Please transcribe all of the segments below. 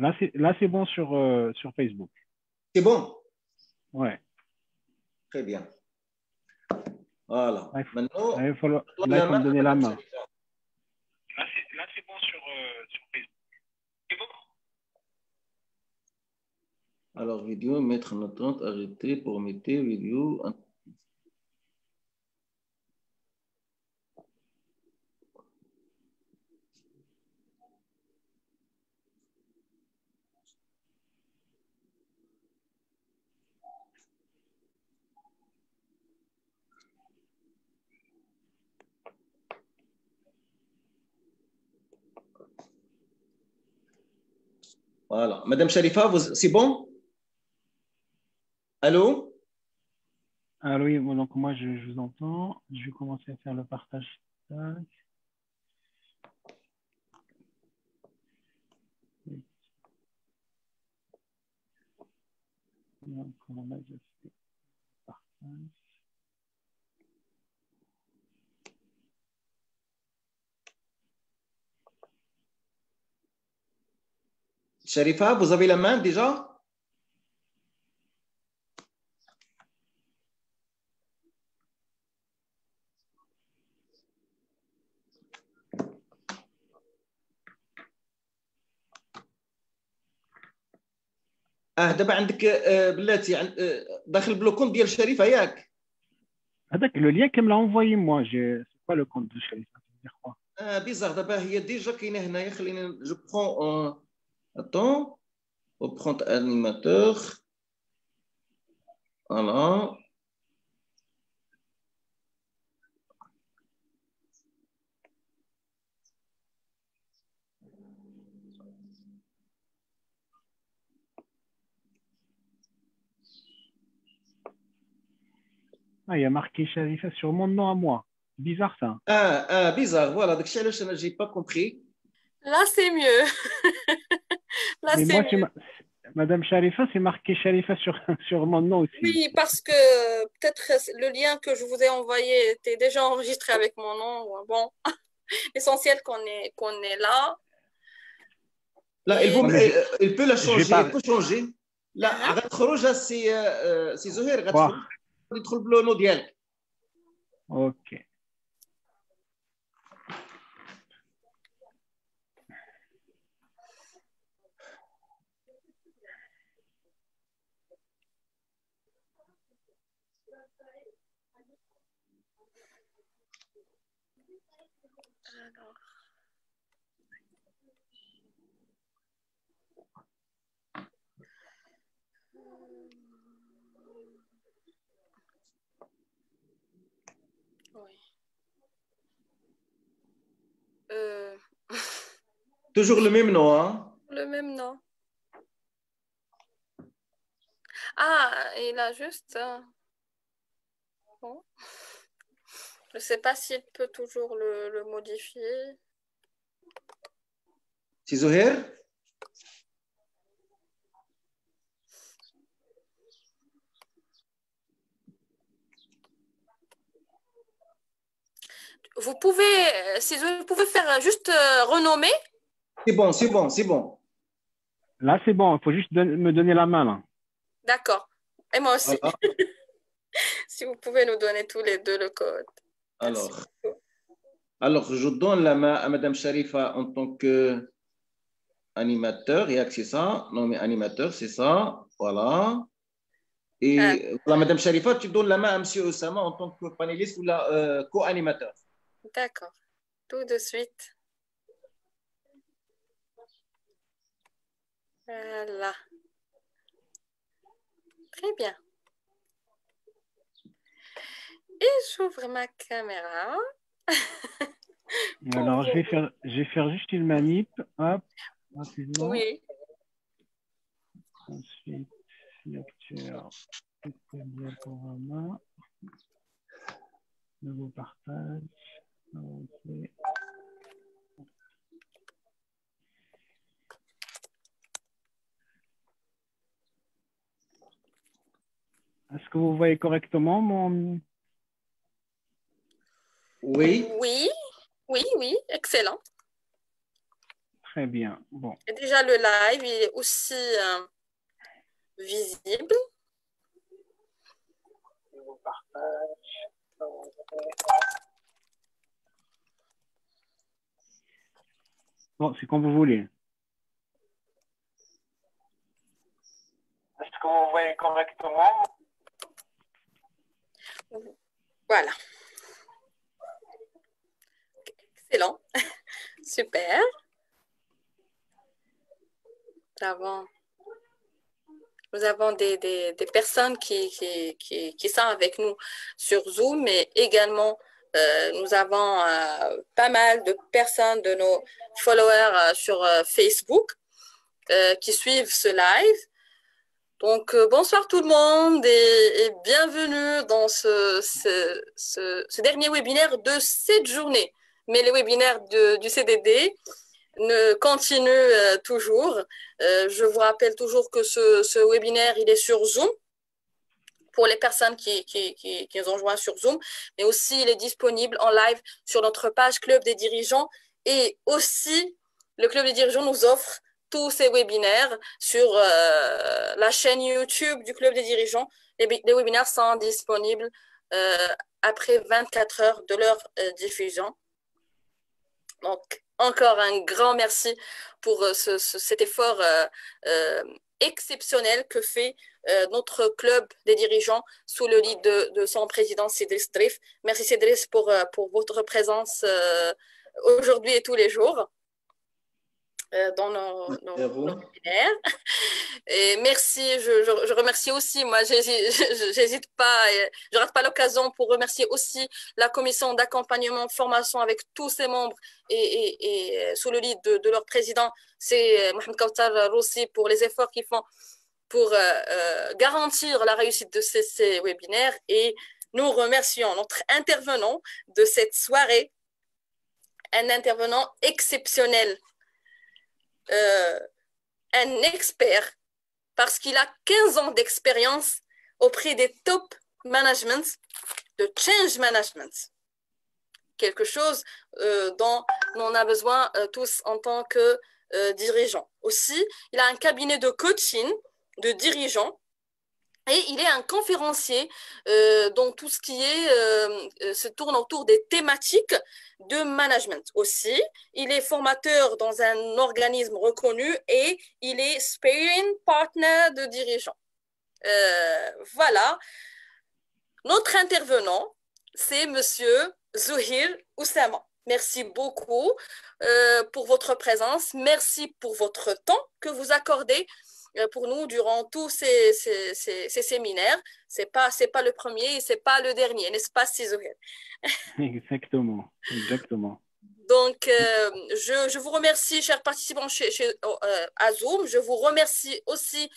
Là, c'est là, c'est bon sur, euh, sur Facebook. C'est bon? Ouais. Très bien. Voilà. Maintenant, Là, il faut, là, il faut me donner la main. Sharifa. Là, c'est là, c'est bon sur, euh, sur Facebook. C'est bon? Alors, vidéo, mettre en attente, arrêter, pour mettre vidéo. Voilà. Madame Sharifa, c'est bon? Allô? Ah oui, donc moi, je, vous entends. Je vais commencer à faire le partage. Donc, on a le partage. Sharifa, vous avez la main déjà آه دابا عندك آه بلاتي آه داخل بلوكون ديال شريفه ياك. هذاك لو ليان كامل اونفوي موا جي سي با لو كونت دو شريفة آه بيزار دابا هي ديجا كاينة هنايا خلينا جو برون Attends, on prend animateur. Voilà. Ah, il y a marqué Sharifa sur mon nom à moi. Bizarre ça. Ah, ah bizarre, voilà. Donc, je n'ai pas compris. Là, c'est mieux. Moi, Madame Sharifa, c'est marqué Sharifa sur, sur mon nom aussi. Oui, parce que peut-être le lien que je vous ai envoyé était déjà enregistré avec mon nom. Bon, essentiel qu'on est, qu'on est là. Là, elle, euh, peut, elle, elle peut la changer, pas... elle peut changer. Là, ah. Agat euh, euh, c'est Zohir. C'est le nom d'elle. Ok. Toujours le même nom, hein? Le même nom. Ah, il a juste. Bon. Je ne sais pas s'il peut toujours le, modifier. C'est Zohir Vous pouvez, euh, si vous pouvez faire juste euh, renommer c'est bon, c'est bon, c'est bon. Là, c'est bon. Il faut juste me donner la main. D'accord. Et moi aussi. Si vous pouvez nous donner tous les deux le code. Alors, alors je donne la main à Madame Sharifa en tant que animateur et ça? Non, mais animateur, c'est ça. Voilà. Et ah. voilà, Madame Sharifa, tu donnes la main à Monsieur Osama en tant que panéliste ou euh, co-animateur. D'accord. Tout de suite. Voilà. Très bien. Et j'ouvre ma caméra. Alors, je vais, faire, je vais faire juste une manip. Hop. Rapidement. Oui. Ensuite, lecture. Diaporama. Nouveau partage. Est-ce que vous voyez correctement mon... Oui. Oui. Oui, oui. Excellent. Très bien. Bon. Et déjà, le live, il est aussi euh, visible. Bon, c'est comme vous voulez. Est-ce que vous voyez correctement Voilà. Excellent. Super. Nous avons, nous avons des, personnes qui, sont avec nous sur Zoom, mais également euh, nous avons euh, pas mal de personnes de nos followers euh, sur Facebook qui suivent ce live. Donc, euh, bonsoir tout le monde et, bienvenue dans ce, dernier webinaire de cette journée. Mais les webinaires du CDD ne continuent euh, toujours. Euh, je vous rappelle toujours que ce, ce, webinaire, il est sur Zoom pour les personnes qui, qui, qui, qui ont joint sur Zoom, mais aussi il est disponible en live sur notre page Club des dirigeants et aussi le Club des dirigeants nous offre tous ces webinaires sur euh, la chaîne YouTube du Club des dirigeants. Les, webinaires sont disponibles euh, après 24 heures de leur euh, diffusion. Donc, encore un grand merci pour ce, ce, cet effort exceptionnel que fait notre club des dirigeants sous le lead de, son président Cédric Drif. Merci Cédric pour votre présence aujourd'hui et tous les jours. Euh, dans nos, nos, nos, webinaires. Et merci, je, je, je remercie aussi, moi, j'hésite pas, je rate pas l'occasion pour remercier aussi la commission d'accompagnement, formation avec tous ses membres et, et, et sous le lead de, de leur président, c'est Mohamed Kautar Rossi pour les efforts qu'ils font pour euh, euh, garantir la réussite de ces, ces webinaires. Et nous remercions notre intervenant de cette soirée, un intervenant exceptionnel euh, un expert parce qu'il a 15 ans d'expérience auprès des top management, de change management. Quelque chose euh, dont on a besoin euh, tous en tant que dirigeants. Aussi, il a un cabinet de coaching de dirigeants et il est un conférencier euh, tout ce qui est euh, se tourne autour des thématiques de management aussi. Il est formateur dans un organisme reconnu et il est sparring partner de dirigeants. Euh, voilà. Notre intervenant, c'est Monsieur Zuhir Oussama. Merci beaucoup euh, pour votre présence. Merci pour votre temps que vous accordez euh, pour nous durant tous ces, ces, ces, ces séminaires. C'est pas c'est pas le premier et c'est pas le dernier, n'est-ce pas, Cisohel Exactement, exactement. Donc, euh, je, je, vous remercie, chers participants chez, chez euh, à Zoom. Je vous remercie aussi,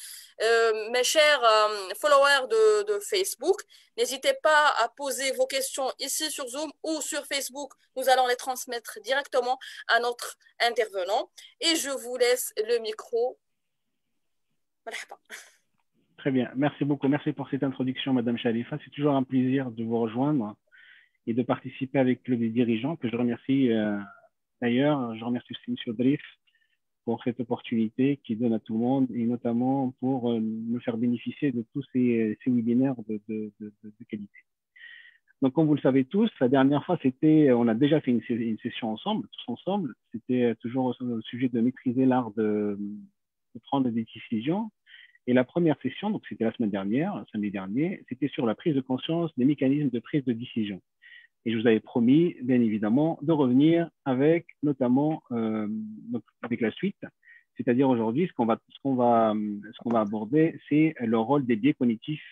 euh, mes chers euh, followers de, de Facebook. N'hésitez pas à poser vos questions ici sur Zoom ou sur Facebook. Nous allons les transmettre directement à notre intervenant. Et je vous laisse le micro Très bien. Merci beaucoup. Merci pour cette introduction, Madame Khalifa. C'est toujours un plaisir de vous rejoindre et de participer avec le dirigeant que je remercie euh, d'ailleurs. Je remercie aussi M. Drif pour cette opportunité qui donne à tout le monde et notamment pour euh, me faire bénéficier de tous ces, ces webinaires de, qualité. Donc, comme vous le savez tous, la dernière fois, c'était, on a déjà fait une, une session ensemble, tous ensemble. C'était toujours au sujet de maîtriser l'art de, de prendre des décisions. Et la première session, donc c'était la semaine dernière, samedi dernier, c'était sur la prise de conscience des mécanismes de prise de décision. Et je vous avais promis, bien évidemment, de revenir avec notamment euh, avec la suite. C'est-à-dire aujourd'hui, ce qu'on va, ce qu'on va, ce qu'on va aborder, c'est le rôle des biais cognitifs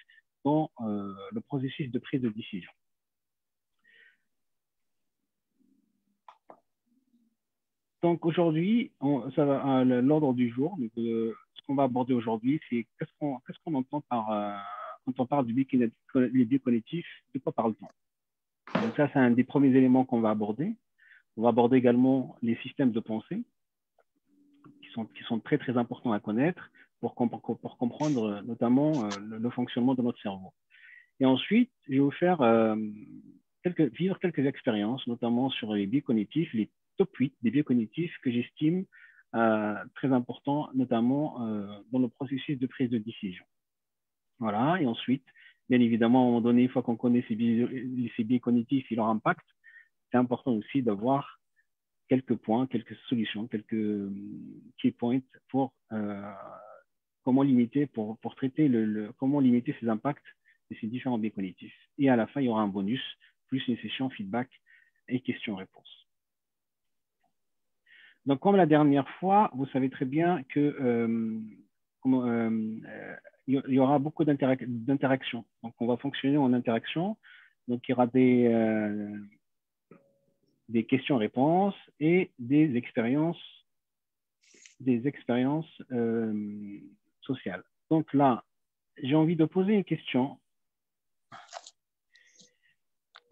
dans euh, le processus de prise de décision. Donc aujourd'hui, l'ordre du jour, donc, euh, ce qu'on va aborder aujourd'hui, c'est qu'est-ce qu'on qu qu entend par euh, quand on parle du les biais de quoi parle-t-on? Donc ça, c'est un des premiers éléments qu'on va aborder. On va aborder également les systèmes de pensée, qui sont, très très importants à connaître pour, comprendre notamment euh, le, fonctionnement de notre cerveau. Et ensuite, je vais vous faire euh, vivre quelques expériences, notamment sur les biais cognitifs, les top 8 des biais cognitifs que j'estime euh, très important, notamment euh, dans le processus de prise de décision. Voilà, et ensuite, bien évidemment, à un moment donné, une fois qu'on connaît ces biais, cognitifs et leur impact, c'est important aussi d'avoir quelques points, quelques solutions, quelques euh, key points pour comment limiter, pour, pour traiter le, le, comment limiter ces impacts de ces différents biais cognitifs. Et à la fin, il y aura un bonus, plus une session feedback et questions-réponses. Donc, comme la dernière fois, vous savez très bien que euh, euh, il y aura beaucoup d'interactions. Donc, on va fonctionner en interaction. Donc, il y aura des, euh, questions-réponses et des expériences, des expériences sociales. Donc là, j'ai envie de poser une question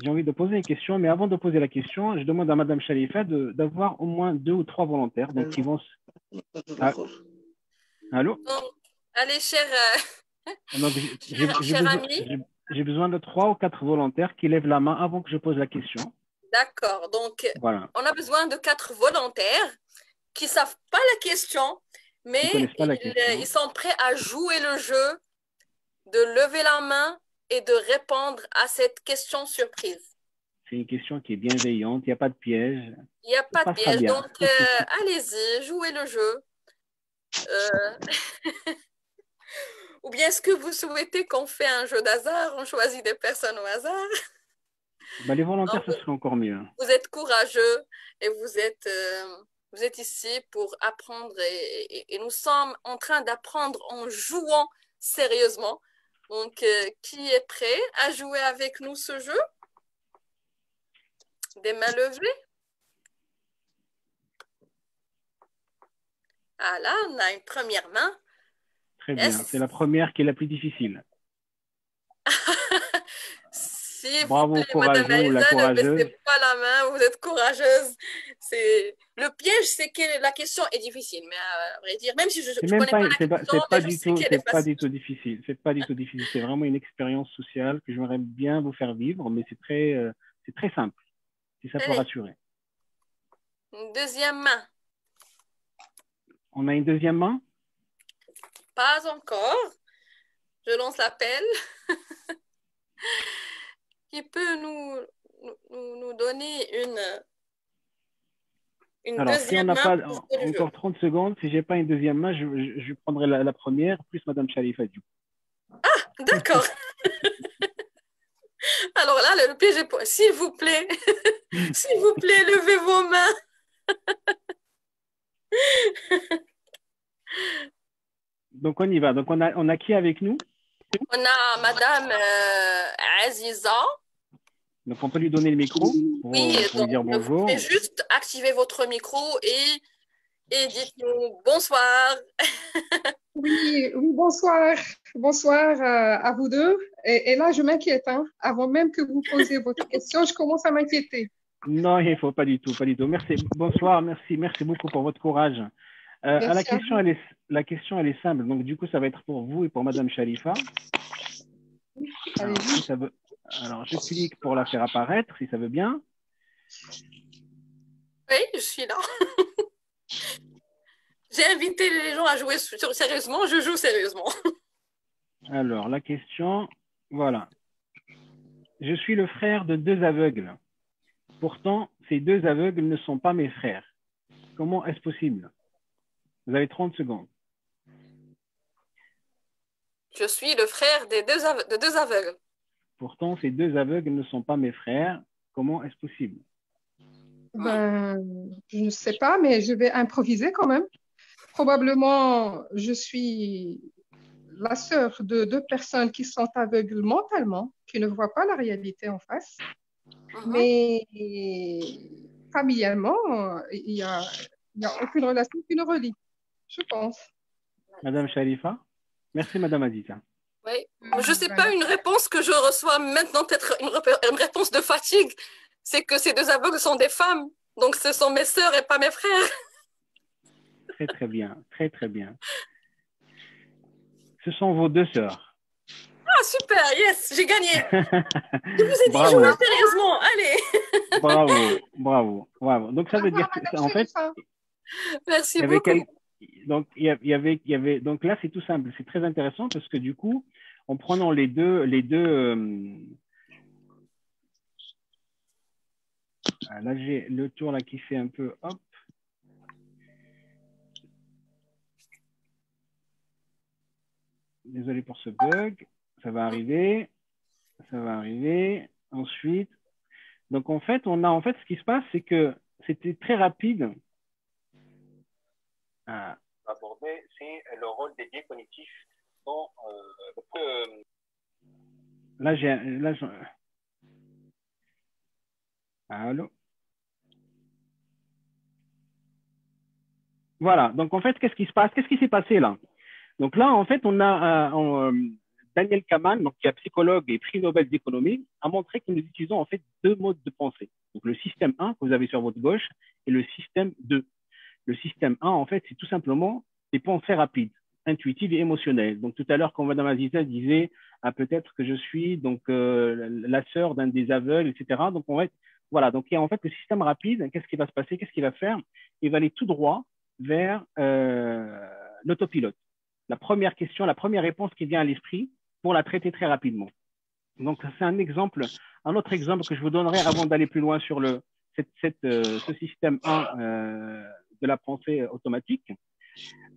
j'ai envie de poser une question, mais avant de poser la question, je demande à Madame Chalifa d'avoir au moins deux ou trois volontaires. Donc, qui vont. Ah. Allô Allez, cher, euh, J'ai besoin, de trois ou quatre volontaires qui lèvent la main avant que je pose la question. D'accord. Donc, voilà. on a besoin de quatre volontaires qui ne savent pas la question, mais ils, ils sont prêts à jouer le jeu, de lever la main et de répondre à cette question surprise. C'est une question qui est bienveillante, il n'y a pas de piège. Il n'y a pas de piège, donc euh, allez-y, jouez le jeu. Euh, ou bien est-ce que vous souhaitez qu'on fait un jeu d'hasard, on choisit des personnes au hasard bah, Les volontaires, ce serait encore mieux. Vous êtes courageux et vous êtes, euh, vous êtes ici pour apprendre et nous sommes en train d'apprendre en jouant sérieusement. Donc, euh, qui est prêt à jouer avec nous ce jeu? Des mains levées Ah là, on a une première main. Très bien, c'est la première qui est la plus difficile. Bravo, courageuse, la courageuse. Ne baissez pas la main, vous êtes courageuse. C'est le piège, c'est que la question est difficile, mais à vrai dire, même si je, ne connais pas, la question, c'est pas, du tout, c'est pas du tout difficile. C'est pas du tout difficile. C'est vraiment une expérience sociale que j'aimerais bien vous faire vivre, mais c'est très, euh, c'est très simple. Si ça peut rassurer. Une deuxième main. On a une deuxième main? Pas encore. Je lance l'appel. qui peut nous, nous, nous donner une, une Alors, si on n'a pas encore 30 secondes, si je n'ai pas une deuxième main, je, je, prendrai la, la, première, plus Madame Chalifa Ah, d'accord. Alors là, le piège est... S'il vous plaît, s'il vous plaît, levez vos mains. Donc on y va. Donc on a, on a qui avec nous? On a Madame euh, Aziza. Donc, on peut lui donner le micro pour, oui, pour dire bonjour. Vous juste activer votre micro et, et dites-nous bonsoir. oui, oui, bonsoir. Bonsoir euh, à vous deux. Et, là, je m'inquiète. Hein. Avant même que vous posiez votre question, je commence à m'inquiéter. Non, il ne faut pas du tout, pas du tout. Merci. Bonsoir, merci, merci beaucoup pour votre courage. Euh, la, question, elle est, la question, elle est simple. Donc, du coup, ça va être pour vous et pour Madame Sharifa. Alors, si ça veut, alors, je clique pour la faire apparaître, si ça veut bien. Oui, je suis là. J'ai invité les gens à jouer sérieusement, je joue sérieusement. Alors, la question, voilà. Je suis le frère de deux aveugles. Pourtant, ces deux aveugles ne sont pas mes frères. Comment est-ce possible? Vous avez 30 secondes. Je suis le frère des deux de deux aveugles. Pourtant, ces deux aveugles ne sont pas mes frères. Comment est-ce possible? Ben, Je ne sais pas, mais je vais improviser quand même. Probablement, je suis la sœur de deux personnes qui sont aveugles mentalement, qui ne voient pas la réalité en face. Uh-huh. Mais familialement, il n'y a, a, aucune relation qui nous relie, je pense. Madame Sharifa Merci, Madame Adita. Oui. Je ne sais pas, une réponse que je reçois maintenant, peut-être une, réponse de fatigue, c'est que ces deux aveugles sont des femmes. Donc, ce sont mes sœurs et pas mes frères. Très, très bien. Très, très bien. Ce sont vos deux sœurs. Ah, super, yes, j'ai gagné. je vous ai dit, jouez sérieusement, allez. bravo, bravo, bravo. Donc, ça veut dire que, en fait, Merci Il y avait beaucoup. quel- Donc, il y avait, donc là, c'est tout simple. C'est très intéressant parce que du coup, en prenant les deux, les deux, euh, ah, là, j'ai le tour là qui fait un peu, hop. Désolé pour ce bug. Ça va arriver. Ça va arriver. Ensuite, donc en fait, on a en fait ce qui se passe, c'est que c'était très rapide. Ah, aborder, c'est le rôle des biais cognitifs dans euh, Là, j'ai. Là, je- Allô? Voilà. Donc, en fait, qu'est-ce qui se passe? Qu'est-ce qui s'est passé là? Donc, là, en fait, on a euh, on, euh, Daniel Kaman, donc, qui est psychologue et prix Nobel d'économie, a montré que nous utilisons en fait deux modes de pensée. Donc, le système 1 que vous avez sur votre gauche et le système 2. Le système 1, en fait, c'est tout simplement des pensées rapides, intuitives et émotionnelles. Donc, tout à l'heure, quand Madame Aziza disait ah, peut-être que je suis donc euh, la sœur d'un des aveugles, etc. Donc, en fait, voilà. Donc, il y a en fait le système rapide. Qu'est-ce qui va se passer Qu'est-ce qu'il va faire? Il va aller tout droit vers euh, l'autopilote. La première question, la première réponse qui vient à l'esprit pour la traiter très rapidement. Donc, c'est un exemple, un autre exemple que je vous donnerai avant d'aller plus loin sur le, euh, ce système 1 euh, de la pensée automatique.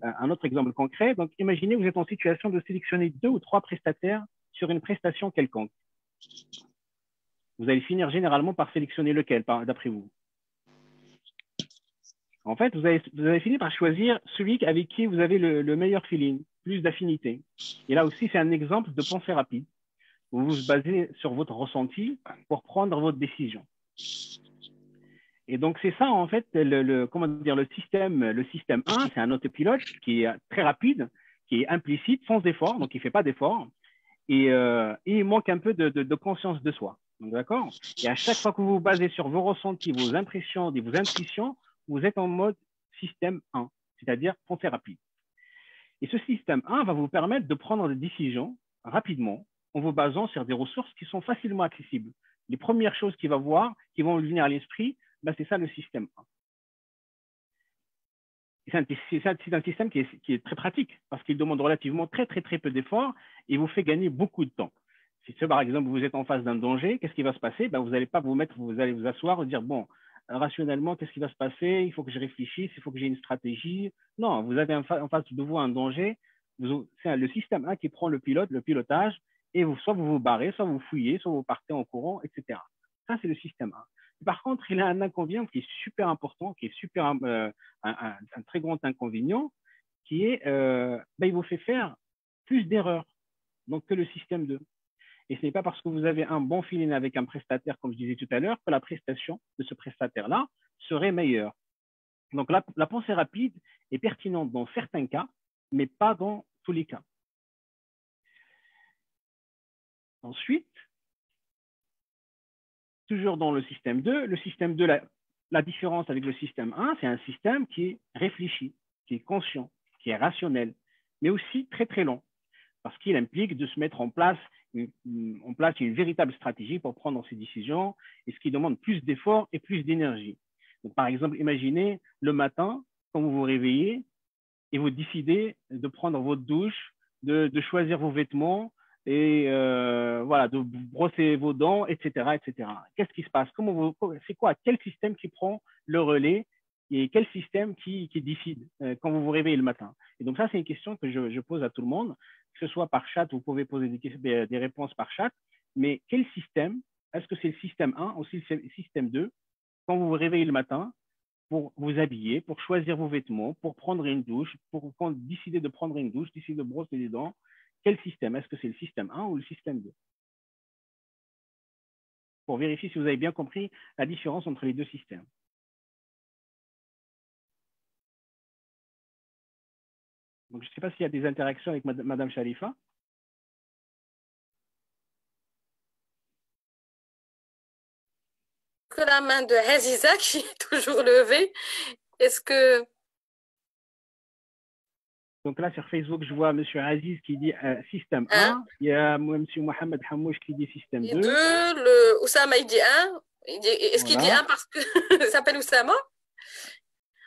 Euh, un autre exemple concret. Donc, imaginez vous êtes en situation de sélectionner deux ou trois prestataires sur une prestation quelconque. Vous allez finir généralement par sélectionner lequel, d'après vous? En fait, vous avez, vous avez fini par choisir celui avec qui vous avez le, le meilleur feeling, plus d'affinité. Et là aussi, c'est un exemple de pensée rapide. Vous vous basez sur votre ressenti pour prendre votre décision. Et donc, c'est ça, en fait, le, comment dire, le système, le système 1, c'est un autopilote qui est très rapide, qui est implicite, sans effort, donc il ne fait pas d'effort, et, euh, et il manque un peu de, conscience de soi. D'accord? Et à chaque fois que vous vous basez sur vos ressentis, vos impressions vos intuitions, vous êtes en mode système 1, c'est-à-dire pensée rapide. Et ce système 1 va vous permettre de prendre des décisions rapidement en vous basant sur des ressources qui sont facilement accessibles. Les premières choses qu'il va voir, qui vont lui venir à l'esprit, ben, c'est ça le système 1. Et C'est un, système qui est, très pratique parce qu'il demande relativement très, très, très peu d'efforts et vous fait gagner beaucoup de temps. Si par exemple vous êtes en face d'un danger, qu'est-ce qui va se passer? Ben, Vous n'allez pas vous mettre, vous allez vous asseoir et dire bon, rationnellement, qu'est-ce qui va se passer? Il faut que je réfléchisse, il faut que j'ai une stratégie. Non, vous avez en fa- en face de vous un danger. C'est le système 1 qui prend le pilote, le pilotage, et soit vous vous barrez, soit vous fouillez, soit vous partez en courant, etc. Ça, c'est le système 1. Par contre, il a un inconvénient qui est super important, qui est super, euh, un, très grand inconvénient, qui est, euh, ben, il vous fait faire plus d'erreurs que le système 2. Et ce n'est pas parce que vous avez un bon feeling avec un prestataire, comme je disais tout à l'heure, que la prestation de ce prestataire-là serait meilleure. Donc, la, la pensée rapide est pertinente dans certains cas, mais pas dans tous les cas. Ensuite, toujours dans le système 2, le système 2, la, différence avec le système 1, c'est un système qui est réfléchi, qui est conscient, qui est rationnel, mais aussi très très long, parce qu'il implique de se mettre en place une, en place une véritable stratégie pour prendre ses décisions, et ce qui demande plus d'efforts et plus d'énergie. Par exemple, imaginez le matin, quand vous vous réveillez, et vous décidez de prendre votre douche, de choisir vos vêtements, et euh, voilà, de brosser vos dents, etc., etc. Qu'est-ce qui se passe? Comment c'est quoi? Quel système qui prend le relais et quel système qui, qui décide euh, quand vous vous réveillez le matin? Et donc ça, c'est une question que je, je pose à tout le monde, que ce soit par chat, vous pouvez poser des, ques- des, réponses par chat, mais quel système Est-ce que c'est le système 1 ou c'est le système 2 Quand vous vous réveillez le matin, pour vous habiller, pour choisir vos vêtements, pour prendre une douche, pour décider de prendre une douche, décider de brosser les dents, quel système? Est-ce que c'est le système 1 ou le système 2 Pour vérifier si vous avez bien compris la différence entre les deux systèmes. Donc, je ne sais pas s'il y a des interactions avec Mad- Madame Sharifa. Que la main de Aziza qui est toujours levée. Est-ce que Donc là, sur Facebook, je vois M. Aziz qui dit euh, système 1. Hein? Il y a M. Mohamed Hamouche qui dit système les 2. deux, le Oussama il dit un. Il dit- Est-ce qu'il dit Voilà. un parce que il s'appelle Oussama?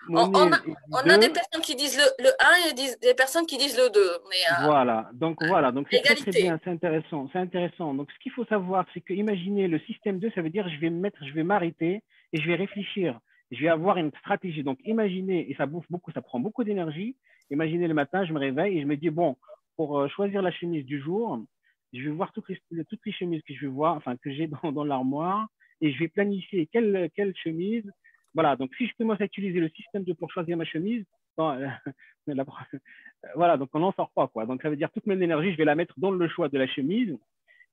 On, on a, on a des personnes qui disent le, le 1 et des, des personnes qui disent le 2. Mais, euh, Voilà, donc voilà, donc c'est très, très bien, c'est intéressant, c'est intéressant. Donc ce qu'il faut savoir, c'est que imaginez le système 2, ça veut dire je vais me mettre, je vais m'arrêter et je vais réfléchir. Je vais avoir une stratégie. Donc imaginez, et ça bouffe beaucoup, ça prend beaucoup d'énergie. Imaginez le matin, je me réveille et je me dis bon, pour euh, choisir la chemise du jour, je vais voir toutes les, les chemises que je vais voir, enfin que j'ai dans, dans l'armoire, et je vais planifier quelle, quelle chemise. Voilà, donc si je commence à utiliser le système 2 pour choisir ma chemise, euh, la- voilà, donc on n'en sort pas quoi. Donc ça veut dire toute mon énergie, je vais la mettre dans le choix de la chemise.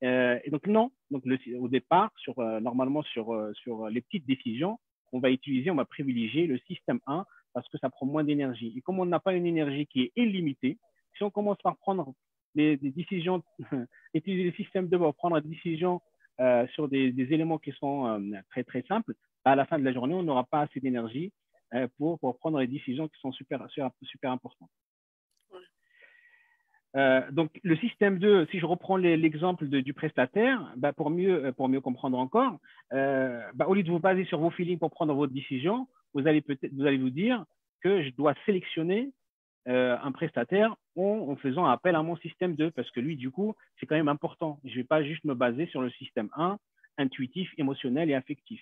Euh, et donc non, donc le- au départ, sur euh, normalement sur euh, sur les petites décisions, on va utiliser, on va privilégier le système 1 parce que ça prend moins d'énergie. Et comme on n'a pas une énergie qui est illimitée, si on commence par prendre des, des décisions, utiliser le système 2 pour prendre des décisions euh, sur des, des éléments qui sont euh, très très simples, à la fin de la journée, on n'aura pas assez d'énergie euh, pour, pour prendre les décisions qui sont super, super, super importantes. Euh, donc, le système 2, si je reprends l'exemple de- du prestataire, bah, pour, mieux, pour mieux comprendre encore, euh, bah, au lieu de vous baser sur vos feelings pour prendre votre décision, vous allez peut-être vous allez vous dire que je dois sélectionner euh, un prestataire en, faisant appel à mon système 2, parce que lui, du coup, c'est quand même important. Je ne vais pas juste me baser sur le système 1, intuitif, émotionnel et affectif.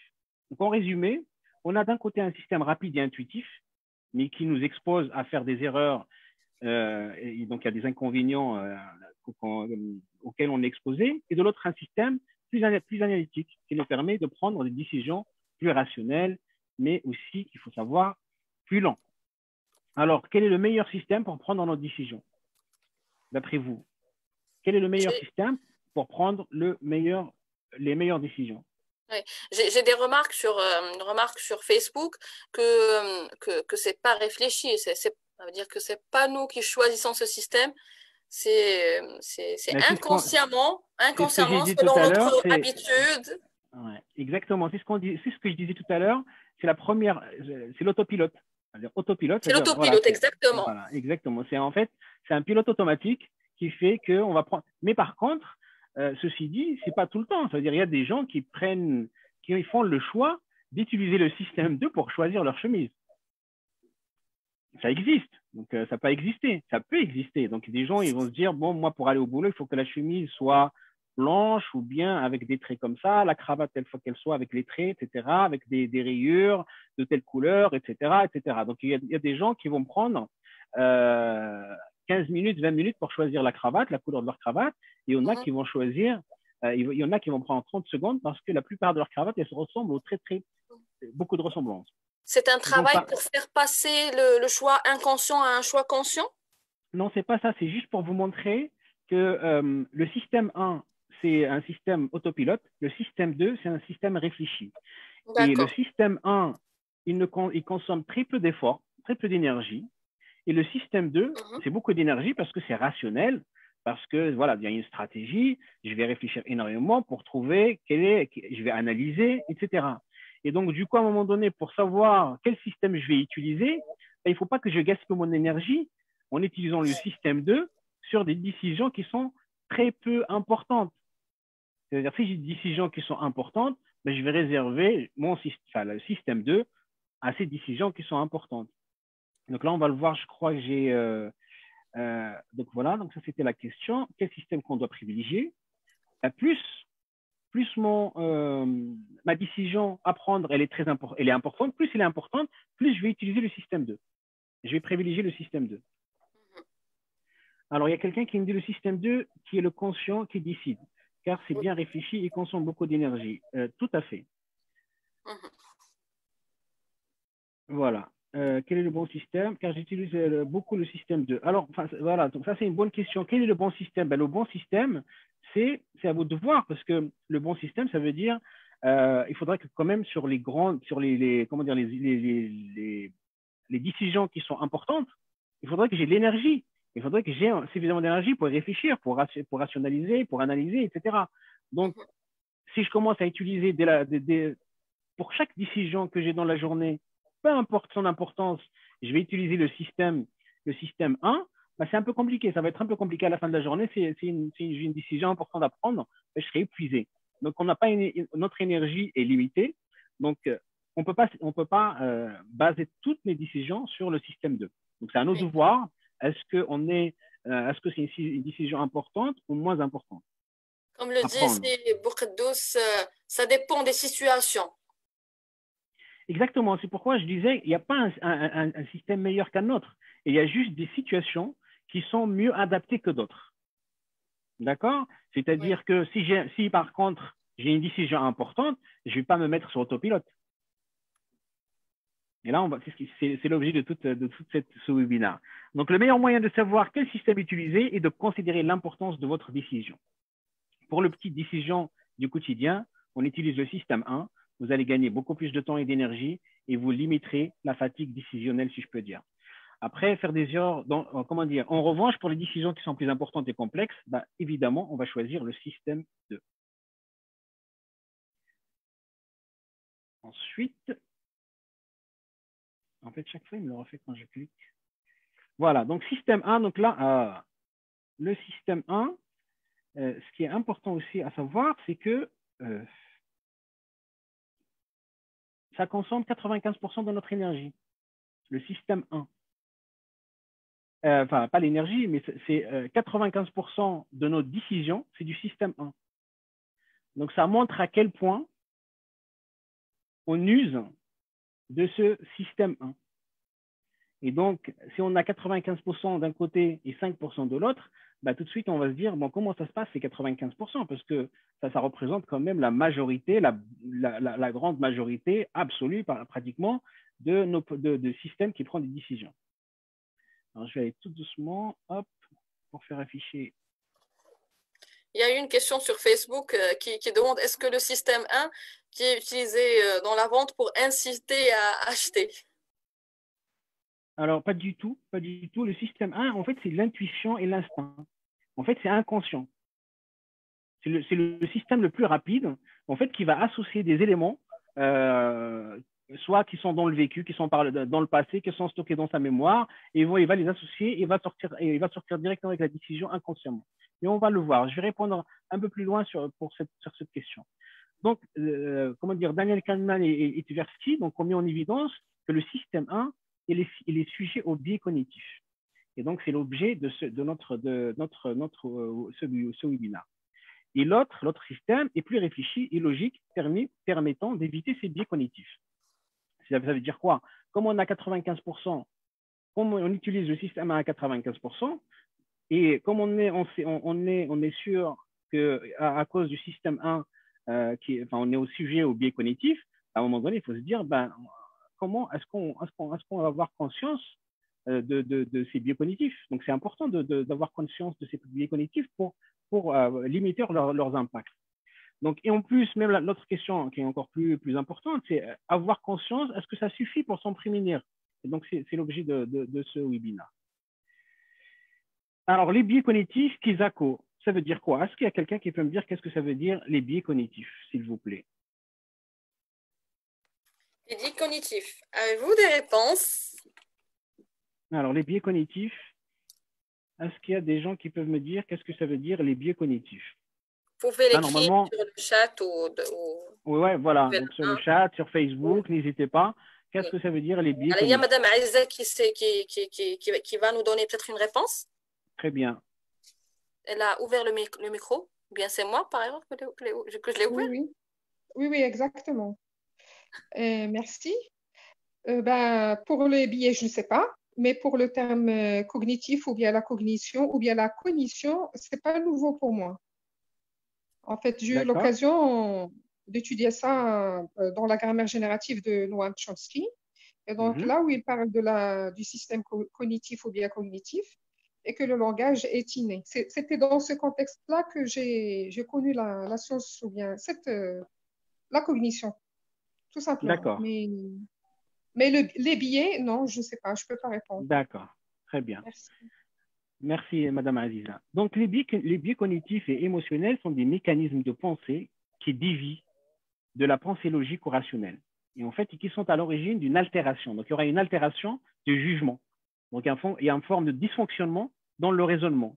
Donc, en résumé, on a d'un côté un système rapide et intuitif, mais qui nous expose à faire des erreurs euh, et donc il y a des inconvénients euh, auxquels on est exposé, et de l'autre un système plus analytique qui nous permet de prendre des décisions plus rationnelles, mais aussi, il faut savoir, plus lent. Alors, quel est le meilleur système pour prendre nos décisions, d'après vous Quel est le meilleur système pour prendre le meilleur, les meilleures décisions? J'ai j'ai des remarques sur, euh, une remarque sur Facebook que, que, que c'est pas réfléchi. C'est, ça veut dire que c'est pas nous qui choisissons ce système. C'est, inconsciemment, inconsciemment, selon notre habitude. Ouais, exactement, c'est ce, qu'on dit, c'est ce que je disais tout à l'heure, c'est la première, c'est l'autopilote. C'est-à-dire autopilote. C'est c'est-à-dire, l'autopilote, voilà, c'est- exactement. Voilà, exactement. C'est en fait, c'est un pilote automatique qui fait qu'on va prendre. Mais par contre, euh, ceci dit, c'est pas tout le temps. C'est-à-dire, il y a des gens qui prennent, qui font le choix d'utiliser le système 2 pour choisir leur chemise. Ça existe. Donc, euh, ça peut exister. Ça peut exister. Donc, des gens, ils vont se dire, bon, moi, pour aller au boulot, il faut que la chemise soit blanche ou bien avec des traits comme ça, la cravate telle fois qu'elle soit avec les traits, etc., avec des, des rayures de telle couleur, etc., etc. Donc, il y a, il y a des gens qui vont prendre euh, 15 minutes, 20 minutes pour choisir la cravate, la couleur de leur cravate, et il y en a Mhm. qui vont choisir, euh, il y en a qui vont prendre 30 secondes parce que la plupart de leurs cravates, elles se ressemblent au très, très, beaucoup de ressemblances. C'est un travail pour faire passer le, le choix inconscient à un choix conscient? Non, c'est pas ça. C'est juste pour vous montrer que euh, le système 1, c'est un système autopilote. Le système 2, c'est un système réfléchi. Et le système 1, il, ne con- il consomme très peu d'efforts, très peu d'énergie. Et le système 2, Mhm. c'est beaucoup d'énergie parce que c'est rationnel, parce que voilà, il y a une stratégie, je vais réfléchir énormément pour trouver quel est, je vais analyser, etc. Et donc, du coup, à un moment donné, pour savoir quel système je vais utiliser, ben, il ne faut pas que je gaspille mon énergie en utilisant le système 2 sur des décisions qui sont très peu importantes. C'est-à-dire, si j'ai des décisions qui sont importantes, ben, je vais réserver mon enfin, le système 2 à ces décisions qui sont importantes. Donc là, on va le voir, je crois que j'ai... euh, euh, donc voilà, donc ça c'était la question. Quel système qu'on doit privilégier? Ben, Plus, plus mon, euh, ma décision à prendre, elle est très impor- elle est importante, plus elle est importante, plus je vais utiliser le système 2. Je vais privilégier le système 2. Alors, il y a quelqu'un qui me dit le système 2 qui est le conscient qui décide, car c'est bien réfléchi et consomme beaucoup d'énergie. Euh, tout à fait. Mhm. Voilà. Euh, quel est le bon système? Car j'utilise euh, beaucoup le système 2. Alors, voilà, donc ça c'est une bonne question. Quel est le bon système? Ben, Le bon système, c'est à vous de voir, parce que le bon système, ça veut dire, euh, il faudrait que quand même sur les grandes, sur les, les- comment dire, les, les, les, les- les décisions qui sont importantes, il faudrait que j'ai de l'énergie. Il faudrait que j'ai suffisamment d'énergie pour réfléchir, pour, pour rationaliser, pour analyser, etc. Donc, si je commence à utiliser dès la- pour chaque décision que j'ai dans la journée, peu importe son importance, je vais utiliser le système, le système 1, bah, c'est un peu compliqué. Ça va être un peu compliqué à la fin de la journée. C'est une, une- j'ai une décision importante à prendre. bah, je serai épuisé. Donc, on n'a pas une- notre énergie est limitée. Donc, euh, on peut pas, on peut pas euh, baser toutes mes décisions sur le système 2. Donc, c'est à nous de voir est-ce que on est, euh, est-ce que c'est une, une décision importante ou moins importante? Comme le dit Boukhaddous, euh, ça dépend des situations. Exactement. C'est pourquoi je disais, il n'y a pas un, un- un- un système meilleur qu'un autre. Il y a juste des situations qui sont mieux adaptées que d'autres. D'accord? C'est-à-dire que si, si par contre j'ai une décision importante, je ne vais pas me mettre sur autopilote. Et là, c'est, l'objet de toute, de toute cette, ce webinaire. Donc, le meilleur moyen de savoir quel système utiliser est de considérer l'importance de votre décision. Pour le petit décision du quotidien, on utilise le système 1 vous allez gagner beaucoup plus de temps et d'énergie et vous limiterez la fatigue décisionnelle, si je peux dire. Après, faire des erreurs, euh, comment dire, en revanche, pour les décisions qui sont plus importantes et complexes, bah, évidemment, on va choisir le système 2. Ensuite, en fait, chaque fois, il me le refait quand je clique. Voilà, donc système 1, donc là, euh, le système 1, euh, ce qui est important aussi à savoir, c'est que euh, ça consomme 95% de notre énergie. Le système 1. Euh, enfin, pas l'énergie, mais c'est- c'est euh, 95% de nos décisions, c'est du système 1. Donc, ça montre à quel point on use de ce système 1. Et donc, si on a 95% d'un côté et 5% de l'autre, bah, tout de suite, on va se dire, bon, comment ça se passe, ces 95% Parce que ça, représente quand même la majorité, la, grande majorité absolue, pratiquement, de, nos, de systèmes qui prennent des décisions. Alors, je vais aller tout doucement, hop, pour faire afficher. Il y a eu une question sur Facebook euh, qui, qui demande est-ce que le système 1 qui est utilisé euh, dans la vente pour inciter à acheter Alors, pas du tout, pas du tout. Le système 1, en fait, c'est l'intuition et l'instinct. En fait, c'est inconscient. C'est le, système le plus rapide, en fait, qui va associer des éléments, euh, soit qui sont dans le vécu, qui sont dans le passé, qui sont stockés dans sa mémoire, et il va, les associer et va, sortir, et il va sortir directement avec la décision inconsciemment. Et on va le voir. Je vais répondre un peu plus loin sur, pour cette, sur cette question. Donc, euh, comment dire, Daniel Kahneman et, Tversky ont mis en évidence que le système 1 il est, sujet au biais cognitif. Et donc, c'est l'objet de, ce, notre, euh, webinaire. Et l'autre, système est plus réfléchi et logique, permettant d'éviter ces biais cognitifs. Ça, veut dire quoi? Comme on a 95%, comme on utilise le système à 95%, et comme on est, sûr que à, à cause du système 1, euh, on est au sujet au biais cognitif, à un moment donné, il faut se dire, ben, comment est-ce qu'on va avoir conscience euh, de, ces biais cognitifs? Donc, c'est important d'avoir conscience de ces biais cognitifs pour, euh, limiter leur, leurs impacts. Donc, et en plus, même l'autre question qui est encore plus, importante, c'est avoir conscience, est-ce que ça suffit pour s'en prémunir donc, c'est l'objet de, ce webinaire. Alors, les biais cognitifs, Kizako, ça veut dire quoi? Est-ce qu'il y a quelqu'un qui peut me dire qu'est-ce que ça veut dire les biais cognitifs, s'il vous plaît? Les biais cognitifs. Avez-vous des réponses? Alors, les biais cognitifs, est-ce qu'il y a des gens qui peuvent me dire qu'est-ce que ça veut dire les biais cognitifs? Vous pouvez l'écrire normalement... sur le chat ou. ou... Oui, ouais, voilà. Donc, sur le chat, sur Facebook, oui. n'hésitez pas. Qu'est-ce oui. que ça veut dire les biais Alors, il y a Mme Aïza qui, qui, qui, qui, qui, va nous donner peut-être une réponse? Très bien. Elle a ouvert le, micro, le micro. Ou bien c'est moi, par erreur, que, que, que je l'ai ouvert? Oui, oui, oui, exactement. Euh, merci. Euh, ben, pour les billets, je ne sais pas, mais pour le terme euh, cognitif ou bien la cognition ou bien la cognition, ce n'est pas nouveau pour moi. En fait, j'ai eu l'occasion d'étudier ça dans la grammaire générative de Noam Chomsky. Et donc, mm -hmm. là où il parle de la, du système co cognitif ou bien cognitif, et que le langage est inné. C'était dans ce contexte-là que j'ai connu la, la, science ou bien cette, euh, la cognition, tout simplement. D'accord. Mais, mais le, les billets, non, je ne sais pas, je ne peux pas répondre. D'accord, très bien. Merci. Merci, Madame Aziza. Donc, les biais, les biais cognitifs et émotionnels sont des mécanismes de pensée qui dévient de la pensée logique ou rationnelle. Et en fait, qui sont à l'origine d'une altération. Donc, il y aura une altération du jugement. Donc, il y a une forme de dysfonctionnement dans le raisonnement.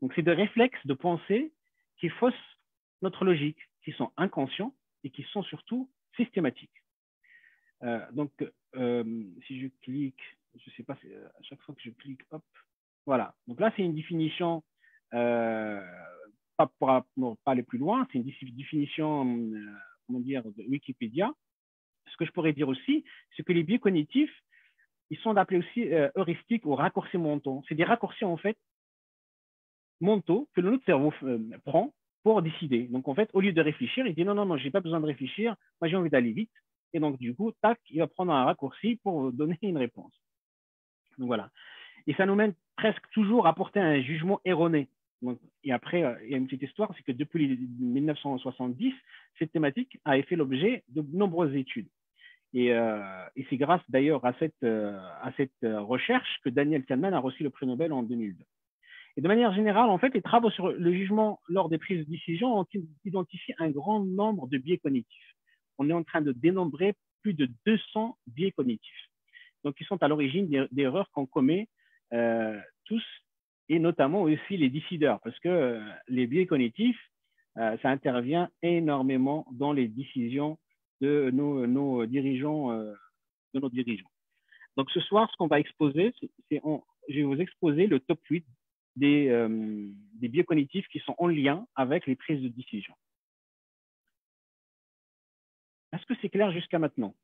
Donc, c'est des réflexes de pensée qui faussent notre logique, qui sont inconscients et qui sont surtout systématiques. donc, si je clique, je ne sais pas, à chaque fois que je clique, hop, voilà. Donc là, c'est une définition, pas pour, pas aller plus loin, c'est une définition, comment dire, de Wikipédia. Ce que je pourrais dire aussi, c'est que les biais cognitifs, ils sont appelés aussi heuristiques ou raccourcis mentaux. C'est des raccourcis, en fait, mentaux que notre cerveau prend pour décider. Donc, en fait, au lieu de réfléchir, il dit non, non, non, je n'ai pas besoin de réfléchir, moi j'ai envie d'aller vite. Et donc, du coup, tac, il va prendre un raccourci pour donner une réponse. Donc, voilà. Et ça nous mène presque toujours à porter un jugement erroné. et après, euh, il y a une petite histoire, c'est que depuis 1970, cette thématique a fait l'objet de nombreuses études. Et, euh, et c'est grâce d'ailleurs à cette, euh, à cette recherche que Daniel Kahneman a reçu le prix Nobel en 2002. Et de manière générale, en fait, les travaux sur le jugement lors des prises de décision ont identifié un grand nombre de biais cognitifs. On est en train de dénombrer plus de 200 biais cognitifs. Donc, ils sont à l'origine d'erreurs qu'on commet euh, tous, et notamment aussi les décideurs, parce que euh, les biais cognitifs, euh, ça intervient énormément dans les décisions de nos, nos dirigeants, de nos dirigeants. Donc, ce soir, ce qu'on va exposer, c'est, je vais vous exposer le top 8 des, euh, des biais cognitifs qui sont en lien avec les prises de décision. Est-ce que c'est clair jusqu'à maintenant?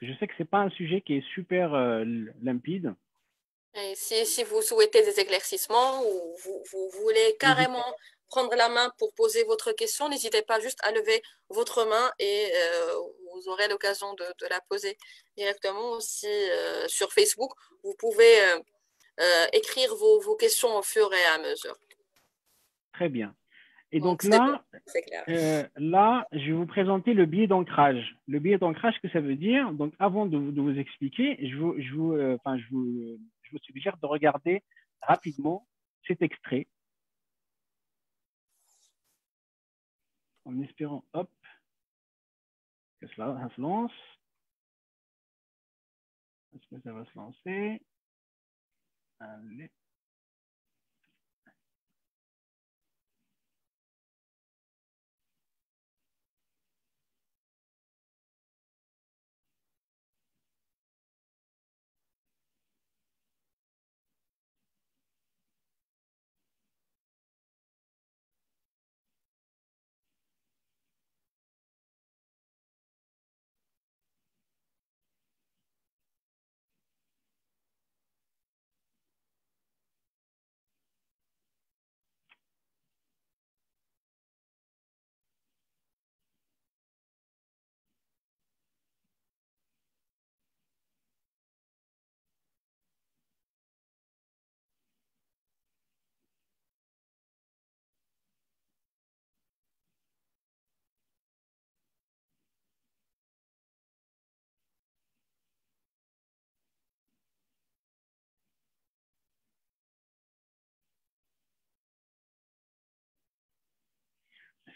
Je sais que ce n'est pas un sujet qui est super euh, limpide. Et si, si, vous souhaitez des éclaircissements ou vous, vous voulez carrément prendre la main pour poser votre question, n'hésitez pas juste à lever votre main et euh, vous aurez l'occasion de, la poser directement aussi euh, sur Facebook. Vous pouvez euh, écrire vos, questions au fur et à mesure. Très bien. Et donc, là, là, je vais vous présenter le biais d'ancrage. Le biais d'ancrage, que ça veut dire Donc, avant de, vous expliquer, je vous, je, vous, enfin, je, vous, je vous suggère de regarder rapidement cet extrait en espérant, hop, que cela se lance. Est-ce que ça va se lancer? Allez.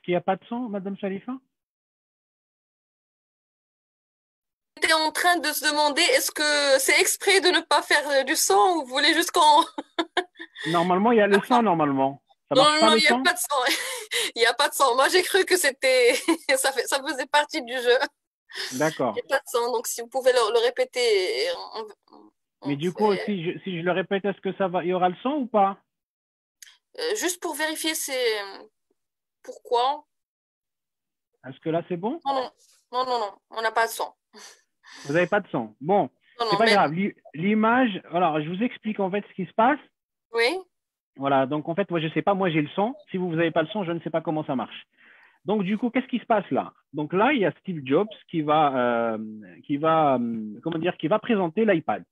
Qu'il n'y a pas de son, Madame Shalifa J'étais en train de se demander est-ce que c'est exprès de ne pas faire du son ou vous voulez juste qu'on. normalement, il y a le son, normalement. non, non, il n'y a pas de son. il n'y a pas de son. Moi, j'ai cru que c'était. ça, fait... ça faisait partie du jeu. D'accord. Il n'y a pas de son. Donc, si vous pouvez le, répéter. Mais du coup, si je, si je le répète, est-ce que ça va, il y aura le son ou pas? Euh, Juste pour vérifier, c'est pourquoi Est-ce que là, c'est bon? Non, non, non, non, on n'a pas de son. Vous n'avez pas de son. Bon, c'est pas grave. L'image, alors je vous explique en fait ce qui se passe. Oui. Voilà, donc en fait, moi, je ne sais pas, moi j'ai le son. Si vous n'avez pas le son, je ne sais pas comment ça marche. Donc, du coup, qu'est-ce qui se passe là? Donc là, il y a Steve Jobs qui va, euh, qui va, euh, comment dire, qui va présenter l'iPad.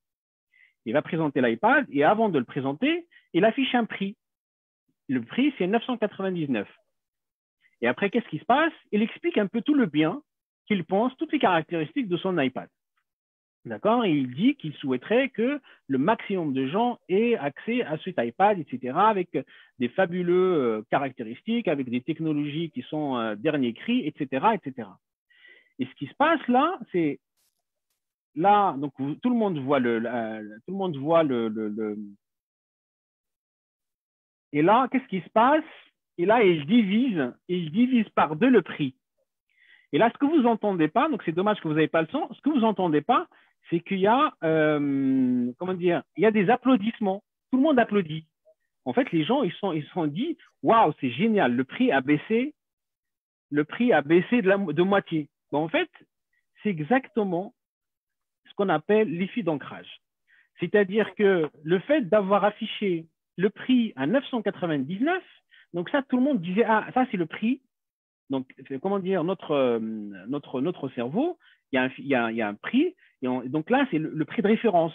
Il va présenter l'iPad et avant de le présenter, il affiche un prix. Le prix, c'est 999. Et après, qu'est-ce qui se passe? Il explique un peu tout le bien qu'il pense, toutes les caractéristiques de son iPad. D'accord? Il dit qu'il souhaiterait que le maximum de gens aient accès à cet iPad, etc., avec des fabuleux euh, caractéristiques, avec des technologies qui sont euh, dernier cri, etc., etc. Et ce qui se passe là, c'est là, donc tout le monde voit le, tout le monde voit le et là, qu'est-ce qui se passe? Et là, il divise, il divise par deux le prix. Et là, ce que vous n'entendez pas, donc c'est dommage que vous n'avez pas le son, ce que vous n'entendez pas, c'est qu'il y a, euh, comment dire, il y a des applaudissements. Tout le monde applaudit. En fait, les gens, ils sont, sont dit, waouh, c'est génial, le prix a baissé, le prix a baissé de, moitié. Bon, en fait, c'est exactement ce qu'on appelle l'effet d'ancrage. C'est-à-dire que le fait d'avoir affiché le prix à 999, donc ça, tout le monde disait, ah, ça, c'est le prix. Donc, comment dire, notre, euh, notre, notre cerveau, il y, a un, il, y a, un prix, et donc là, c'est le, prix de référence.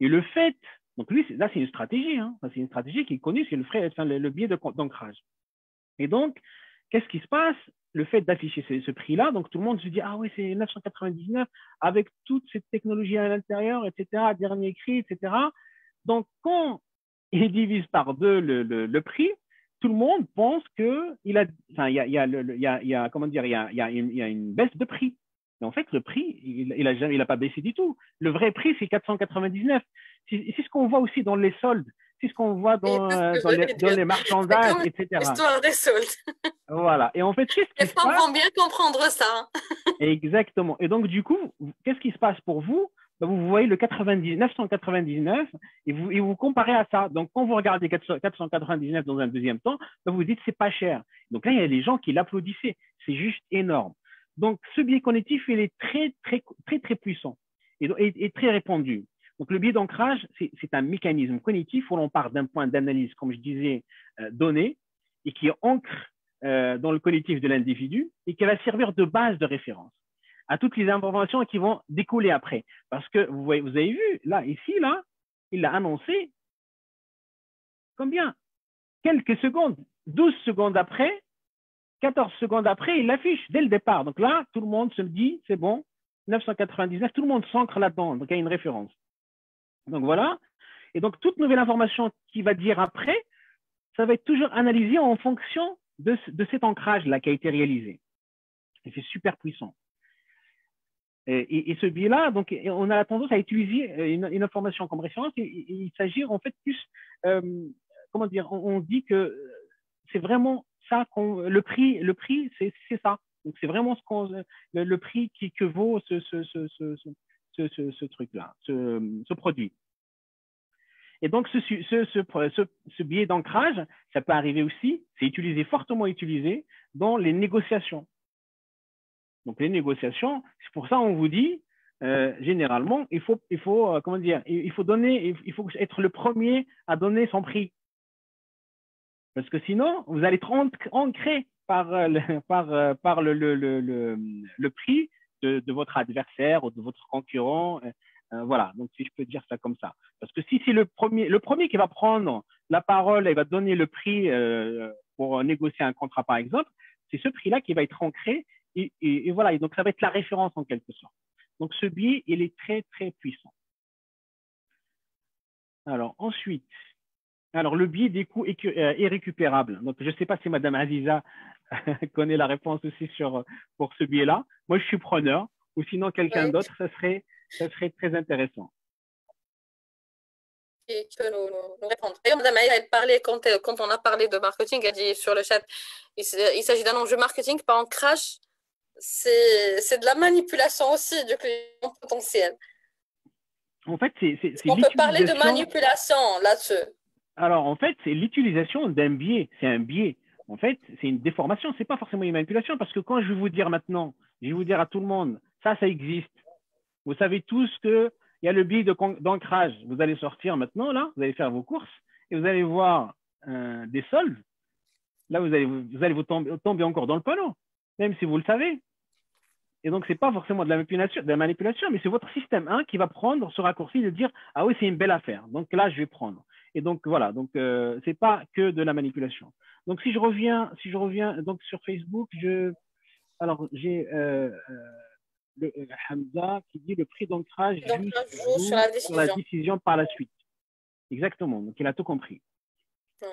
Et le fait, donc lui, là, c'est une stratégie, hein, c'est une stratégie qui est connue, c'est le, biais d'ancrage. Et donc, qu'est-ce qui se passe? Le fait d'afficher ce, prix-là, donc tout le monde se dit, ah oui, c'est 999, avec toute cette technologie à l'intérieur, etc., dernier cri, etc. Donc, quand il divise par deux le, le prix, tout le monde pense que il a, enfin, il y a, il y a, il y a, il y a comment dire, il y a, il y a, une, il y a une baisse de prix. Mais en fait, le prix, il, il a jamais, il a pas baissé du tout. Le vrai prix, c'est 499. C'est ce qu'on voit aussi dans les soldes. C'est ce qu'on voit dans, euh, dans, les, dans, les, marchandages, etc. L'histoire des soldes. voilà. Et en fait, qu'est-ce qui se passe vont bien comprendre ça. Exactement. Et donc, du coup, qu'est-ce qui se passe pour vous vous voyez le 90, 999 et vous, comparez à ça. Donc, quand vous regardez 499 dans un deuxième temps, vous vous dites c'est pas cher. Donc là, il y a des gens qui l'applaudissaient. C'est juste énorme. Donc, ce biais cognitif, il est très, très, très, très puissant et, et, très répandu. Donc, le biais d'ancrage, c'est un mécanisme cognitif où l'on part d'un point d'analyse, comme je disais, euh, donné, et qui ancre euh, dans le cognitif de l'individu et qui va servir de base de référence à toutes les informations qui vont découler après. Parce que vous, voyez, vous avez vu, là, ici, là, il l'a annoncé combien? Quelques secondes, 12 secondes après, 14 secondes après, il l'affiche dès le départ. Donc là, tout le monde se dit, c'est bon, 999, tout le monde s'ancre là-dedans. Donc il y a une référence. Donc voilà. Et donc toute nouvelle information qu'il va dire après, ça va être toujours analysé en fonction de, de cet ancrage-là qui a été réalisé. Et c'est super puissant. Et, et, ce biais-là, donc, on a tendance à utiliser une, une information comme référence il s'agit en fait plus, euh, comment dire, on, dit que c'est vraiment ça qu'on, le prix, le prix, c'est ça. Donc c'est vraiment ce qu'on, le, prix qui que vaut ce, ce, ce, ce, ce, truc-là, ce, produit. Et donc, ce, ce biais d'ancrage, ça peut arriver aussi, c'est utilisé, fortement utilisé dans les négociations. Donc les négociations, c'est pour ça on vous dit euh, généralement il faut il faut euh, comment dire il faut donner il faut être le premier à donner son prix. Parce que sinon vous allez être ancré par euh, le, par par le le, le, le, prix de, de, votre adversaire ou de votre concurrent voilà. Donc si je peux dire ça comme ça. Parce que si c'est le premier le premier qui va prendre la parole et va donner le prix pour négocier un contrat par exemple c'est ce prix là qui va être ancré et, et, et, voilà, et donc ça va être la référence en quelque sorte. Donc ce biais, il est très, très puissant. Alors ensuite, alors le biais des coûts est, euh. Donc je ne sais pas si Madame Aziza connaît la réponse aussi sur, pour ce biais-là. Moi, je suis preneur, ou sinon quelqu'un d'autre, ça serait, ça serait très intéressant. Qui peut nous, nous répondre. D'ailleurs, Madame Aïe, elle parlait, quand, quand on a parlé de marketing, elle dit sur le chat, il, il s'agit d'un enjeu marketing, pas en crash, c'est de la manipulation aussi du client potentiel. En fait, c'est. On peut parler de manipulation là-dessus. Alors, en fait, c'est l'utilisation d'un biais. C'est un biais. En fait, c'est une déformation. C'est pas forcément une manipulation parce que quand je vais vous dire maintenant, je vais vous dire à tout le monde, ça, ça existe. Vous savez tous qu'il y a le biais d'ancrage. Vous allez sortir maintenant, là, vous allez faire vos courses et vous allez voir euh, des soldes. Là, vous allez vous, allez vous tomber, tomber encore dans le panneau même si vous le savez. Et donc, ce n'est pas forcément de la manipulation, de la manipulation mais c'est votre système 1 qui va prendre ce raccourci de dire Ah oui, c'est une belle affaire. Donc là, je vais prendre. Et donc, voilà. Donc, euh, ce n'est pas que de la manipulation. Donc, si je reviens, si je reviens donc, sur Facebook, je. Alors, j'ai euh, euh le, Hamza qui dit le prix d'ancrage joue, sur la décision par la suite. Exactement. Donc, il a tout compris. Oui.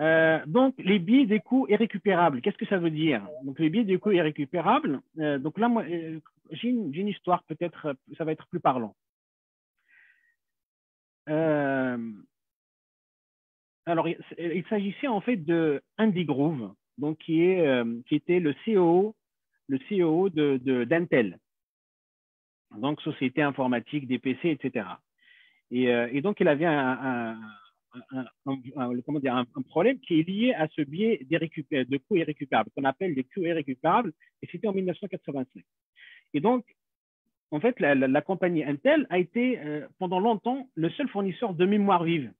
Euh, donc, les biais des coûts irrécupérables, qu'est-ce que ça veut dire? Donc, les biais des coûts irrécupérables, euh, donc là, euh, j'ai une, histoire, peut-être, ça va être plus parlant. Euh, alors, il, s'agissait en fait de Andy Groove, donc qui, est, qui était le CEO le CEO d'Intel, de, donc société informatique, des PC, etc. Et, donc, il avait un, un, problème qui est lié à ce biais de coûts irrécupérables, qu'on appelle les coûts irrécupérables, et c'était en 1985. Et donc, en fait, la, la, compagnie Intel a été euh, pendant longtemps le seul fournisseur de mémoire vive.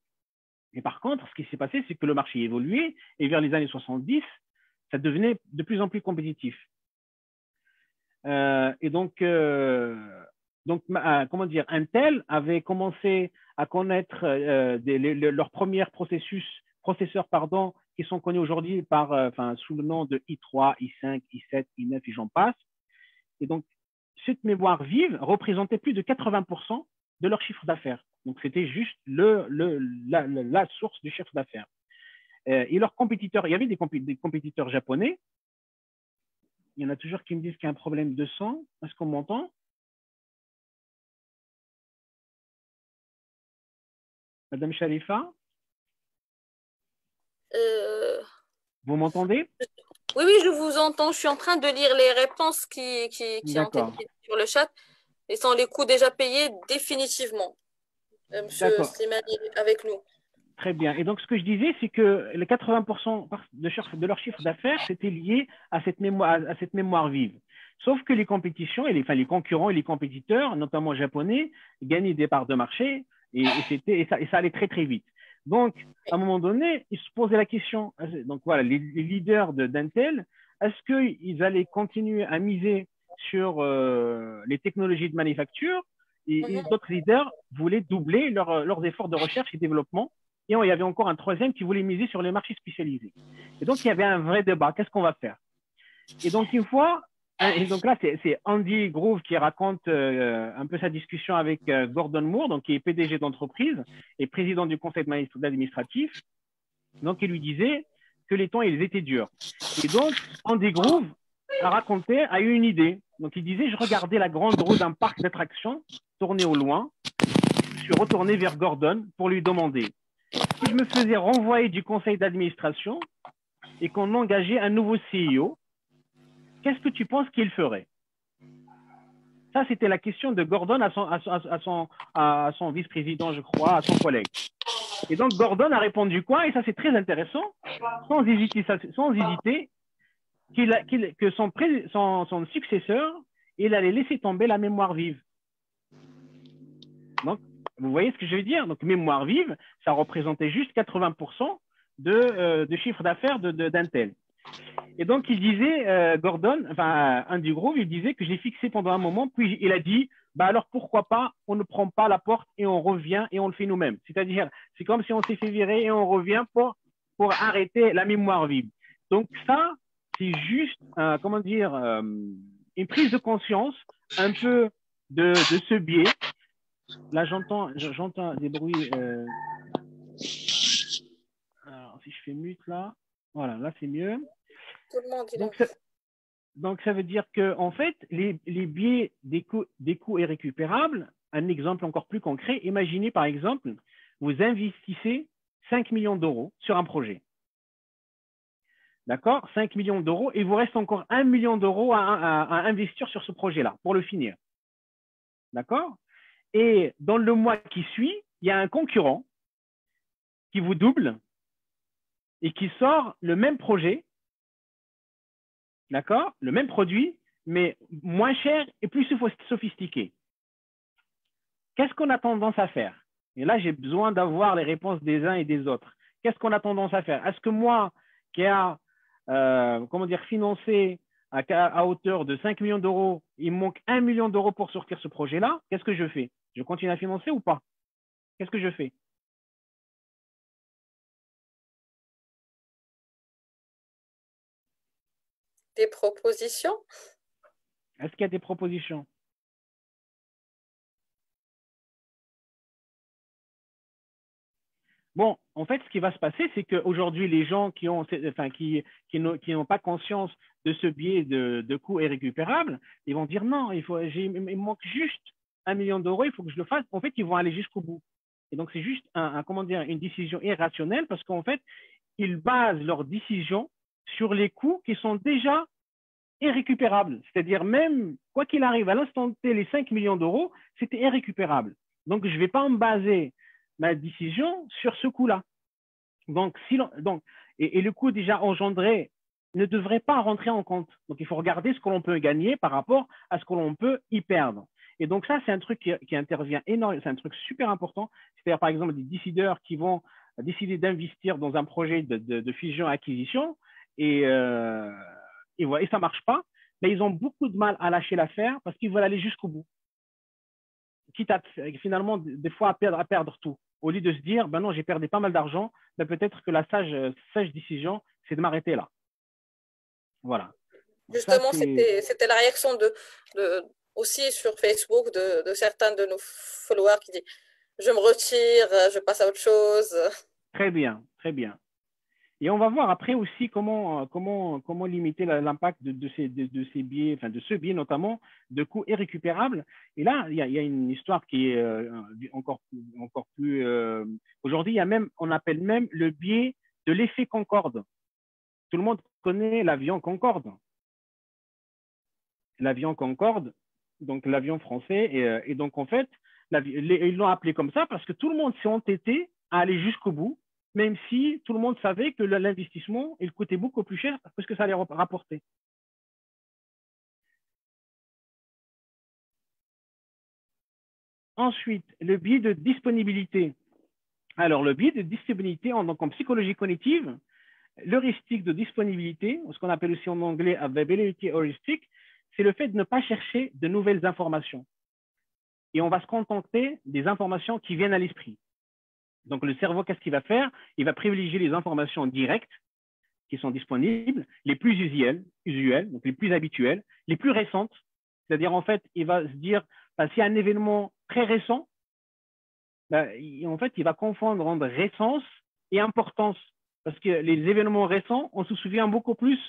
Et par contre, ce qui s'est passé, c'est que le marché évoluait et vers les années 70, ça devenait de plus en plus compétitif. Euh, et donc, euh, donc euh, comment dire, Intel avait commencé à connaître euh, leurs premiers processeurs pardon, qui sont connus aujourd'hui euh, sous le nom de i3, i5, i7, i9 et j'en passe. Et donc, cette mémoire vive représentait plus de 80% de leur chiffre d'affaires. Donc, c'était juste la, source du chiffre d'affaires. Et leurs compétiteurs, il y avait des, des, compétiteurs japonais. Il y en a toujours qui me disent qu'il y a un problème de son. Est-ce qu'on m'entend? Madame Sharifa euh... Vous m'entendez? Oui, oui, je vous entends. Je suis en train de lire les réponses qui, qui, qui ont été sur le chat. Et sont les coûts déjà payés définitivement. Euh, Monsieur Slimani avec nous. Très bien. Et donc, ce que je disais, c'est que les 80% de, de leur chiffre d'affaires, c'était lié à cette, mémoire, à cette mémoire vive. Sauf que les compétitions, et les, enfin, les concurrents et les compétiteurs, notamment japonais, gagnaient des parts de marché et, et, c'était, et, ça, et ça allait très, très vite. Donc, à un moment donné, ils se posaient la question, donc voilà, les, les leaders d'Intel, est-ce qu'ils allaient continuer à miser sur euh, les technologies de manufacture? Et, et d'autres leaders voulaient doubler leur, leurs efforts de recherche et développement. Et il y avait encore un troisième qui voulait miser sur les marchés spécialisés. Et donc, il y avait un vrai débat. Qu'est-ce qu'on va faire? Et donc, une fois, et donc là, c'est Andy Groove qui raconte euh, un peu sa discussion avec euh, Gordon Moore, donc qui est PDG d'entreprise et président du conseil administratif. Donc, il lui disait que les temps, ils étaient durs. Et donc, Andy Groove a raconté, a eu une idée. Donc, il disait, je regardais la grande roue d'un parc d'attractions tourner au loin. Je suis retourné vers Gordon pour lui demander si je me faisais renvoyer du conseil d'administration et qu'on engageait un nouveau CEO, qu'est-ce que tu penses qu'il ferait? Ça, c'était la question de Gordon à son, à son, à son, à son vice-président, je crois, à son collègue. Et donc, Gordon a répondu quoi? Et ça, c'est très intéressant, sans hésiter, sans hésiter que son, son, son successeur, il allait laisser tomber la mémoire vive. Donc, vous voyez ce que je veux dire? Donc, mémoire vive, ça représentait juste 80% de, euh, de chiffre d'affaires d'Intel. De, et donc, il disait, euh, Gordon, enfin, un du groupe, il disait que j'ai fixé pendant un moment, puis il a dit, bah alors pourquoi pas, on ne prend pas la porte et on revient et on le fait nous-mêmes. C'est-à-dire, c'est comme si on s'est fait virer et on revient pour, pour arrêter la mémoire vive. Donc, ça, c'est juste, euh, comment dire, euh, une prise de conscience un peu de, ce biais. Là, j'entends, j'entends des bruits. Alors, si je fais mute là, voilà, là c'est mieux. Donc ça, veut dire que, en fait, les, les biais des coûts, des coûts irrécupérables, un exemple encore plus concret, imaginez par exemple, vous investissez 5 millions d'euros sur un projet. D'accord? 5 millions d'euros et vous reste encore 1 million d'euros à, investir sur ce projet-là pour le finir. D'accord? Et dans le mois qui suit, il y a un concurrent qui vous double et qui sort le même projet D'accord? Le même produit, mais moins cher et plus sophistiqué. Qu'est-ce qu'on a tendance à faire? Et là, j'ai besoin d'avoir les réponses des uns et des autres. Qu'est-ce qu'on a tendance à faire? Est-ce que moi, qui a, euh, comment dire, financé à, à, hauteur de 5 millions d'euros, il me manque 1 million d'euros pour sortir ce projet-là, qu'est-ce que je fais? Je continue à financer ou pas? Qu'est-ce que je fais? Propositions? Est-ce qu'il y a des propositions? Bon, en fait, ce qui va se passer, c'est qu'aujourd'hui, les gens qui ont, enfin, qui, qui n'ont pas conscience de ce biais de, de coûts irrécupérables, ils vont dire non, il, faut, il manque juste un million d'euros, il faut que je le fasse. En fait, ils vont aller jusqu'au bout. Et donc, c'est juste un, un, comment dire, une décision irrationnelle parce qu'en fait, ils basent leur décision sur les coûts qui sont déjà irrécupérable. C'est-à-dire même, quoi qu'il arrive, à l'instant T, les 5 millions d'euros, c'était irrécupérable. Donc, je ne vais pas me baser ma décision sur ce coût-là. Donc, si donc et, le coût déjà engendré ne devrait pas rentrer en compte. Donc, il faut regarder ce que l'on peut gagner par rapport à ce que l'on peut y perdre. Et donc, ça, c'est un truc qui, intervient énormément, c'est un truc super important. C'est-à-dire, par exemple, des décideurs qui vont décider d'investir dans un projet de, fusion-acquisition et, euh, et, voilà, et ça ne marche pas, mais ils ont beaucoup de mal à lâcher l'affaire parce qu'ils veulent aller jusqu'au bout. Quitte à finalement, des fois, à perdre, à perdre tout. Au lieu de se dire, ben non, j'ai perdu pas mal d'argent, ben peut-être que la sage, sage décision, c'est de m'arrêter là. Voilà. Justement, c'était la réaction de, de, aussi sur Facebook de, de, certains de nos followers qui disent je me retire, je passe à autre chose. Très bien, très bien. Et on va voir après aussi comment, comment, comment limiter l'impact de, ces, de, ces biais, enfin de ce biais notamment, de coûts irrécupérables. Et là, il y a, une histoire qui est euh, encore, encore plus. Euh, aujourd'hui, on appelle même le biais de l'effet Concorde. Tout le monde connaît l'avion Concorde. L'avion Concorde, donc l'avion français. Euh, et, donc, en fait, ils l'ont appelé comme ça parce que tout le monde s'est entêté à aller jusqu'au bout, même si tout le monde savait que l'investissement, il coûtait beaucoup plus cher parce que ça allait rapporter. Ensuite, le biais de disponibilité. Alors, le biais de disponibilité, en, donc en psychologie cognitive, l'heuristique de disponibilité, ce qu'on appelle aussi en anglais availability heuristic, c'est le fait de ne pas chercher de nouvelles informations. Et on va se contenter des informations qui viennent à l'esprit. Donc le cerveau, qu'est-ce qu'il va faire? Il va privilégier les informations directes qui sont disponibles, les plus usuelles, donc les plus habituelles, les plus récentes. C'est-à-dire, en fait, il va se dire, bah, s'il y a un événement très récent, bah, en fait, il va confondre entre récence et importance. Parce que les événements récents, on se souvient beaucoup plus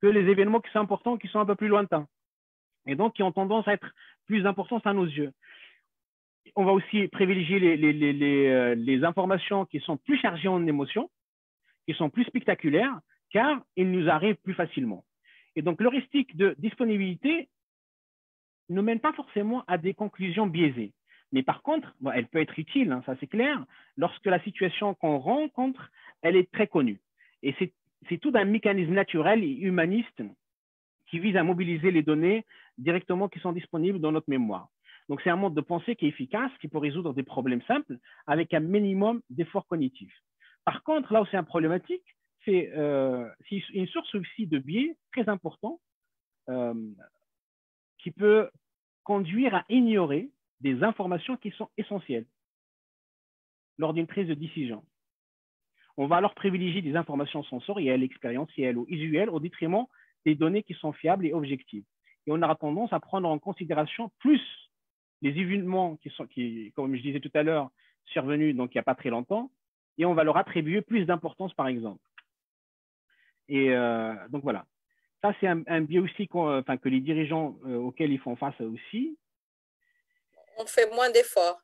que les événements qui sont importants, qui sont un peu plus lointains. Et donc, qui ont tendance à être plus importants à nos yeux on va aussi privilégier euh, les, informations qui sont plus chargées en émotions, qui sont plus spectaculaires, car ils nous arrivent plus facilement. Et donc, l'heuristique de disponibilité ne mène pas forcément à des conclusions biaisées. Mais par contre, elle peut être utile, hein, ça c'est clair, lorsque la situation qu'on rencontre, elle est très connue. Et c'est tout un mécanisme naturel et humaniste qui vise à mobiliser les données directement qui sont disponibles dans notre mémoire. Donc, c'est un mode de pensée qui est efficace, qui peut résoudre des problèmes simples avec un minimum d'efforts cognitifs. Par contre, là où c'est un problématique, c'est euh, une source aussi de biais très important euh, qui peut conduire à ignorer des informations qui sont essentielles lors d'une prise de décision. On va alors privilégier des informations sensorielles, expérientielles ou visuelles au détriment des données qui sont fiables et objectives. Et on aura tendance à prendre en considération plus les événements qui sont, qui, comme je disais tout à l'heure, survenus donc il n'y a pas très longtemps, et on va leur attribuer plus d'importance, par exemple. Et euh, donc voilà. Ça, c'est un, biais aussi enfin, que les dirigeants euh, auxquels ils font face aussi. On fait moins d'efforts.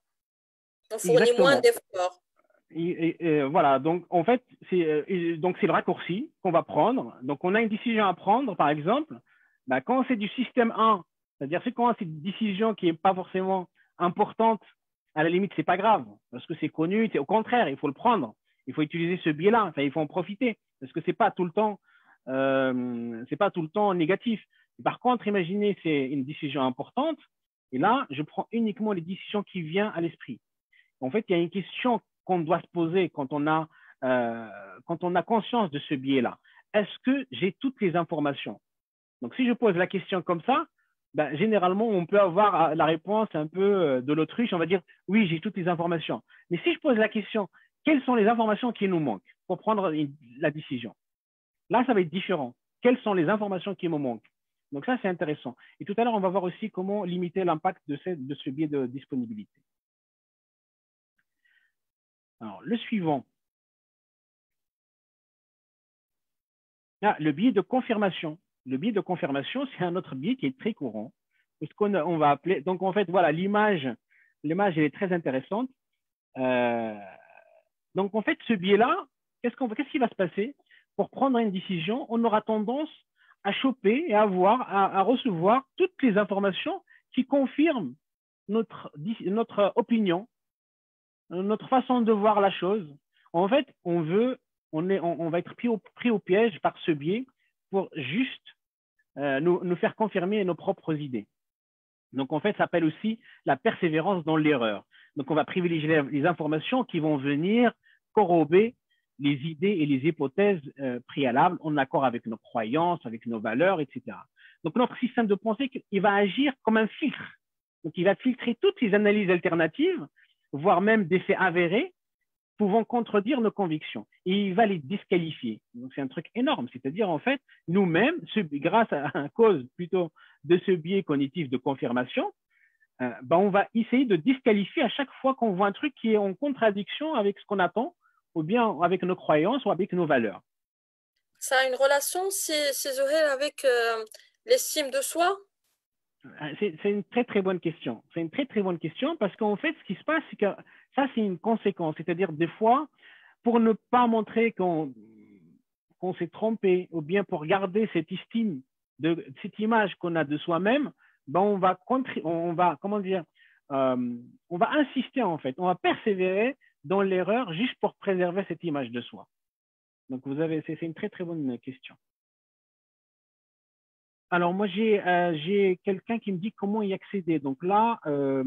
On fournit moins d'efforts. Et, voilà, donc en fait, euh, c'est le raccourci qu'on va prendre. Donc on a une décision à prendre, par exemple, bah, quand c'est du système 1, c'est-à-dire, c'est quand c'est une décision qui n'est pas forcément importante, à la limite, c'est pas grave, parce que c'est connu, au contraire, il faut le prendre. Il faut utiliser ce biais-là, il faut en profiter, parce que c'est pas euh, pas tout le temps négatif. Par contre, imaginez, c'est une décision importante, et là, je prends uniquement les décisions qui viennent à l'esprit. En fait, il y a une question qu'on doit se poser quand on a, euh, quand on a conscience de ce biais-là. Est-ce que j'ai toutes les informations? Donc, si je pose la question comme ça, ben, généralement, on peut avoir euh, la réponse un peu euh, de l'autruche. On va dire, oui, j'ai toutes les informations. Mais si je pose la question, quelles sont les informations qui nous manquent pour prendre la décision? Là, ça va être différent. Quelles sont les informations qui me manquent? Donc ça, c'est intéressant. Et tout à l'heure, on va voir aussi comment limiter l'impact de, de ce biais de disponibilité. Alors, le suivant. Ah, le biais de confirmation le biais de confirmation, c'est un autre biais qui est très courant. Ce on va appeler, donc en fait, voilà, l'image, l'image, elle est très intéressante. Euh, donc en fait, ce biais-là, qu'est-ce, qu'on, qu'est-ce qui va se passer? Pour prendre une décision, on aura tendance à choper et à voir, à, recevoir toutes les informations qui confirment notre, notre opinion, notre façon de voir la chose. En fait, on veut, on, est, on, va être pris au, piège par ce biais pour juste euh, nous, faire confirmer nos propres idées. Donc, en fait, ça s'appelle aussi la persévérance dans l'erreur. Donc, on va privilégier les informations qui vont venir corrober les idées et les hypothèses euh, préalables en accord avec nos croyances, avec nos valeurs, etc. Donc, notre système de pensée, il va agir comme un filtre. Donc, il va filtrer toutes les analyses alternatives, voire même des faits avérés, pouvant contredire nos convictions. Et il va les disqualifier. Donc, c'est un truc énorme. C'est-à-dire, en fait, nous-mêmes, grâce à, à cause plutôt de ce biais cognitif de confirmation, euh, ben, on va essayer de disqualifier à chaque fois qu'on voit un truc qui est en contradiction avec ce qu'on attend, ou bien avec nos croyances ou avec nos valeurs. Ça a une relation, si avec euh, l'estime de soi? Euh, c'est une très très bonne question. C'est une très très bonne question parce qu'en fait, ce qui se passe, c'est que ça, c'est une conséquence. C'est-à-dire, des fois, pour ne pas montrer qu'on s'est trompé ou bien pour garder cette estime, cette image qu'on a de soi-même, ben on va, comment dire, euh, on va insister en fait, on va persévérer dans l'erreur juste pour préserver cette image de soi. Donc vous avez, c'est une très très bonne question. Alors moi j'ai euh, quelqu'un qui me dit comment y accéder. Donc là, euh,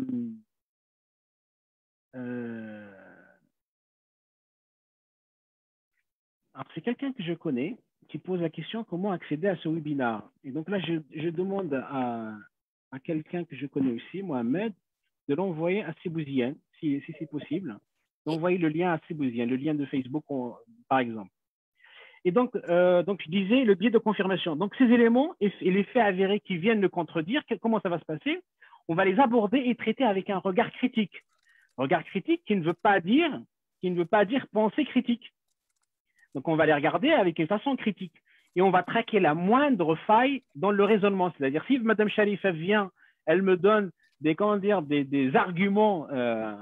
c'est quelqu'un que je connais qui pose la question comment accéder à ce webinaire. Et donc là, je, demande à, à quelqu'un que je connais aussi, Mohamed, de l'envoyer à Sébouzienne, si, si c'est possible, d'envoyer le lien à Sébouzienne, le lien de Facebook, par exemple. Et donc, euh, donc, je disais le biais de confirmation. Donc, ces éléments et, les faits avérés qui viennent le contredire, comment ça va se passer? On va les aborder et traiter avec un regard critique. Regard critique qui ne veut pas dire, qui ne veut pas dire pensée critique. Donc, on va les regarder avec une façon critique et on va traquer la moindre faille dans le raisonnement. C'est-à-dire, si Mme Sharifa vient, elle me donne des, comment dire, des, arguments euh,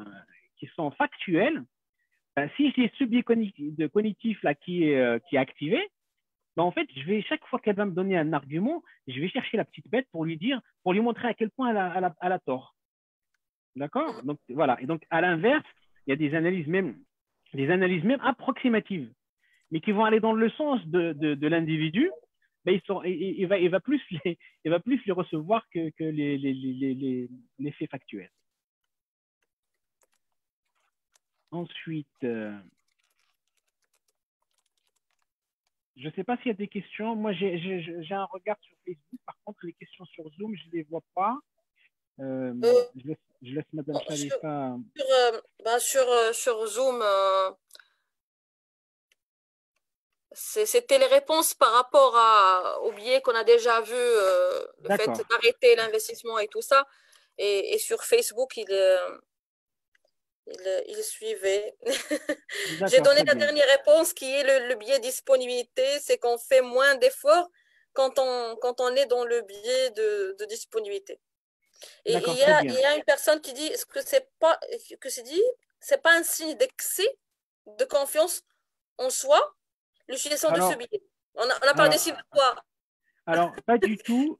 qui sont factuels, ben, si j'ai ce biais cognitif, là qui est, euh, qui est activé, ben, en fait, je vais, chaque fois qu'elle va me donner un argument, je vais chercher la petite bête pour lui dire, pour lui montrer à quel point elle a, elle a tort. D'accord? Donc, voilà. Et donc, à l'inverse, il y a des analyses même, des analyses même approximatives mais qui vont aller dans le sens de, de, l'individu, ben il, va, il, va plus les, il va plus les recevoir que, que les, les, les, les, faits factuels. Ensuite, euh, je ne sais pas s'il y a des questions. Moi, j'ai un regard sur Facebook. Par contre, les questions sur Zoom, je ne les vois pas. Euh, euh, je, laisse, je, laisse, Madame Chalifa. Sur, bah, sur, sur, Zoom, c'était les réponses par rapport à, au biais qu'on a déjà vu, euh, le fait d'arrêter l'investissement et tout ça. Et, et sur Facebook, il, euh, il, il, suivait. J'ai donné la dernière réponse qui est le, le biais disponibilité, c'est qu'on fait moins d'efforts quand on, quand on est dans le biais de, de disponibilité. Et il y, a, il y, a, une personne qui dit que c'est pas que c'est dit, c'est pas un signe d'excès de confiance en soi, l'utilisation de ce billet. On a, on a parlé de quoi Alors, pas du tout.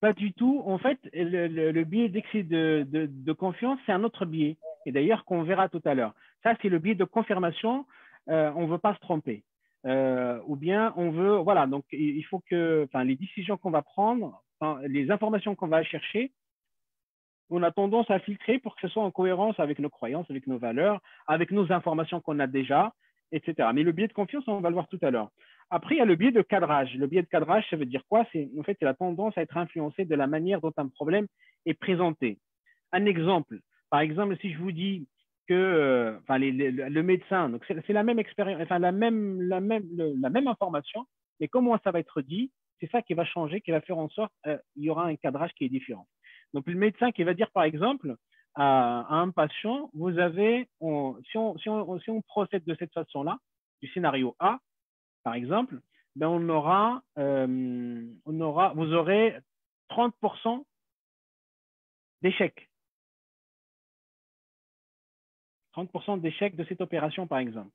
pas, du, tout. En fait, le, le, biais d'excès de, de, de, confiance, c'est un autre biais. Et d'ailleurs, qu'on verra tout à l'heure. Ça, c'est le biais de confirmation. Euh, on ne veut pas se tromper. Euh, ou bien on veut, voilà, donc il faut que, enfin, les décisions qu'on va prendre, les informations qu'on va chercher, on a tendance à filtrer pour que ce soit en cohérence avec nos croyances, avec nos valeurs, avec nos informations qu'on a déjà, etc. Mais le biais de confiance, on va le voir tout à l'heure. Après, il y a le biais de cadrage. Le biais de cadrage, ça veut dire quoi? C'est en fait la tendance à être influencé de la manière dont un problème est présenté. Un exemple, par exemple, si je vous dis que, euh, le médecin, c'est la même expérience, enfin la même information, mais comment ça va être dit, c'est ça qui va changer, qui va faire en sorte qu'il euh, y aura un cadrage qui est différent. Donc le médecin qui va dire par exemple, à, un patient, vous avez, si, on, procède de cette façon-là, du scénario A, par exemple, ben on aura, euh, on aura, vous aurez 30% d'échecs. 30% d'échecs de cette opération, par exemple.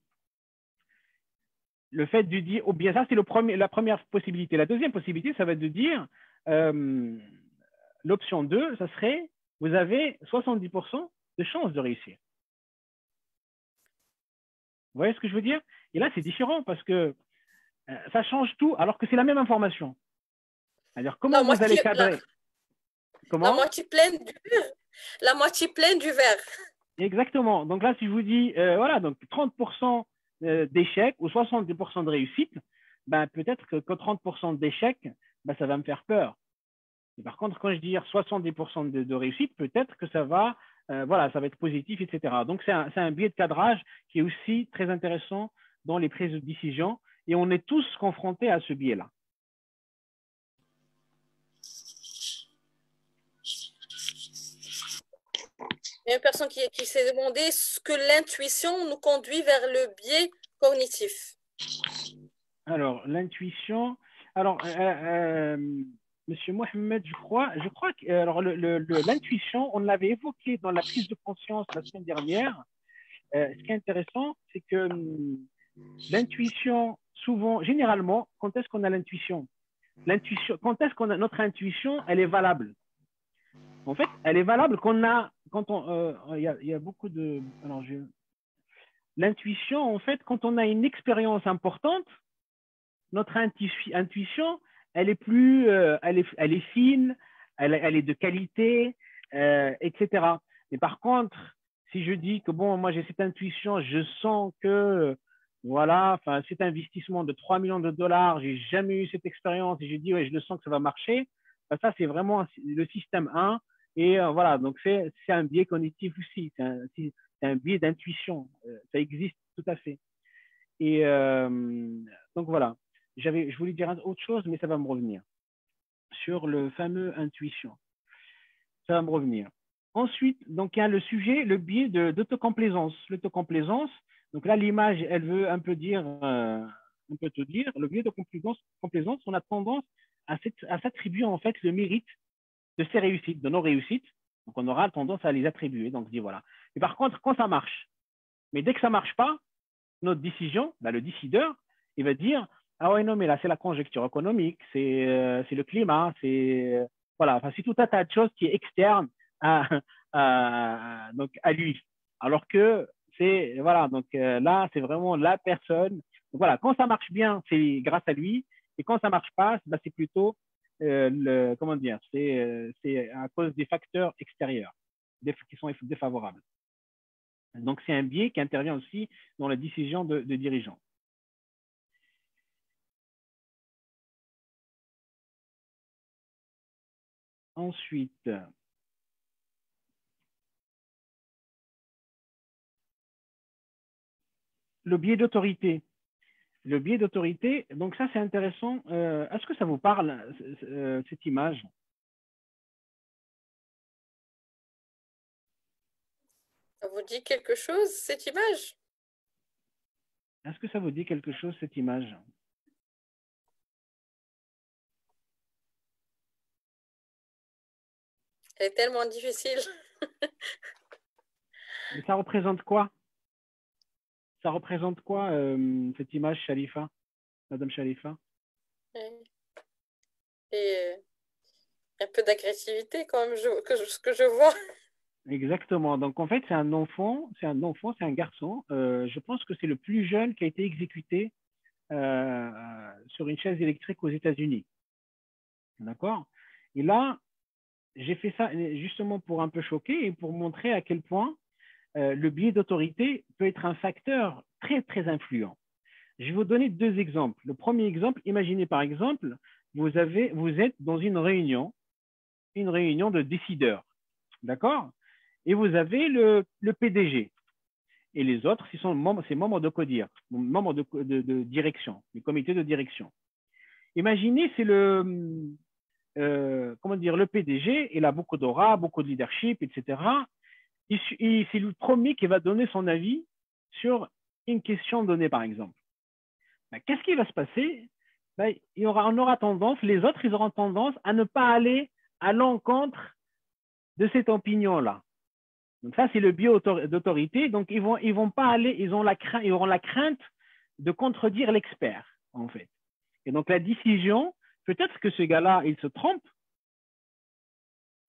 Le fait de dire, ou bien ça, c'est la première possibilité. La deuxième possibilité, ça va être de dire, euh, l'option 2, ça serait, vous avez 70% de chances de réussir. Vous voyez ce que je veux dire? Et là, c'est différent parce que euh, ça change tout alors que c'est la même information. C'est-à-dire, comment vous allez cadrer? Comment? La moitié pleine du verre. La moitié pleine du verre. Exactement. Donc là, si je vous dis, euh, voilà, donc 30% euh, d'échecs ou 70% de réussite, ben, peut-être que, 30% d'échecs, ben, ça va me faire peur. par contre, quand je dis 70% de, réussite, peut-être que ça va, euh, voilà, ça va être positif, etc. Donc, c'est un, un, biais de cadrage qui est aussi très intéressant dans les prises de décision et on est tous confrontés à ce biais-là. Il y a une personne qui, qui s'est demandé ce que l'intuition nous conduit vers le biais cognitif. Alors, l'intuition. Alors, euh, euh, Monsieur Mohamed, je crois, je crois que alors l'intuition, on l'avait évoqué dans la prise de conscience la semaine dernière. Euh, ce qui est intéressant, c'est que hum, l'intuition, souvent, généralement, quand est-ce qu'on a l'intuition? L'intuition, quand est-ce qu'on a notre intuition, elle est valable? En fait, elle est valable qu'on a quand on, euh, il y, a beaucoup de, alors l'intuition, en fait, quand on a une expérience importante, notre intuition, elle est plus, euh, elle, est, elle est fine, elle, elle est de qualité, euh, etc. Mais par contre, si je dis que bon, moi j'ai cette intuition, je sens que voilà, enfin cet investissement de 3 millions de dollars, j'ai jamais eu cette expérience et j'ai dit ouais, je le sens que ça va marcher. Ben, ça c'est vraiment le système 1 et euh, voilà, donc c'est un biais cognitif aussi, c'est un, biais d'intuition, euh, ça existe tout à fait. Et euh, donc voilà, je voulais dire autre chose, mais ça va me revenir. Sur le fameux intuition, ça va me revenir. Ensuite, donc il y a le sujet, le biais d'autocomplaisance. L'autocomplaisance, donc là l'image, elle veut un peu dire, un peu te dire, le biais de complaisance, on a tendance à s'attribuer en fait le mérite de ces réussites, de nos réussites. Donc, on aura tendance à les attribuer. Donc, je voilà. Mais par contre, quand ça marche, mais dès que ça ne marche pas, notre décision, bah, le décideur, il va dire Ah ouais, non, mais là, c'est la conjecture économique, c'est euh, le climat, c'est euh, voilà, enfin, c'est tout un tas de choses qui est externe à, donc, à lui. Alors que c'est voilà, donc euh, là, c'est vraiment la personne. Donc, voilà, quand ça marche bien, c'est grâce à lui. Et quand ça marche pas, bah, c'est plutôt le, comment dire, euh, c'est à cause des facteurs extérieurs qui sont défavorables. Donc, c'est un biais qui intervient aussi dans la décision de dirigeants. Ensuite, le biais d'autorité le biais d'autorité, donc ça c'est intéressant. Euh, est-ce que ça vous parle, euh, cette image? Ça vous dit quelque chose, cette image? Est-ce que ça vous dit quelque chose, cette image? Elle est tellement difficile. ça représente quoi? Ça représente quoi euh, cette image Shalifa, Madame Shalifa Et euh, un peu d'agressivité quand même, que, ce que je vois. Exactement. Donc en fait, c'est un enfant, c'est un enfant, c'est un garçon. Euh, je pense que c'est le plus jeune qui a été exécuté sur une chaise électrique aux États-Unis. D'accord? Et là, j'ai fait ça justement pour un peu choquer et pour montrer à quel point euh, le biais d'autorité peut être un facteur très, très influent. Je vais vous donner deux exemples. Le premier exemple, imaginez par exemple, vous, êtes dans une réunion, une réunion de décideurs, d'accord? Et vous avez le, PDG. Et les autres, ce sont membres, c'est membres de CODIR, membres de, direction, du comité de direction. Imaginez, c'est le, euh, comment dire, le PDG, il a beaucoup d'aura, beaucoup de leadership, etc c'est le premier qui va donner son avis sur une question donnée, par exemple. Ben, qu'est-ce qui va se passer? Ben, il aura, On aura tendance, les autres, ils auront tendance à ne pas aller à l'encontre de cette opinion-là. Donc ça, c'est le biais d'autorité. Donc ils vont, ils vont pas aller, ils ont la ils auront la crainte de contredire l'expert, en fait. Et donc la décision, peut-être que ce gars-là, il se trompe,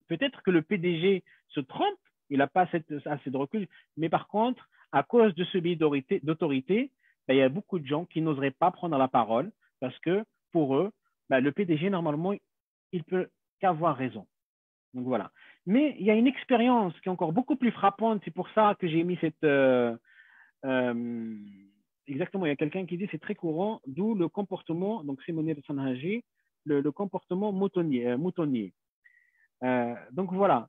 peut-être que le PDG se trompe, il n'a pas assez de recul, mais par contre, à cause de ce biais d'autorité, ben, il y a beaucoup de gens qui n'oseraient pas prendre la parole parce que pour eux, ben, le PDG, normalement, il peut qu'avoir raison. Donc voilà. Mais il y a une expérience qui est encore beaucoup plus frappante. C'est pour ça que j'ai mis cette. Euh, euh, exactement, il y a quelqu'un qui dit c'est très courant, d'où le comportement, donc de Sanhaji, le, le comportement moutonnier. Euh, moutonnier. donc voilà.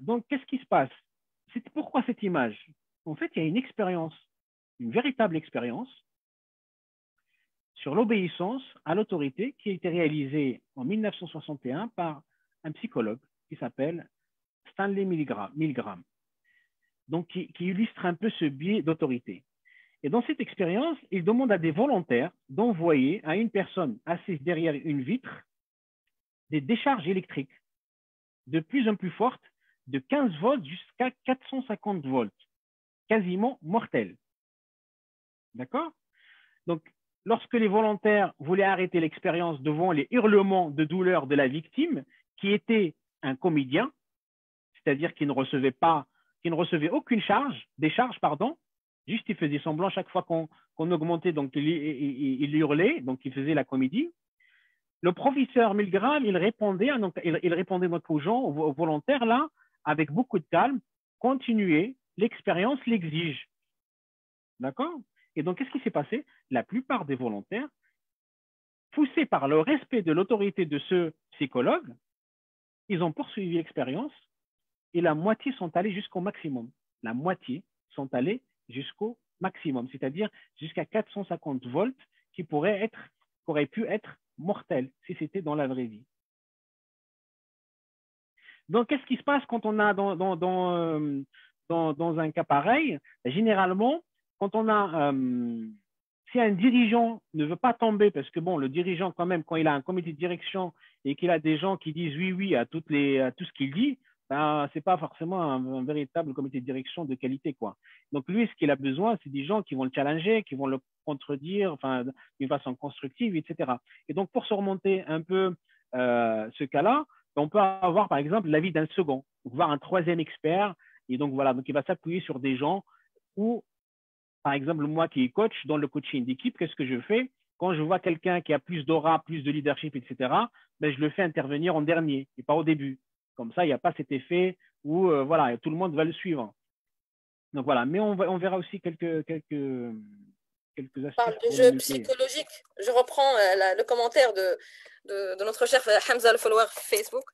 Donc qu'est-ce qui se passe? Pourquoi cette image? En fait, il y a une expérience, une véritable expérience sur l'obéissance à l'autorité qui a été réalisée en 1961 par un psychologue qui s'appelle Stanley Milgram, donc qui, illustre un peu ce biais d'autorité. Et dans cette expérience, il demande à des volontaires d'envoyer à une personne assise derrière une vitre des décharges électriques de plus en plus fortes, de 15 volts jusqu'à 450 volts, quasiment mortelles. D'accord? Donc, lorsque les volontaires voulaient arrêter l'expérience devant les hurlements de douleur de la victime, qui était un comédien, c'est-à-dire qu'il ne recevait pas, qui ne recevait aucune charge, des charges, pardon, juste il faisait semblant chaque fois qu'on augmentait, donc il, hurlait, donc il faisait la comédie. Le professeur Milgram, il répondait, répondait donc aux gens, aux volontaires là, avec beaucoup de calme, continuez, l'expérience l'exige. D'accord? Et donc, qu'est-ce qui s'est passé? La plupart des volontaires, poussés par le respect de l'autorité de ce psychologue, ils ont poursuivi l'expérience et la moitié sont allés jusqu'au maximum. La moitié sont allés jusqu'au maximum, c'est-à-dire jusqu'à 450 volts qui pourraient être, qui auraient pu être mortels si c'était dans la vraie vie. Donc, qu'est-ce qui se passe quand on a dans, dans, dans, euh, dans un cas pareil? Généralement, quand on a euh, si un dirigeant ne veut pas tomber, parce que bon, le dirigeant quand même, quand il a un comité de direction et qu'il a des gens qui disent oui, oui à, toutes les, tout ce qu'il dit, ben, c'est pas forcément un, véritable comité de direction de qualité, quoi. Donc lui, ce qu'il a besoin, c'est des gens qui vont le challenger, qui vont le contredire, enfin, d'une façon constructive, etc. Et donc, pour surmonter un peu euh, ce cas-là, on peut avoir, par exemple, l'avis d'un second, voire un troisième expert. Et donc, voilà, donc il va s'appuyer sur des gens où par exemple, moi qui est coach, dans le coaching d'équipe, qu'est-ce que je fais? Quand je vois quelqu'un qui a plus d'aura, plus de leadership, etc., ben, je le fais intervenir en dernier et pas au début. Comme ça, il n'y a pas cet effet où euh, voilà, tout le monde va le suivre. Donc voilà, mais on, on verra aussi quelques, quelques, quelques astuces. Parle du jeu psychologique. Je reprends euh, le commentaire de, de, notre cher Hamza, le follower Facebook.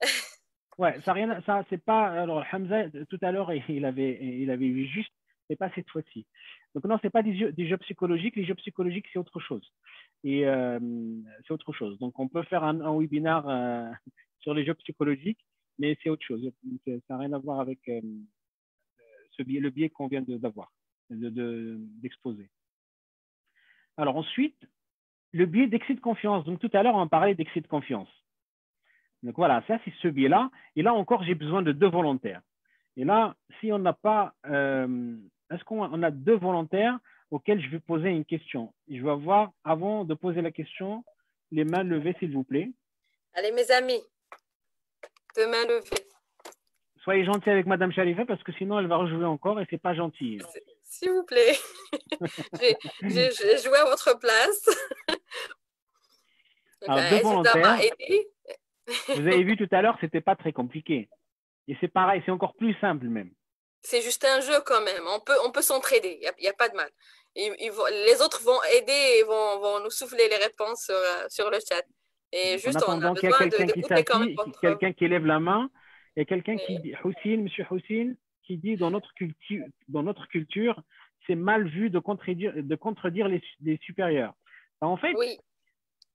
ouais, ça rien, ça c'est pas. Alors Hamza, tout à l'heure, il avait, il avait vu juste mais pas cette fois-ci. Donc non, ce n'est pas des jeux, des jeux, psychologiques. Les jeux psychologiques, c'est autre chose. Et euh, c'est autre chose. Donc on peut faire un, un webinaire euh, sur les jeux psychologiques, mais c'est autre chose. Ça n'a rien à voir avec euh, ce biais, le biais qu'on vient d'avoir, d'exposer. De, Alors ensuite, le biais d'excès de confiance. Donc tout à l'heure, on parlait d'excès de confiance. Donc voilà, ça c'est ce biais-là. Et là encore, j'ai besoin de deux volontaires. Et là, si on n'a pas est-ce qu'on a deux volontaires auxquels je vais poser une question? Je vais avoir, avant de poser la question, les mains levées, s'il vous plaît. Allez, mes amis, deux mains levées. Soyez gentils avec Madame Chalifa parce que sinon elle va rejouer encore et c'est pas gentil. S'il vous plaît, j'ai joué à votre place. Alors, deux volontaires. Vous avez vu tout à l'heure, c'était pas très compliqué. Et c'est pareil, c'est encore plus simple même c'est juste un jeu quand même. On peut, on peut s'entraider, il n'y a, pas de mal. les autres vont aider et vont, vont, nous souffler les réponses sur, euh, sur le chat. Et juste, on a besoin d'écouter quand même. Quelqu'un qui lève la main et quelqu'un qui dit, Houssine, monsieur Houssine, qui dit dans notre culture, dans notre culture c'est mal vu de contredire, de contredire les, les supérieurs. En fait, oui.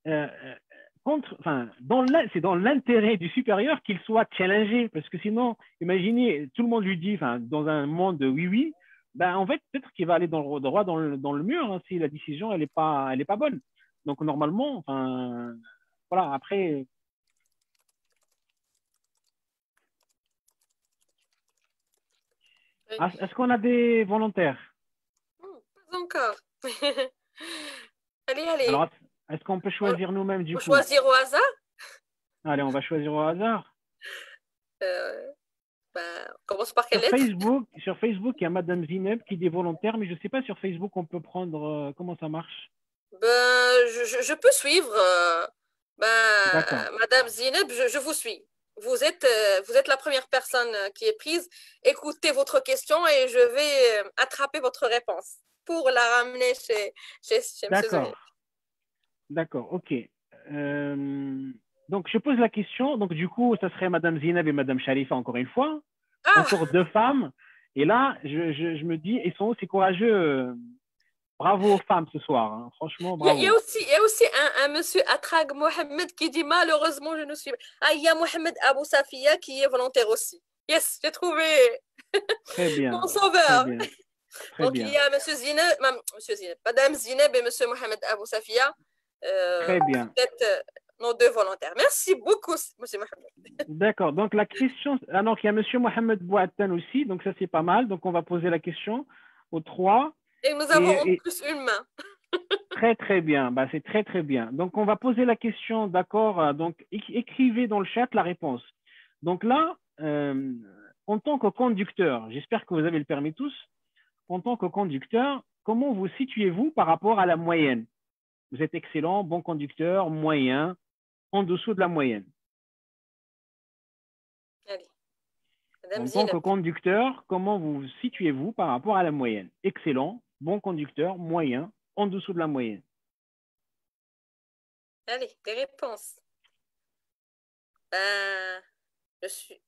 Euh, euh, enfin, c'est dans l'intérêt du supérieur qu'il soit challengé, parce que sinon, imaginez, tout le monde lui dit, enfin, dans un monde de oui, oui, ben, en fait, peut-être qu'il va aller dans le droit dans le, dans le mur hein, si la décision, elle n'est pas, elle est pas bonne. Donc, normalement, enfin, voilà, après. Est-ce qu'on a des volontaires? Pas encore. allez, allez. Alors, est-ce qu'on peut choisir nous-mêmes du Vous coup? choisir au hasard? Allez, on va choisir au hasard. Euh, ben, on commence par quelle Sur lettre? Facebook, sur Facebook, il y a Madame Zineb qui dit volontaire, mais je ne sais pas sur Facebook on peut prendre euh, comment ça marche? Ben, je, je- peux suivre. euh, ben, D'accord. Madame Zineb, je, je vous suis. Vous êtes, euh, vous êtes la première personne euh, qui est prise. Écoutez votre question et je vais euh, attraper votre réponse pour la ramener chez, chez, chez M. D'accord. D'accord, ok. Euh, donc je pose la question. Donc du coup, ça serait Madame Zineb et Madame Sharifa encore une fois. Ah, encore deux femmes. Et là, je, je, je me dis, ils sont aussi courageux. Bravo aux femmes ce soir. hein. Franchement, Il y a- bravo. il y a aussi, il y a aussi un, un monsieur Atrag Mohamed qui dit malheureusement je ne suis Ah, il y a Mohamed Abou Safia qui est volontaire aussi. Yes, j'ai trouvé Très bien. mon Très sauveur. bien. Très Donc bien. il y a monsieur Zineb, monsieur Zineb, Madame Zineb et monsieur Mohamed Abou Safia. Euh, Très bien. euh, nos deux volontaires. Merci beaucoup, monsieur Mohamed. D'accord. Donc la question. Ah donc il y a Monsieur Mohamed Bouatan aussi. Donc ça c'est pas mal. Donc on va poser la question aux trois. Et nous avons Et- en et- plus une main. Très très bien. Bah, c'est très très bien. Donc on va poser la question. D'accord. euh, Donc éc- écrivez dans le chat la réponse. Donc là, euh, en tant que conducteur, j'espère que vous avez le permis tous. En tant que conducteur, comment vous situez-vous par rapport à la moyenne? Vous êtes excellent, bon conducteur, moyen, en dessous de la moyenne. Allez. Madame En tant que conducteur, comment vous situez-vous par rapport à la moyenne? Excellent, bon conducteur, moyen, en dessous de la moyenne. Allez, des réponses. Ben, je suis.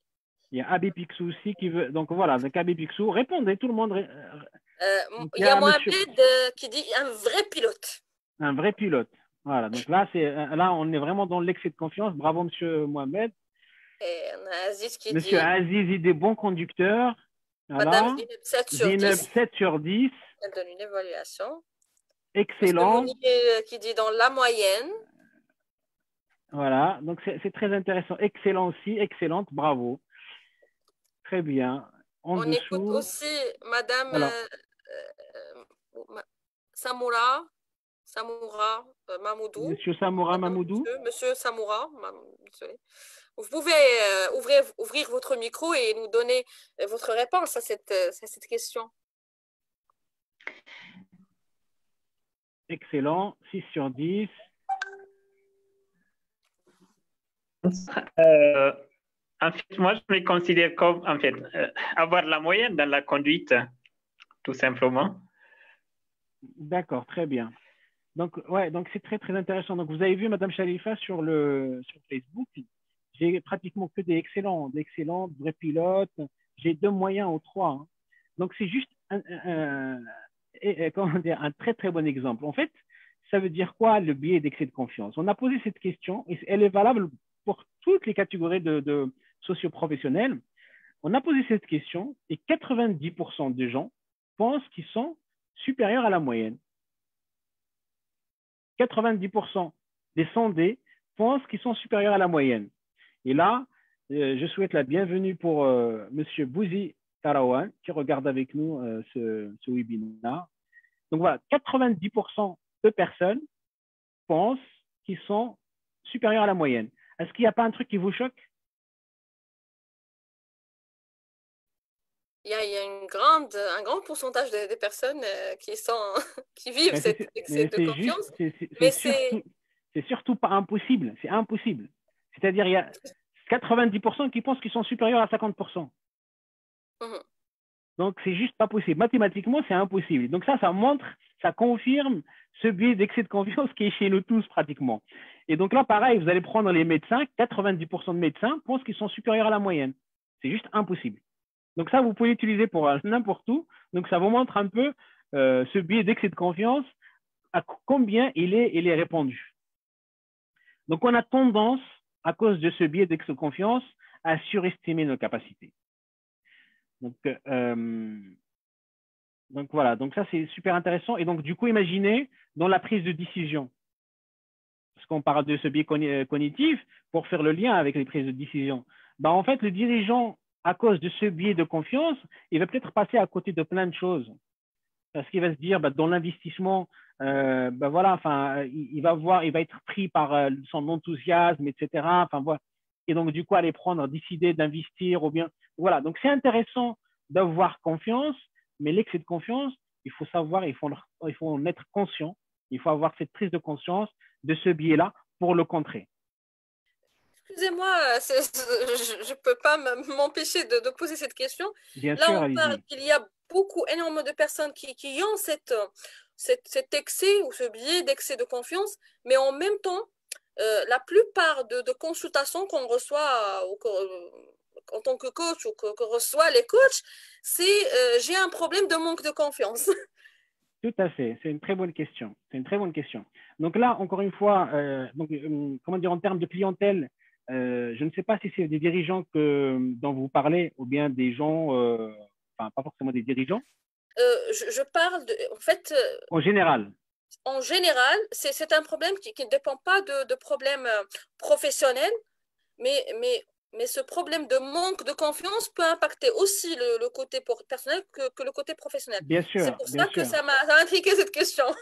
Il y a Abi Pixou aussi qui veut. Donc voilà, donc Abi Pixou, répondez, tout le monde. Euh, il y a Mohamed euh, qui dit un vrai pilote. Un vrai pilote. Voilà, donc là, c'est, là, on est vraiment dans l'excès de confiance. Bravo, monsieur Mohamed. Et on a Aziz qui Monsieur dit Aziz, il est bon conducteur. Voilà. Madame Zineb 7 sur Zineb, 10. 7 sur 10. Elle donne une évaluation. Excellent. Euh, qui dit dans la moyenne. Voilà, donc c'est très intéressant. Excellent aussi, excellente, bravo. Très bien. En On dessous, écoute aussi Madame Voilà. euh, euh, Samoura, Samoura euh, Mamoudou. Monsieur Samoura Mamoudou. Monsieur, monsieur Samoura. Vous pouvez ouvrir, ouvrir votre micro et nous donner votre réponse à cette, à cette question. Excellent, 6 sur 10. Euh, en fait, moi, je me considère comme, en fait, euh, avoir la moyenne dans la conduite, tout simplement. D'accord, très bien. Donc, ouais, donc c'est très, très intéressant. Donc, vous avez vu, Madame Sharifa, sur, le, sur Facebook, j'ai pratiquement que des excellents, d'excellents, de vrais pilotes. J'ai deux moyens ou trois. hein. Donc, c'est juste un, un très, très bon exemple. En fait, ça veut dire quoi le biais d'excès de confiance? On a posé cette question et elle est valable pour toutes les catégories de, de socioprofessionnels. On a posé cette question et 90% des gens pensent qu'ils sont supérieurs à la moyenne. 90% des sondés pensent qu'ils sont supérieurs à la moyenne. Et là, euh, je souhaite la bienvenue pour euh, Monsieur Bouzi Tarawan qui regarde avec nous euh, ce, ce webinaire. Donc voilà, 90% de personnes pensent qu'ils sont supérieurs à la moyenne. Est-ce qu'il n'y a pas un truc qui vous choque? Il y a, il y a une grande, un grand pourcentage de- des personnes euh, qui, sont, qui vivent Mais cet c'est- excès de confiance. mais surtout, c'est surtout pas impossible. C'est impossible. C'est-à-dire, il y a 90% qui pensent qu'ils sont supérieurs à 50%. Mhm. Donc, c'est juste pas possible. Mathématiquement, c'est impossible. Donc, ça, ça montre, ça confirme ce biais d'excès de confiance qui est chez nous tous pratiquement. Et donc là, pareil, vous allez prendre les médecins, 90% de médecins pensent qu'ils sont supérieurs à la moyenne. C'est juste impossible. Donc ça, vous pouvez l'utiliser pour n'importe où. Donc ça vous montre un peu euh, ce biais d'excès de confiance, à co- combien il est, il est répandu. Donc on a tendance, à cause de ce biais d'excès de confiance, à surestimer nos capacités. Donc, euh, donc voilà, donc ça c'est super intéressant. Et donc du coup, imaginez dans la prise de décision, parce qu'on parle de ce biais euh, cognitif pour faire le lien avec les prises de décision. Ben, en fait, le dirigeant, à cause de ce biais de confiance, il va peut-être passer à côté de plein de choses. parce qu'il va se dire, bah, dans l'investissement, euh, bah, voilà, enfin, il, va voir, il va être pris par euh, son enthousiasme, etc. Enfin, voilà. Et donc, du coup, aller prendre, décider d'investir ou bien, voilà. Donc, c'est intéressant d'avoir confiance, mais l'excès de confiance, il faut savoir, il faut, il faut en être conscient, il faut avoir cette prise de conscience de ce biais-là pour le contrer. Excusez-moi, je ne peux pas m'empêcher de, poser cette question. Bien Là, sûr, on parle qu'il y a beaucoup, énormément de personnes qui, qui ont cette, cet excès ou ce biais d'excès de confiance, mais en même temps, euh, la plupart de, consultations qu'on reçoit euh, en tant que coach ou que, reçoit les coachs, c'est euh, j'ai un problème de manque de confiance. Tout à fait, c'est une très bonne question. C'est une très bonne question. Donc là, encore une fois, donc, comment dire en termes de clientèle, je ne sais pas si c'est des dirigeants que, dont vous parlez ou bien des gens, enfin pas forcément des dirigeants. Je, parle de, en fait. en général en général, c'est un problème qui, ne dépend pas de, de problèmes euh, professionnels, mais, mais, mais ce problème de manque de confiance peut impacter aussi le, côté personnel que, le côté professionnel. Bien sûr. C'est pour ça que ça m'a intrigué cette question.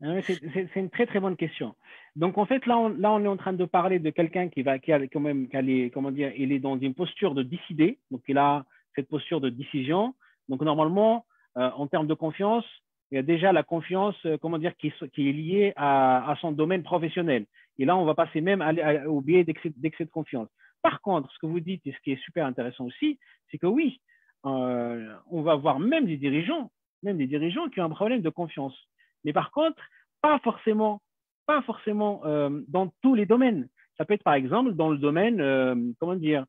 Ah c'est une très très bonne question. Donc en fait là on, là on est en train de parler de quelqu'un qui va qui a quand même qui comment dire il est dans une posture de décider donc il a cette posture de décision donc normalement euh, en termes de confiance il y a déjà la confiance, euh, comment dire, qui, est liée à, son domaine professionnel. Et là, on va passer même au biais d'excès de confiance. Par contre, ce que vous dites et ce qui est super intéressant aussi, c'est que oui, euh, on va voir même des dirigeants, même des dirigeants qui ont un problème de confiance. Mais par contre, pas forcément, pas forcément euh, dans tous les domaines. Ça peut être par exemple dans le domaine, comment dire,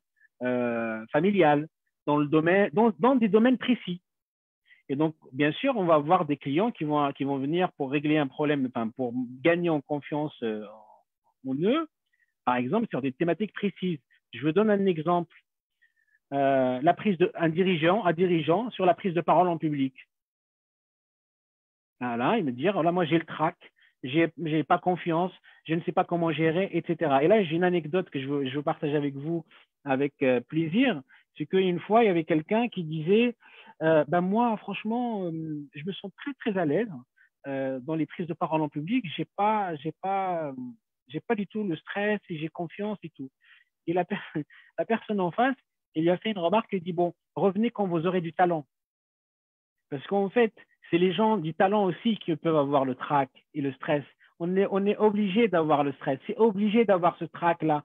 familial, dans le domaine, dans des domaines précis. Et donc, bien sûr, on va avoir des clients qui vont, qui vont venir pour régler un problème, pour gagner en confiance euh, en eux, par exemple, sur des thématiques précises. Je vous donne un exemple. Euh, un dirigeant, un dirigeant sur la prise de parole en public. Voilà, il me dit, oh là, moi, j'ai le trac, j'ai, pas confiance, je ne sais pas comment gérer, etc. Et là, j'ai une anecdote que je veux partager avec vous avec euh, plaisir. C'est qu'une fois, il y avait quelqu'un qui disait, euh, ben moi, franchement, euh, je me sens très très à l'aise euh, dans les prises de parole en public. J'ai pas, j'ai pas, j'ai pas du tout le stress et j'ai confiance et tout. Et la, personne en face, il lui a fait une remarque. Il dit bon, revenez quand vous aurez du talent, parce qu'en fait, c'est les gens du talent aussi qui peuvent avoir le trac et le stress. On est, on est obligé d'avoir le stress. C'est obligé d'avoir ce trac là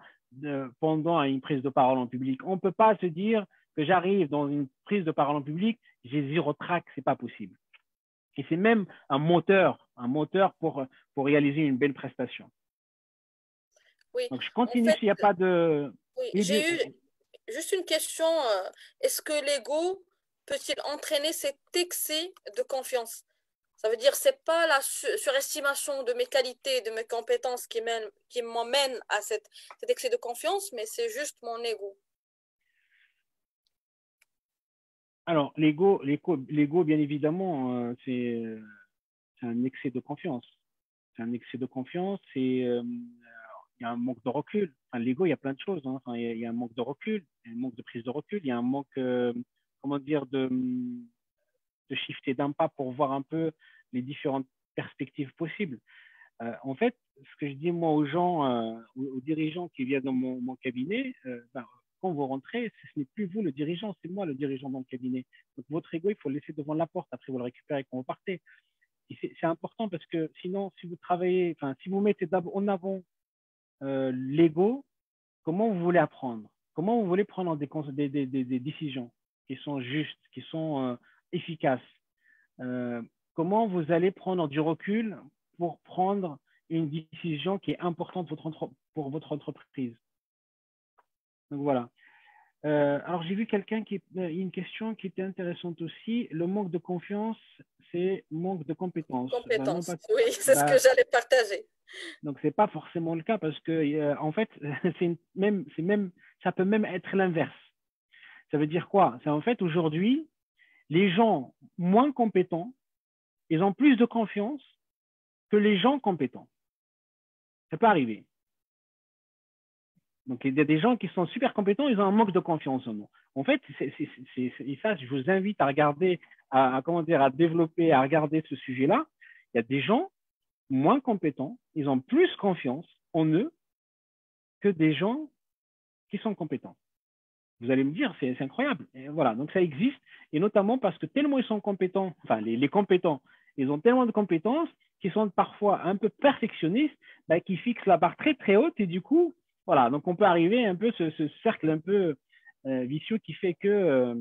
pendant une prise de parole en public. On ne peut pas se dire que j'arrive dans une prise de parole en public, j'ai zéro trac, c'est pas possible. Et c'est même un moteur, un moteur pour, pour réaliser une belle prestation. Oui. Donc je continue s'il n'y a pas de. Oui, j'ai eu juste une question. Euh, est-ce que l'ego peut-il entraîner cet excès de confiance? Ça veut dire c'est pas la surestimation de mes qualités, de mes compétences qui m'emmène à cet excès de confiance, mais c'est juste mon ego. Alors, l'ego, l'ego, bien évidemment, euh, c'est, un excès de confiance. C'est un excès de confiance et euh, il y a un manque de recul. Enfin, l'ego, il y a plein de choses. Hein. Enfin, il, y a, un manque de recul, il y un manque de prise de recul, il y a un manque, euh, comment dire, de, de shifter d'un pas pour voir un peu les différentes perspectives possibles. en fait, ce que je dis moi aux gens, aux, dirigeants qui viennent dans mon, mon cabinet, ben, vous rentrez, ce n'est plus vous le dirigeant, c'est moi le dirigeant dans le cabinet. Donc votre ego, il faut le laisser devant la porte, après vous le récupérez quand vous partez. C'est important parce que sinon, si vous travaillez, enfin, si vous mettez en avant euh, l'ego, comment vous voulez apprendre? Comment vous voulez prendre des décisions qui sont justes, qui sont euh, efficaces? Euh, Comment vous allez prendre du recul pour prendre une décision qui est importante pour votre entreprise? Donc voilà. Euh, alors j'ai vu quelqu'un qui euh, une question qui était intéressante aussi. Le manque de confiance, c'est manque de compétences. Compétences. oui, c'est ce bah, que j'allais partager. Donc c'est pas forcément le cas parce que euh, en fait c'est même c'est même ça peut même être l'inverse. Ça veut dire quoi? C'est en fait aujourd'hui les gens moins compétents, ils ont plus de confiance que les gens compétents. Ça peut arriver. Donc, il y a des gens qui sont super compétents, ils ont un manque de confiance en nous. En fait, ça, je vous invite à regarder, à, comment dire, à développer, à regarder ce sujet-là. Il y a des gens moins compétents, ils ont plus confiance en eux que des gens qui sont compétents. Vous allez me dire, c'est incroyable. Voilà, donc ça existe, et notamment parce que tellement ils sont compétents, enfin les, compétents, ils ont tellement de compétences qu'ils sont parfois un peu perfectionnistes, bah, qui fixent la barre très très haute, et du coup, voilà, donc on peut arriver un peu ce, ce cercle un peu euh, vicieux qui fait que euh,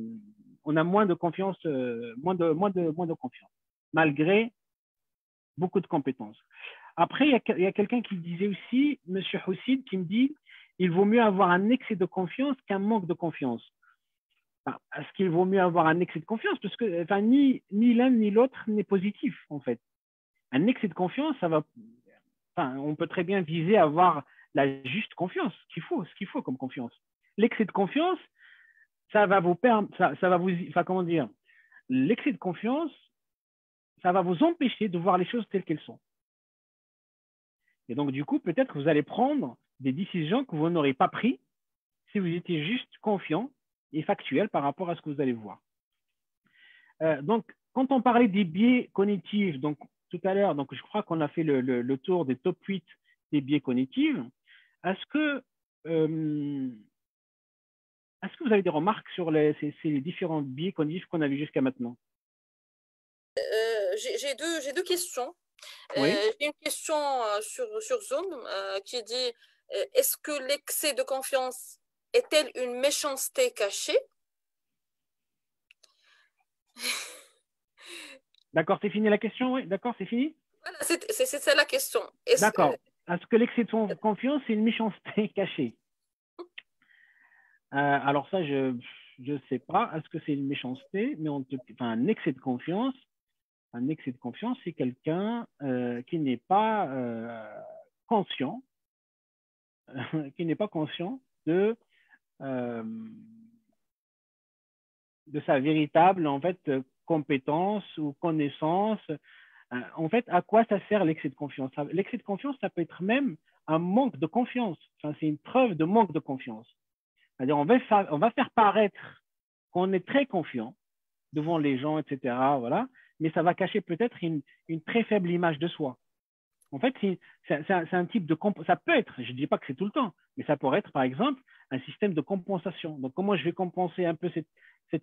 on a moins de confiance, euh, moins de moins de moins de confiance, malgré beaucoup de compétences. Après, il y a, quelqu'un qui disait aussi, Monsieur Houssid, qui me dit, il vaut mieux avoir un excès de confiance qu'un manque de confiance. Est-ce qu'il vaut mieux avoir un excès de confiance? Parce que enfin, ni, ni l'un ni l'autre n'est positif, en fait. Un excès de confiance, ça va. Enfin, on peut très bien viser à avoir la juste confiance, ce qu'il faut, ce comme confiance. L'excès de confiance, ça va vous permettre, ça, va vous, comment dire, l'excès de confiance, ça va vous empêcher de voir les choses telles qu'elles sont. Et donc, du coup, peut-être que vous allez prendre des décisions que vous n'aurez pas prises si vous étiez juste confiant et factuel par rapport à ce que vous allez voir. Euh, donc, quand on parlait des biais cognitifs, tout à l'heure, donc je crois qu'on a fait le, tour des top 8 des biais cognitifs. Est-ce que, euh, est-ce que vous avez des remarques sur les, ces, différents biais cognitifs qu'on a vus jusqu'à maintenant? Euh, J'ai deux, deux, questions. Euh, j'ai une question sur, sur Zoom qui dit Est-ce que l'excès de confiance est-elle une méchanceté cachée? D'accord, c'est fini la question, oui, d'accord, c'est fini? Voilà, c'est ça la question. D'accord. Est-ce que l'excès de confiance est une méchanceté cachée Alors ça, je ne sais pas. Est-ce que c'est une méchanceté? Mais enfin, un excès de confiance, un excès de confiance, c'est quelqu'un euh, qui n'est pas euh, conscient, qui n'est pas conscient de, euh, de sa véritable en fait compétence ou connaissance. En fait, à quoi ça sert l'excès de confiance? L'excès de confiance, ça peut être même un manque de confiance. C'est une preuve de manque de confiance. C'est-à-dire, on va, on va faire paraître qu'on est très confiant devant les gens, etc. Voilà mais ça va cacher peut-être une, très faible image de soi. En fait, c'est un, type de ça peut être, je ne dis pas que c'est tout le temps, mais ça pourrait être par exemple un système de compensation. Donc comment je vais compenser un peu cette,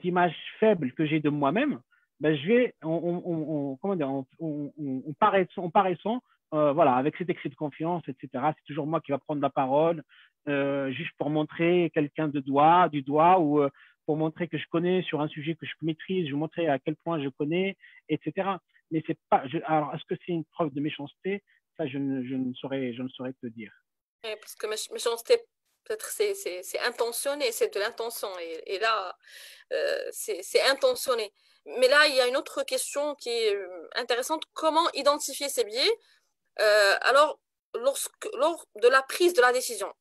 image faible que j'ai de moi-même ben, je vais, on, comment dire, on, paraissant, euh, voilà, avec cet excès de confiance, etc. C'est toujours moi qui va prendre la parole, euh, juste pour montrer quelqu'un de doigt, du doigt, ou euh, pour montrer que je connais sur un sujet que je maîtrise, je montrer à quel point je connais, etc. Mais c'est pas. alors, est-ce que c'est une preuve de méchanceté? Ça, je ne, je ne, saurais, je ne saurais te dire. parce que méchanceté, peut-être, c'est intentionné, c'est de l'intention. Et, là, euh, c'est intentionné. Mais là, il y a une autre question qui est euh, intéressante. Comment identifier ces biais euh, Alors, lorsque, lors de la prise de la décision,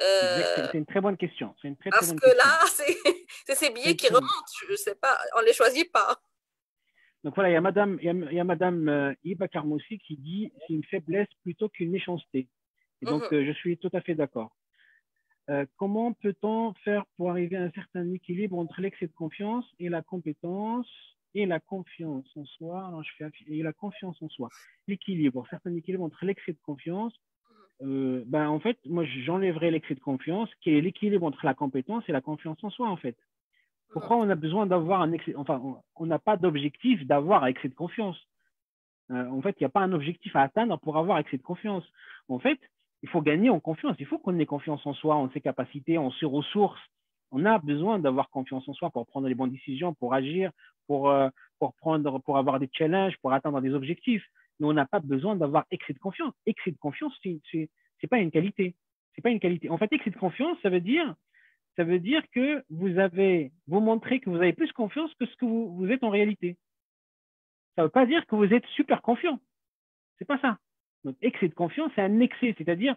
euh, c'est une très bonne question. Une très, parce que là, c'est ces billets qui remontent. Je ne sais pas, on ne les choisit pas. Donc voilà, il y a Madame, il y a, Madame Iba Karmoussi qui dit c'est une faiblesse plutôt qu'une méchanceté. Et donc, mhm. euh, je suis tout à fait d'accord. Comment peut-on faire pour arriver à un certain équilibre entre l'excès de confiance et la compétence et la confiance en soi? Alors, je fais, et la confiance en soi. L'équilibre, un certain équilibre entre l'excès de confiance euh, ben, en fait, moi, j'enlèverais l'excès de confiance, qui est l'équilibre entre la compétence et la confiance en soi, en fait. Pourquoi on a besoin d'avoir un excès, enfin, on n'a pas d'objectif d'avoir excès de confiance? Euh, en fait, il n'y a pas un objectif à atteindre pour avoir excès de confiance. En fait, il faut gagner en confiance. Il faut qu'on ait confiance en soi, en ses capacités, en ses ressources. On a besoin d'avoir confiance en soi pour prendre les bonnes décisions, pour agir, pour, euh, prendre, pour avoir des challenges, pour atteindre des objectifs mais on n'a pas besoin d'avoir excès de confiance. Excès de confiance, c'est n'est pas une qualité. C'est pas une qualité. En fait, excès de confiance, ça veut dire, que vous avez, vous montrez que vous avez plus confiance que ce que vous, vous êtes en réalité. Ça ne veut pas dire que vous êtes super confiant. C'est pas ça. Donc, excès de confiance, c'est un excès, c'est-à-dire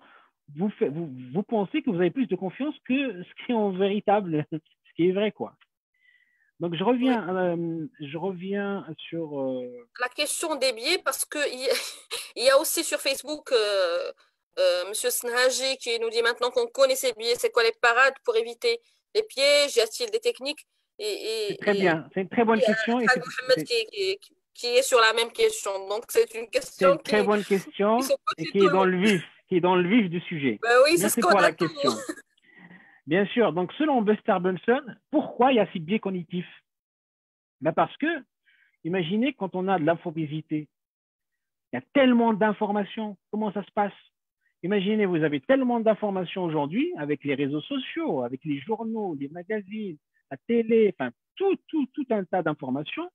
vous, vous, vous pensez que vous avez plus de confiance que ce qui est en véritable, ce qui est vrai, quoi. Donc, je reviens, euh, je reviens sur. Euh, La question des biais, parce qu'il y, y, a aussi sur Facebook, euh, euh, Monsieur Snhaji qui nous dit maintenant qu'on connaît ces biais, c'est quoi les parades pour éviter les pièges? Y a-t-il des techniques? Et, Très bien, c'est une très bonne question. Et Mohamed qui, qui, est sur la même question. Donc c'est une question. Une très bonne question et qui est dans le vif, qui est dans le vif du sujet. Ben oui, c'est ce qu'on la question. Bien sûr. Donc, selon Buster Bunson, pourquoi il y a ces biais cognitifs? Ben Parce que, imaginez quand on a de l'infobésité, il y a tellement d'informations. Comment ça se passe? Imaginez, vous avez tellement d'informations aujourd'hui avec les réseaux sociaux, avec les journaux, les magazines, la télé, enfin, tout, tout, tout un tas d'informations.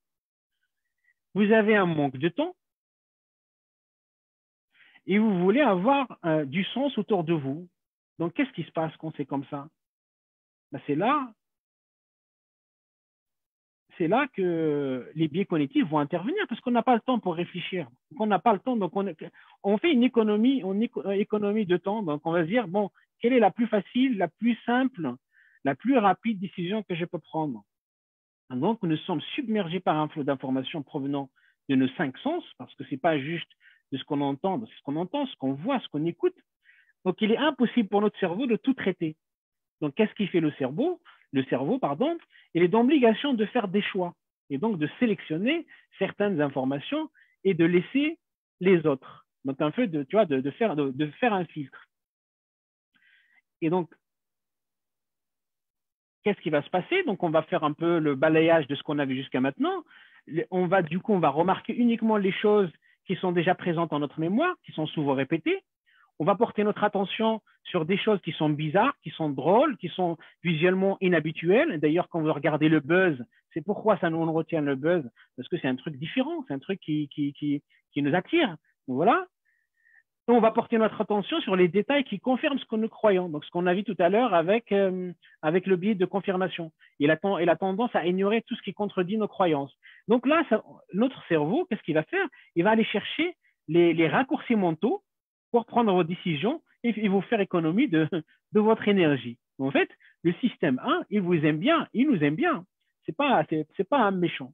Vous avez un manque de temps et vous voulez avoir euh, du sens autour de vous. Donc, qu'est-ce qui se passe quand c'est comme ça? Ben, C'est là c'est là que les biais cognitifs vont intervenir parce qu'on n'a pas le temps pour réfléchir. on n'a pas le temps, donc on, fait une économie, une économie de temps. Donc on va se dire bon, quelle est la plus facile, la plus simple, la plus rapide décision que je peux prendre? Donc nous sommes submergés par un flot d'informations provenant de nos cinq sens parce que c'est pas juste de ce qu'on entend, c'est ce qu'on entend, ce qu'on voit, ce qu'on écoute. Donc il est impossible pour notre cerveau de tout traiter. Donc qu'est-ce qui fait le cerveau? Le cerveau, pardon, il est dans l'obligation de faire des choix et donc de sélectionner certaines informations et de laisser les autres. Donc, un peu de, tu vois, de, faire, de, faire un filtre. Et donc, qu'est-ce qui va se passer? Donc, on va faire un peu le balayage de ce qu'on a vu jusqu'à maintenant. On va, du coup, on va remarquer uniquement les choses qui sont déjà présentes en notre mémoire, qui sont souvent répétées on va porter notre attention sur des choses qui sont bizarres, qui sont drôles, qui sont visuellement inhabituelles. D'ailleurs, quand vous regardez le buzz, c'est pourquoi ça nous retient le buzz, parce que c'est un truc différent, c'est un truc qui, qui, qui, qui nous attire. Voilà. On va porter notre attention sur les détails qui confirment ce que nous croyons. Donc, ce qu'on a vu tout à l'heure avec, euh, avec le biais de confirmation. Il a, il a tendance à ignorer tout ce qui contredit nos croyances. Donc là, notre cerveau, qu'est-ce qu'il va faire? Il va aller chercher les, raccourcis mentaux pour prendre vos décisions et, vous faire économie de, de votre énergie. En fait, le système 1, il vous aime bien, il nous aime bien. Ce n'est pas, pas un méchant.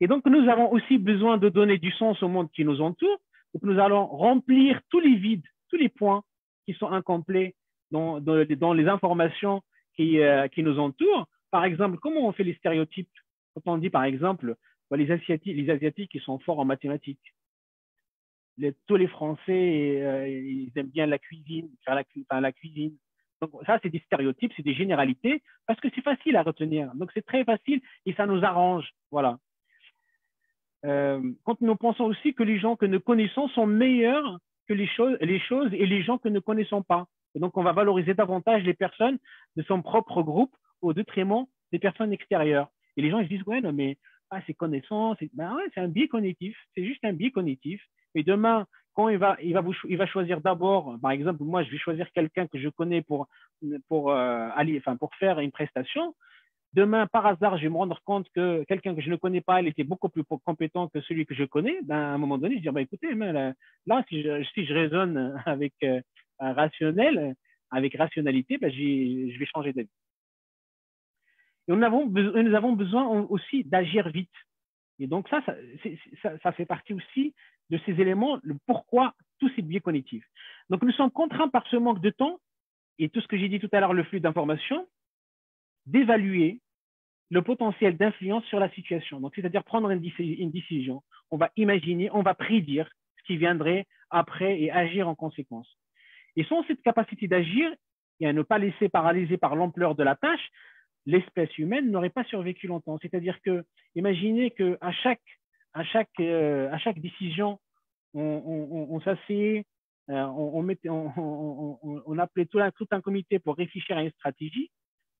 Et donc, nous avons aussi besoin de donner du sens au monde qui nous entoure. Donc, nous allons remplir tous les vides, tous les points qui sont incomplets dans, les informations qui, euh, qui nous entourent. Par exemple, comment on fait les stéréotypes Quand on dit, par exemple, bah, les, Asiatiques, les Asiatiques qui sont forts en mathématiques tous les Français, euh, ils aiment bien la cuisine, faire la, la cuisine. Donc ça, c'est des stéréotypes, c'est des généralités, parce que c'est facile à retenir. Donc c'est très facile et ça nous arrange. Voilà. Euh, quand nous pensons aussi que les gens que nous connaissons sont meilleurs que les choses, les choses et les gens que nous ne connaissons pas. Donc on va valoriser davantage les personnes de son propre groupe au détriment des personnes extérieures. Et les gens ils se disent ouais non mais ah, c'est connaissance, ben ouais, c'est un biais cognitif, c'est juste un biais cognitif. Et demain, quand il va, il va, il va choisir d'abord, par exemple, moi, je vais choisir quelqu'un que je connais pour, pour, euh, aller, pour faire une prestation. Demain, par hasard, je vais me rendre compte que quelqu'un que je ne connais pas, il était beaucoup plus compétent que celui que je connais. Ben, à un moment donné, je dire, bah, écoutez, là, là, si, je, raisonne avec euh, rationnel, avec rationalité, ben, je vais changer d'avis. Et nous avons, besoin aussi d'agir vite. Et donc ça ça, ça, ça, fait partie aussi de ces éléments, le pourquoi tous ces biais cognitifs. Donc nous sommes contraints par ce manque de temps et tout ce que j'ai dit tout à l'heure, le flux d'informations, d'évaluer le potentiel d'influence sur la situation. Donc c'est-à-dire prendre une, décision. On va imaginer, on va prédire ce qui viendrait après et agir en conséquence. Et sans cette capacité d'agir et à ne pas laisser paralyser par l'ampleur de la tâche, l'espèce humaine n'aurait pas survécu longtemps. C'est-à-dire que, imaginez qu'à chaque, à chaque, euh, à chaque décision, on, s'asseyait, euh, on, on, on, appelait tout un, tout un comité pour réfléchir à une stratégie.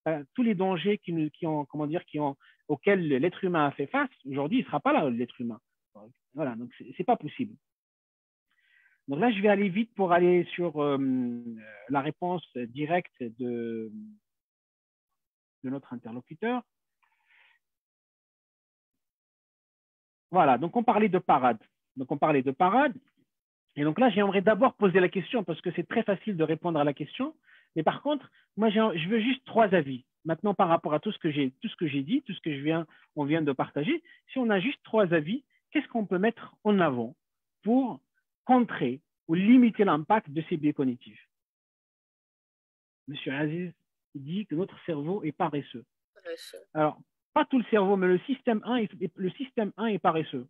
Euh, tous les dangers qui, ont, comment dire, qui ont, auxquels l'être humain a fait face, aujourd'hui, il ne sera pas là, l'être humain. Voilà, donc c'est pas possible. Donc là, je vais aller vite pour aller sur la réponse directe de, de notre interlocuteur. Voilà, donc on parlait de parade. Donc on parlait de parade. Et donc là, j'aimerais d'abord poser la question parce que c'est très facile de répondre à la question. Mais par contre, moi, je veux juste trois avis. Maintenant, par rapport à tout ce que j'ai, tout ce que j'ai dit, tout ce que je viens, on vient de partager, si on a juste trois avis, qu'est-ce qu'on peut mettre en avant pour contrer ou limiter l'impact de ces biais cognitifs? Monsieur Aziz dit que notre cerveau est paresseux. Alors, pas tout le cerveau, mais le système 1 est, le système 1 est paresseux.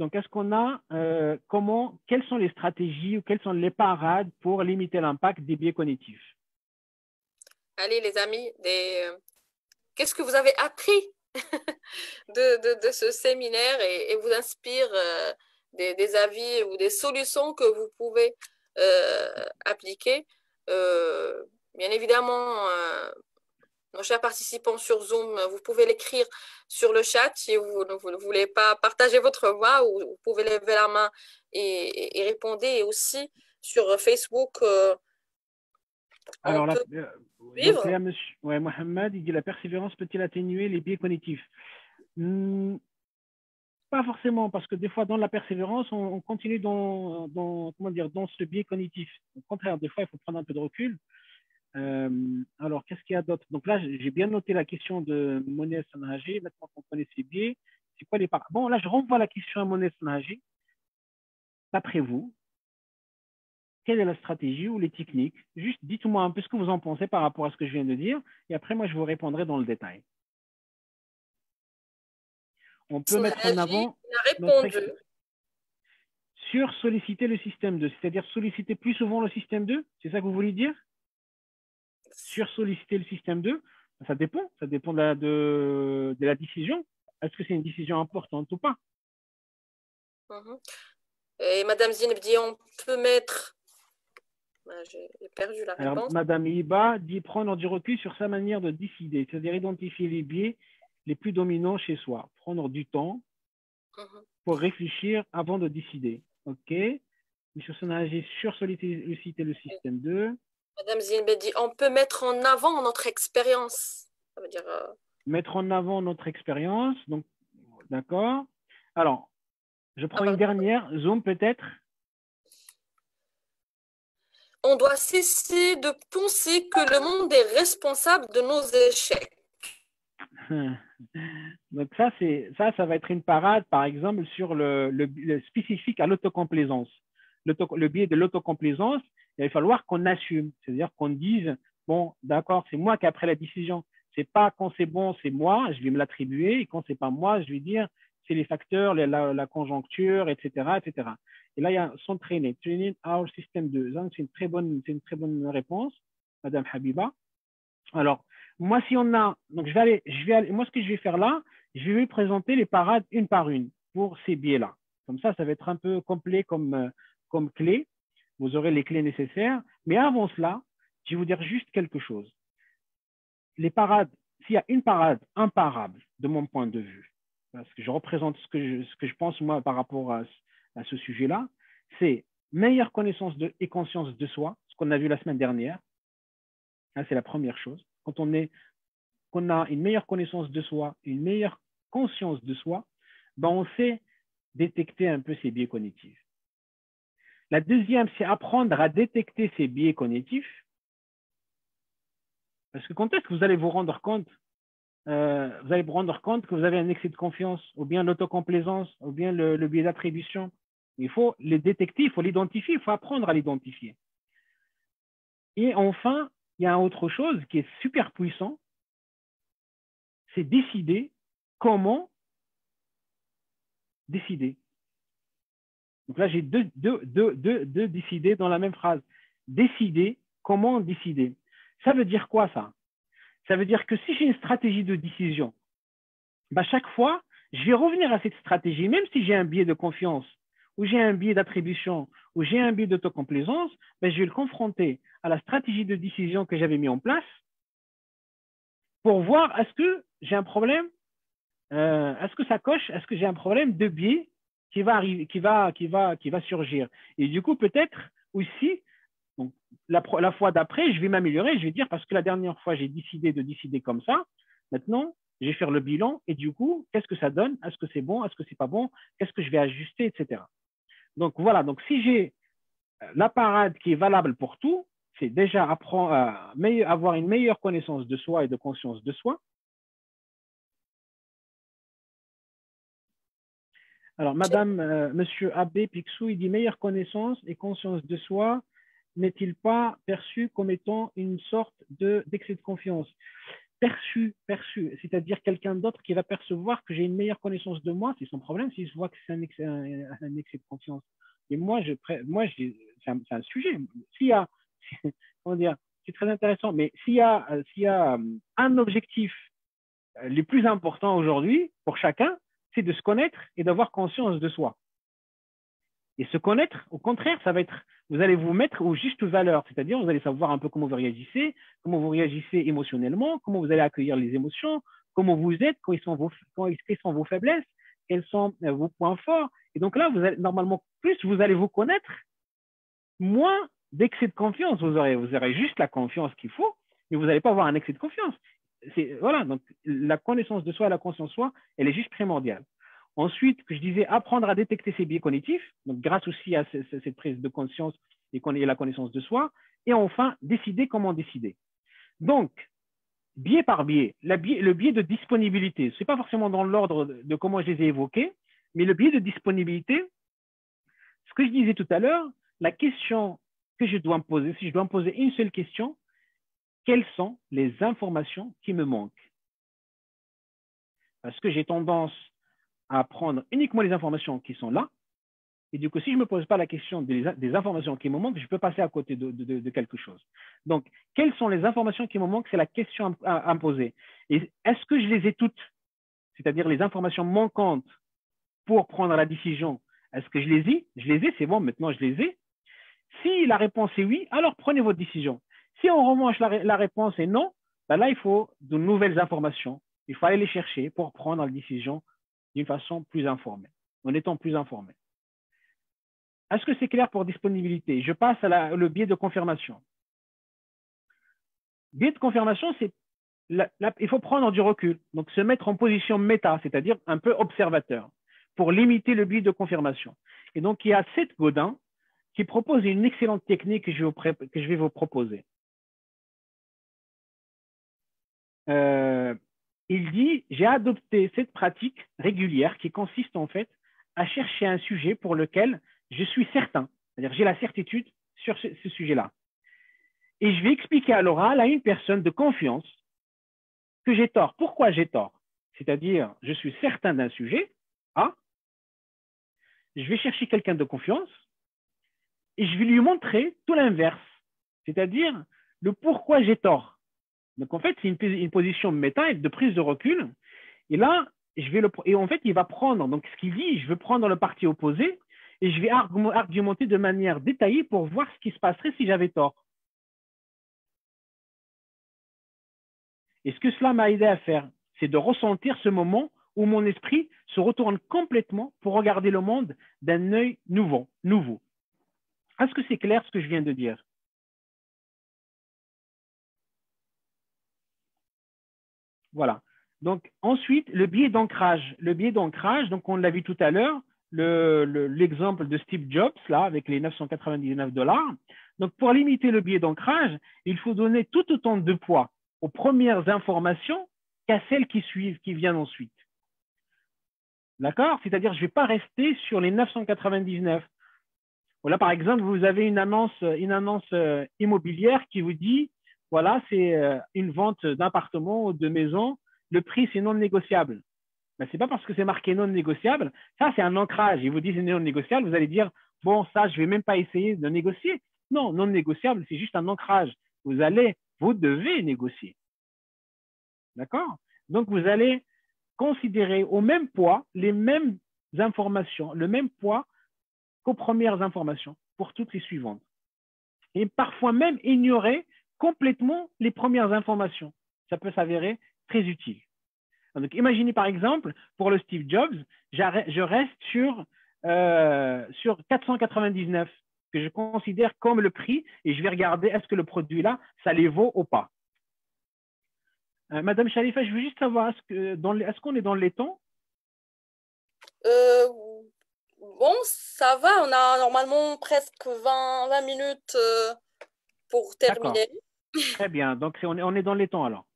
Donc, est-ce qu'on a euh, comment, quelles sont les stratégies ou quelles sont les parades pour limiter l'impact des biais cognitifs? Allez, les amis, des... qu'est-ce que vous avez appris de, ce séminaire et, vous inspire euh, des, avis ou des solutions que vous pouvez euh, appliquer? Bien évidemment, nos chers participants sur Zoom, vous pouvez l'écrire sur le chat si vous ne, voulez pas partager votre voix ou vous pouvez lever la main et, répondre. Et aussi sur Facebook. Euh, Alors, là, euh, monsieur, ouais, Mohamed, il dit la persévérance peut-il atténuer les biais cognitifs? Hmm, Pas forcément, parce que des fois, dans la persévérance, on, continue dans, dans, comment dire, dans ce biais cognitif. Au contraire, des fois, il faut prendre un peu de recul. Euh, alors, qu'est-ce qu'il y a d'autre? Donc là, j'ai bien noté la question de Monet Sanhaji. Maintenant qu'on connaît ses biais, c'est quoi les parts Bon, là, je renvoie la question à Monet Sanhaji. D'après vous, quelle est la stratégie ou les techniques? Juste dites-moi un peu ce que vous en pensez par rapport à ce que je viens de dire, et après, moi, je vous répondrai dans le détail. On peut mettre en avant sur solliciter le système 2, c'est-à-dire solliciter plus souvent le système 2, c'est ça que vous voulez dire? Sur solliciter le système 2, ça dépend. Ça dépend de la, de, la décision. Est-ce que c'est une décision importante ou pas? Mhm. Et Madame Zineb dit on peut mettre. Ben, j'ai perdu la réponse. Madame Iba dit prendre du recul sur sa manière de décider, c'est-à-dire identifier les biais les plus dominants chez soi. Prendre du temps mhm. pour réfléchir avant de décider. OK Monsieur Sonage, sur solliciter le système 2. Madame Zinbe dit on peut mettre en avant notre expérience. Ça veut dire. Euh, mettre en avant notre expérience. Donc, d'accord. Alors, je prends ah, une dernière. Zoom peut-être? On doit cesser de penser que le monde est responsable de nos échecs. Donc ça, c'est ça, ça va être une parade, par exemple, sur le, le, spécifique à l'autocomplaisance. Le biais de l'autocomplaisance, il va falloir qu'on assume, c'est-à-dire qu'on dise, bon, d'accord, c'est moi qui ai pris la décision. C'est pas quand c'est bon, c'est moi, je vais me l'attribuer, et quand c'est pas moi, je vais dire, c'est les facteurs, la, conjoncture, etc., etc. Et là, il y a s'entraîner, training our system 2. C'est une très bonne, c'est une très bonne réponse, Madame Habiba. Alors, moi, si on a, donc je vais aller, je vais moi, ce que je vais faire là, je vais présenter les parades une par une pour ces biais-là. Comme ça, ça va être un peu complet comme, euh, comme clé vous aurez les clés nécessaires. Mais avant cela, je vais vous dire juste quelque chose. Les parades, s'il y a une parade imparable de mon point de vue, parce que je représente ce que je, pense moi par rapport à, ce sujet-là, c'est meilleure connaissance et conscience de soi, ce qu'on a vu la semaine dernière. c'est la première chose. Quand on est a une meilleure connaissance de soi, une meilleure conscience de soi, ben on sait détecter un peu ces biais cognitifs. La deuxième, c'est apprendre à détecter ces biais cognitifs. Parce que quand est-ce que vous allez vous rendre compte euh, Vous allez vous rendre compte que vous avez un excès de confiance, ou bien l'autocomplaisance, ou bien le, biais d'attribution? Il faut les détecter, il faut l'identifier, il faut apprendre à l'identifier. Et enfin, il y a autre chose qui est super puissant, c'est décider comment décider. Donc là, j'ai deux, deux, décider dans la même phrase. Décider, comment décider? Ça veut dire quoi ça? Ça veut dire que si j'ai une stratégie de décision, bah, chaque fois, je vais revenir à cette stratégie, même si j'ai un biais de confiance, ou j'ai un biais d'attribution, ou j'ai un biais d'autocomplaisance, bah, je vais le confronter à la stratégie de décision que j'avais mis en place pour voir est-ce que j'ai un problème, euh, est-ce que ça coche, est-ce que j'ai un problème de biais? Qui va arriver, qui va, qui va, qui va surgir. Et du coup, peut-être aussi, la, fois d'après, je vais m'améliorer. Je vais dire parce que la dernière fois, j'ai décidé de décider comme ça. Maintenant, je vais faire le bilan et du coup, qu'est-ce que ça donne? Est-ce que c'est bon? Est-ce que c'est pas bon? Qu'est-ce que je vais ajuster, etc. Donc voilà. Donc si j'ai euh, la parade qui est valable pour tout, c'est déjà apprendre, à avoir une meilleure connaissance de soi et de conscience de soi Alors, Madame, euh, Monsieur Abbé Picsou, il dit meilleure connaissance et conscience de soi n'est-il pas perçu comme étant une sorte de d'excès de confiance? Perçu, perçu, c'est-à-dire quelqu'un d'autre qui va percevoir que j'ai une meilleure connaissance de moi, c'est son problème s'il voit que c'est un excès, un, excès de confiance. Et moi, je, moi, c'est un, un, sujet. S'il y a, comment dire, c'est très intéressant, mais s'il y a, s'il y a euh, un objectif euh, le plus important aujourd'hui pour chacun, c'est de se connaître et d'avoir conscience de soi. Et se connaître, au contraire, ça va être, vous allez vous mettre aux justes valeurs, c'est-à-dire vous allez savoir un peu comment vous réagissez, comment vous réagissez émotionnellement, comment vous allez accueillir les émotions, comment vous êtes, quelles sont vos, vos faiblesses, quels sont euh, vos points forts. Et donc là, vous normalement, plus vous allez vous connaître, moins d'excès de confiance vous aurez. Vous aurez juste la confiance qu'il faut, mais vous n'allez pas avoir un excès de confiance. Voilà, donc la connaissance de soi la conscience de soi, elle est juste primordiale. Ensuite, que je disais, apprendre à détecter ses biais cognitifs, donc grâce aussi à cette prise de conscience et la connaissance de soi. Et enfin, décider comment décider. Donc, biais par biais, le biais de disponibilité, ce n'est pas forcément dans l'ordre de comment je les ai évoqués, mais le biais de disponibilité, ce que je disais tout à l'heure, la question que je dois me poser, si je dois me poser une seule question, quelles sont les informations qui me manquent? Parce que j'ai tendance à prendre uniquement les informations qui sont là. Et du coup, si je ne me pose pas la question des, informations qui me manquent, je peux passer à côté de, quelque chose. Donc, quelles sont les informations qui me manquent? C'est la question à, me poser. Et est-ce que je les ai toutes? C'est-à-dire les informations manquantes pour prendre la décision. Est-ce que je les ai? Je les ai, c'est bon, maintenant je les ai. Si la réponse est oui, alors prenez votre décision. Si en revanche la, réponse est non, ben là, il faut de nouvelles informations. Il faut aller les chercher pour prendre la décision d'une façon plus informée, en étant plus informé. Est-ce que c'est clair pour disponibilité? Je passe à le biais de confirmation. Biais de confirmation, c'est il faut prendre du recul, donc se mettre en position méta, c'est-à-dire un peu observateur, pour limiter le biais de confirmation. Et donc, il y a Seth Godin qui propose une excellente technique que je, vais vous proposer. Euh, il dit, j'ai adopté cette pratique régulière qui consiste en fait à chercher un sujet pour lequel je suis certain, c'est-à-dire j'ai la certitude sur ce, sujet-là. Et je vais expliquer à l'oral à une personne de confiance que j'ai tort. Pourquoi j'ai tort? C'est-à-dire, je suis certain d'un sujet, A, je vais chercher quelqu'un de confiance et je vais lui montrer tout l'inverse, c'est-à-dire le pourquoi j'ai tort. Donc, en fait, c'est une, position méta et de prise de recul. Et là, je vais le, et en fait, il va prendre, donc ce qu'il dit, je vais prendre le parti opposé et je vais argumenter de manière détaillée pour voir ce qui se passerait si j'avais tort. Et ce que cela m'a aidé à faire, c'est de ressentir ce moment où mon esprit se retourne complètement pour regarder le monde d'un œil nouveau. nouveau. Est-ce que c'est clair ce que je viens de dire? Voilà. Donc, ensuite, le biais d'ancrage. Le biais d'ancrage, donc on l'a vu tout à l'heure, l'exemple de Steve Jobs, là, avec les 999 dollars. Donc, pour limiter le biais d'ancrage, il faut donner tout autant de poids aux premières informations qu'à celles qui suivent, qui viennent ensuite. D'accord? C'est-à-dire, je ne vais pas rester sur les 999. Voilà, par exemple, vous avez une annonce, une annonce euh, immobilière qui vous dit voilà, c'est euh, une vente d'appartement ou de maison, le prix c'est non négociable. Mais ce n'est pas parce que c'est marqué non négociable, ça c'est un ancrage. Il vous dit c'est non négociable, vous allez dire bon, ça je vais même pas essayer de négocier. Non, non négociable, c'est juste un ancrage. Vous allez, vous devez négocier. D'accord? Donc vous allez considérer au même poids les mêmes informations, le même poids qu'aux premières informations pour toutes les suivantes. Et parfois même ignorer complètement les premières informations. Ça peut s'avérer très utile. Donc, imaginez par exemple, pour le Steve Jobs, je reste sur, euh, sur 499, que je considère comme le prix, et je vais regarder est-ce que le produit-là, ça les vaut ou pas. Euh, Madame Chalifa, je veux juste savoir, est-ce qu'on est dans les temps? Euh, Bon, ça va, on a normalement presque 20, 20 minutes pour terminer. Très bien. Donc, on est, on est dans les temps alors.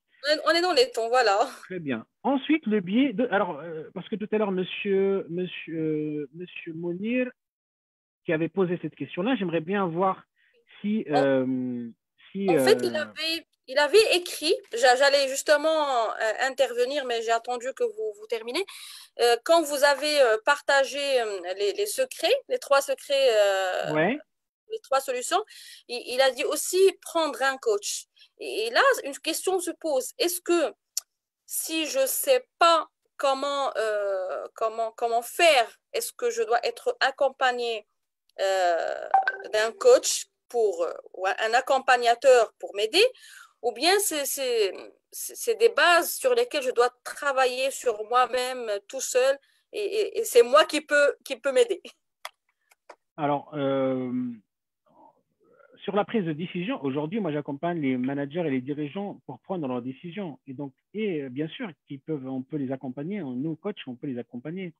On est dans les temps, voilà. Très bien. Ensuite, le biais de. Alors, euh, parce que tout à l'heure, monsieur, monsieur, monsieur Monir, qui avait posé cette question-là, j'aimerais bien voir si. Euh, si en fait, il avait, il avait écrit, j'allais justement intervenir, mais j'ai attendu que vous, vous terminez. quand vous avez partagé les, les, secrets, les trois secrets. ouais les trois solutions, il, a dit aussi prendre un coach. Et, là, une question se pose. Est-ce que si je ne sais pas comment, euh, comment, comment faire, est-ce que je dois être accompagné euh, d'un coach pour, ou un accompagnateur pour m'aider? Ou bien c'est des bases sur lesquelles je dois travailler sur moi-même tout seul et, c'est moi qui peux, qui peut m'aider? Alors, euh, sur la prise de décision, aujourd'hui, moi, j'accompagne les managers et les dirigeants pour prendre leurs décisions. Et donc, et euh, bien sûr, qui peuvent, on peut les accompagner. Nous, coachs, on peut les accompagner.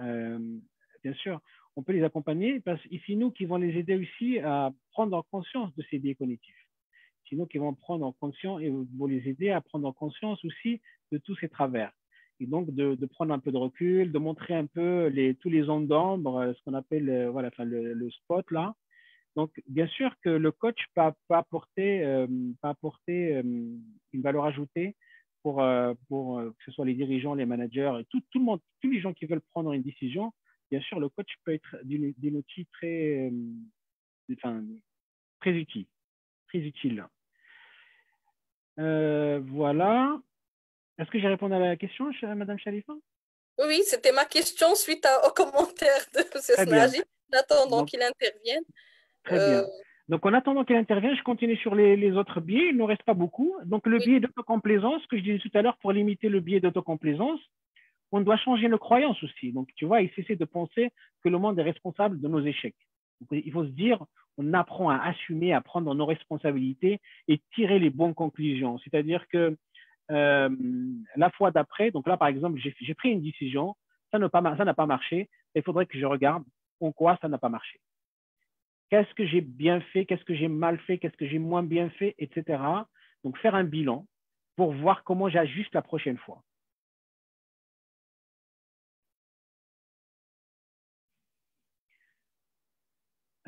Euh, bien sûr, on peut les accompagner parce que c'est nous qui vont les aider aussi à prendre conscience de ces biais cognitifs. C'est nous qui vont prendre en conscience et vont les aider à prendre en conscience aussi de tous ces travers. Et donc, de, prendre un peu de recul, de montrer un peu tous les ondes d'ombre, ce qu'on appelle voilà, le spot là, donc, bien sûr que le coach peut, apporter, euh, apporter euh, une valeur ajoutée pour, euh, pour que ce soit les dirigeants, les managers, et tout, tout, le monde, tous les gens qui veulent prendre une décision. Bien sûr, le coach peut être d'un outil très, enfin, très utile. Très utile. voilà. Est-ce que j'ai répondu à la question, Madame Chalifa Oui, c'était ma question suite au commentaire de M. En attendant qu'il intervienne. Très bien. Euh, Donc, en attendant qu'elle intervienne, je continue sur les, autres biais. Il ne nous reste pas beaucoup. Donc, le biais d'autocomplaisance, que je disais tout à l'heure, pour limiter le biais d'autocomplaisance, on doit changer nos croyances aussi. Donc, tu vois, il cesser de penser que le monde est responsable de nos échecs. il faut se dire, on apprend à assumer, à prendre nos responsabilités et tirer les bonnes conclusions. C'est-à-dire que euh, la fois d'après, donc là, par exemple, j'ai pris une décision, ça n'a pas, pas marché, il faudrait que je regarde en quoi ça n'a pas marché qu'est-ce que j'ai bien fait, qu'est-ce que j'ai mal fait, qu'est-ce que j'ai moins bien fait, etc. Donc faire un bilan pour voir comment j'ajuste la prochaine fois.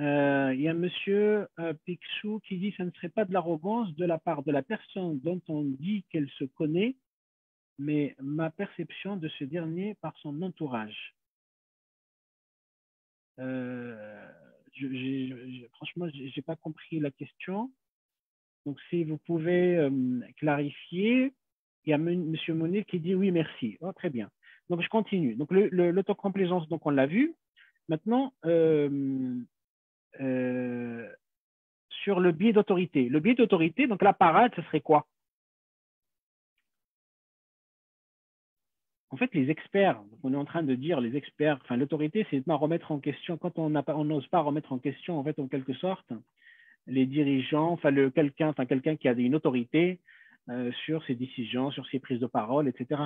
Euh, il y a monsieur euh, Picsou qui dit que ce ne serait pas de l'arrogance de la part de la personne dont on dit qu'elle se connaît, mais ma perception de ce dernier par son entourage. Euh, franchement, je n'ai pas compris la question. Donc, si vous pouvez euh, clarifier, il y a M. Monet qui dit oui, merci. Oh, très bien. Donc, je continue. Donc, l'autocomplaisance, donc on l'a vu. Maintenant, euh, euh, sur le biais d'autorité. Le biais d'autorité, donc la parade, ce serait quoi? En fait, les experts, on est en train de dire les experts, enfin l'autorité, c'est de remettre en question, quand on n'ose pas remettre en question, en fait, en quelque sorte, les dirigeants, enfin le quelqu'un, enfin quelqu'un qui a une autorité euh, sur ses décisions, sur ses prises de parole, etc.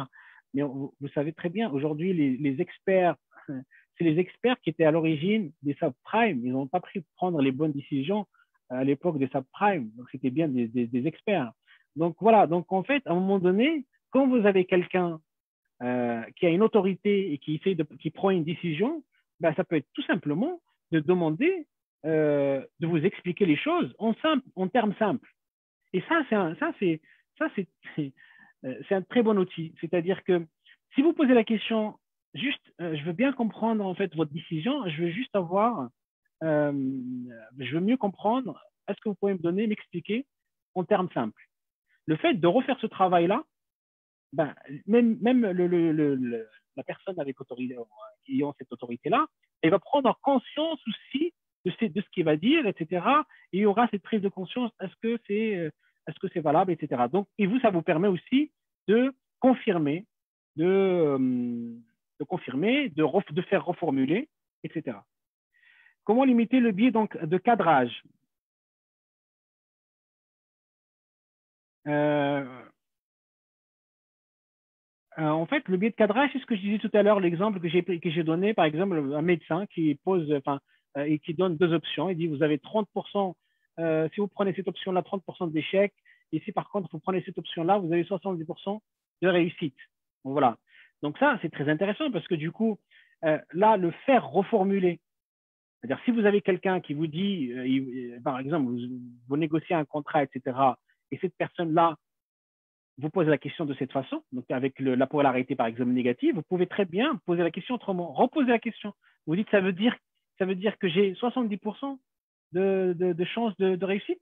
Mais vous, savez très bien, aujourd'hui, les, experts, c'est les experts qui étaient à l'origine des subprimes. Ils n'ont pas pris prendre les bonnes décisions à l'époque des subprimes. Donc c'était bien des, des experts. Donc voilà. Donc en fait, à un moment donné, quand vous avez quelqu'un euh, qui a une autorité et qui, essaie qui prend une décision, ben, ça peut être tout simplement de demander euh, de vous expliquer les choses en, simple, en termes simples. Et ça, c'est un, euh, un très bon outil. C'est-à-dire que si vous posez la question, juste, je veux bien comprendre en fait votre décision, je veux juste avoir, je veux mieux comprendre, est-ce que vous pouvez me donner, m'expliquer en termes simples? Le fait de refaire ce travail-là, ben, même, même le, le, la personne avec autorité, qui ont cette autorité-là, elle va prendre conscience aussi de ce, de ce qu'il va dire, etc. Et il y aura cette prise de conscience, est-ce que c'est est-ce que c'est valable, etc. Donc, et vous, ça vous permet aussi de confirmer, de, euh, de confirmer, de, de faire reformuler, etc. Comment limiter le biais donc, de cadrage? Euh, euh, en fait, le biais de cadrage, c'est ce que je disais tout à l'heure, l'exemple que j'ai donné, par exemple, un médecin qui pose, enfin, euh, et qui donne deux options. Il dit vous avez 30%, euh, si vous prenez cette option-là, 30% d'échecs Ici, par contre, vous prenez cette option-là, vous avez 70% de réussite. voilà. Donc ça, c'est très intéressant parce que du coup, là, le faire reformuler, c'est-à-dire si vous avez quelqu'un qui vous dit, par exemple, vous, négociez un contrat, etc., et cette personne-là vous pose la question de cette façon, donc avec la polarité par exemple négative, vous pouvez très bien poser la question autrement, reposer la question. Vous dites, ça veut dire, ça veut dire que j'ai 70% de, de, chances de, réussite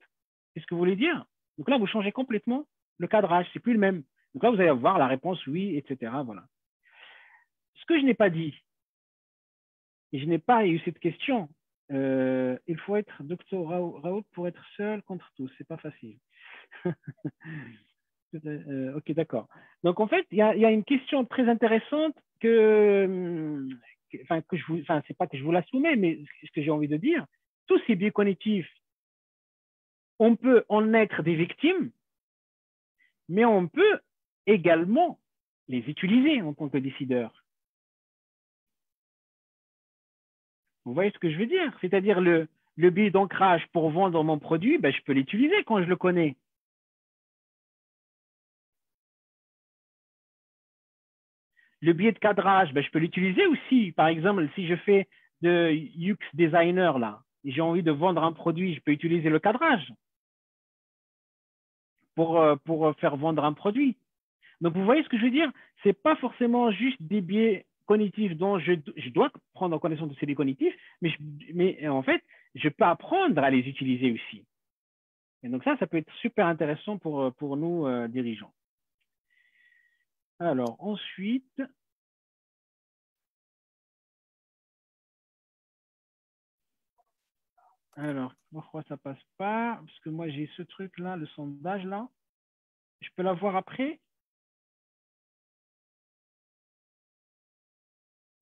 Qu'est-ce que vous voulez dire? Donc là, vous changez complètement le cadrage, c'est plus le même. Donc là, vous allez avoir la réponse oui, etc. Voilà. Ce que je n'ai pas dit, et je n'ai pas eu cette question, euh, il faut être docteur Raoult pour être seul contre tous. C'est pas facile. Euh, ok, d'accord. Donc en fait, il y a, une question très intéressante que, enfin que je vous, enfin pas que je vous la soumets, mais ce que j'ai envie de dire, tous ces biais cognitifs, on peut en être des victimes, mais on peut également les utiliser en tant que décideur. Vous voyez ce que je veux dire? C'est-à-dire le, le biais d'ancrage pour vendre mon produit, ben, je peux l'utiliser quand je le connais. Le biais de cadrage, ben, je peux l'utiliser aussi. Par exemple, si je fais de UX designer là, j'ai envie de vendre un produit, je peux utiliser le cadrage pour, euh, pour faire vendre un produit. Donc, vous voyez ce que je veux dire? Ce n'est pas forcément juste des biais cognitifs dont je, je, dois prendre en connaissance de ces biais cognitifs, mais, mais en fait, je peux apprendre à les utiliser aussi. Et donc ça, ça peut être super intéressant pour, pour nous euh, dirigeants. Alors, ensuite, Alors, pourquoi ça passe pas? Parce que moi, j'ai ce truc-là, le sondage là. Je peux l'avoir après?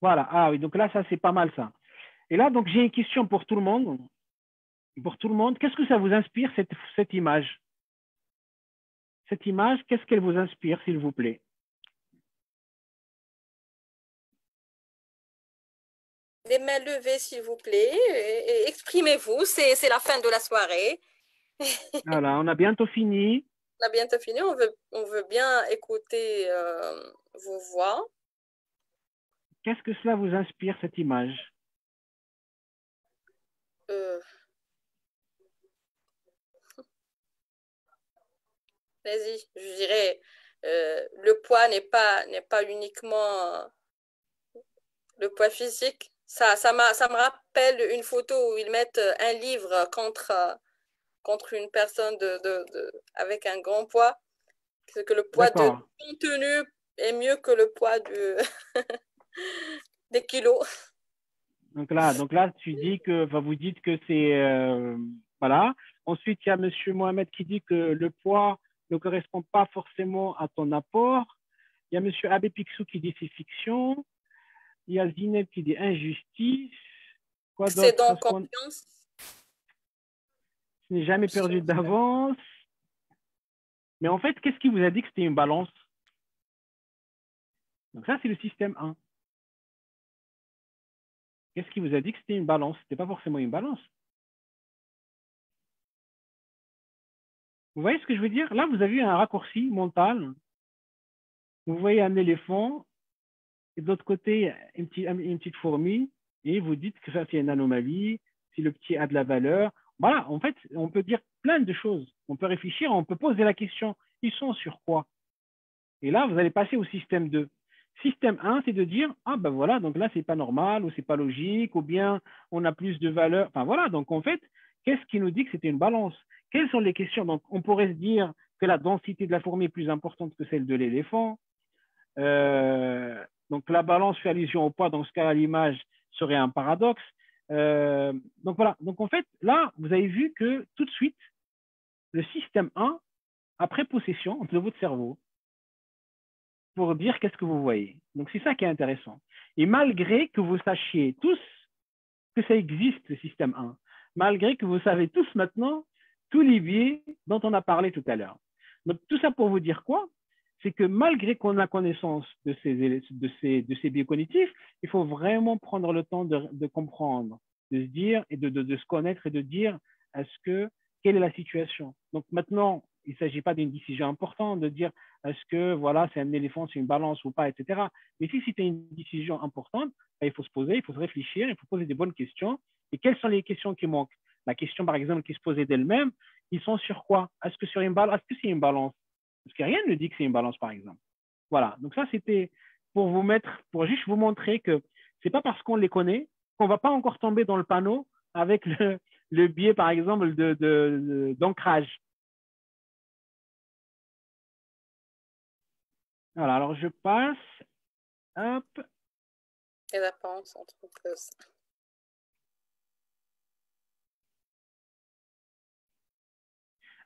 Voilà. Ah oui, donc là, ça, c'est pas mal ça. Et là, donc, j'ai une question pour tout le monde. Pour tout le monde, qu'est-ce que ça vous inspire, cette image? Cette image, qu'est-ce qu'elle vous inspire, s'il vous plaît? Les mains levées, s'il vous plaît. Exprimez-vous, c'est la fin de la soirée. voilà, on a bientôt fini. On a bientôt fini. On veut, on veut bien écouter euh, vos voix. Qu'est-ce que cela vous inspire, cette image? Euh... Vas-y, je dirais, euh, le poids n'est pas, n'est pas uniquement le poids physique, ça, ça, ça me rappelle une photo où ils mettent un livre contre, contre une personne de, de, de avec un grand poids. C'est que le poids de contenu est mieux que le poids du des kilos. Donc là, donc là, tu dis que, enfin, vous dites que c'est, euh, voilà. Ensuite, il y a Monsieur Mohamed qui dit que le poids ne correspond pas forcément à ton apport. Il y a Monsieur Abbé Picsou qui dit c'est fiction. Il y a Zineb qui dit injustice. C'est donc confiance. Je n'ai jamais perdu d'avance. Mais en fait, qu'est-ce qui vous a dit que c'était une balance? Donc ça, c'est le système 1. Qu'est-ce qui vous a dit que c'était une balance? Ce n'était pas forcément une balance. Vous voyez ce que je veux dire? Là, vous avez un raccourci mental. Vous voyez un éléphant et de l'autre côté, une petite, une petite fourmi, et vous dites que ça, c'est une anomalie, si le petit a de la valeur. Voilà, en fait, on peut dire plein de choses. On peut réfléchir, on peut poser la question, ils sont sur quoi? Et là, vous allez passer au système 2. Système 1, c'est de dire, ah ben voilà, donc là, c'est pas normal, ou c'est pas logique, ou bien on a plus de valeur. Enfin voilà, donc en fait, qu'est-ce qui nous dit que c'était une balance? Quelles sont les questions? Donc on pourrait se dire que la densité de la fourmi est plus importante que celle de l'éléphant. Euh, donc la balance fait allusion au poids, dans ce cas l'image serait un paradoxe. Euh, donc voilà, donc en fait, là, vous avez vu que tout de suite, le système 1 a pris possession de votre cerveau pour dire qu'est-ce que vous voyez. Donc c'est ça qui est intéressant. Et malgré que vous sachiez tous que ça existe, le système 1, malgré que vous savez tous maintenant tous les biais dont on a parlé tout à l'heure. Donc tout ça pour vous dire quoi? C'est que malgré qu'on a connaissance de ces, de, ces, de ces biais il faut vraiment prendre le temps de, comprendre, de se dire et de, de, se connaître et de dire est-ce que quelle est la situation. Donc maintenant, Il ne s'agit pas d'une décision importante de dire est-ce que voilà, c'est un éléphant, c'est une balance ou pas, etc. Mais si c'était une décision importante, ben, il faut se poser, il faut se réfléchir, il faut poser des bonnes questions. Et quelles sont les questions qui manquent? La question, par exemple, qui se posait d'elle-même, ils sont sur quoi? Est-ce que c'est une balance? Parce que rien ne dit que c'est une balance, par exemple. Voilà. Donc ça, c'était pour vous mettre, pour juste vous montrer que c'est pas parce qu'on les connaît qu'on va pas encore tomber dans le panneau avec le, le biais, par exemple, d'ancrage. De, voilà, alors je passe. Hop. Et la pense entre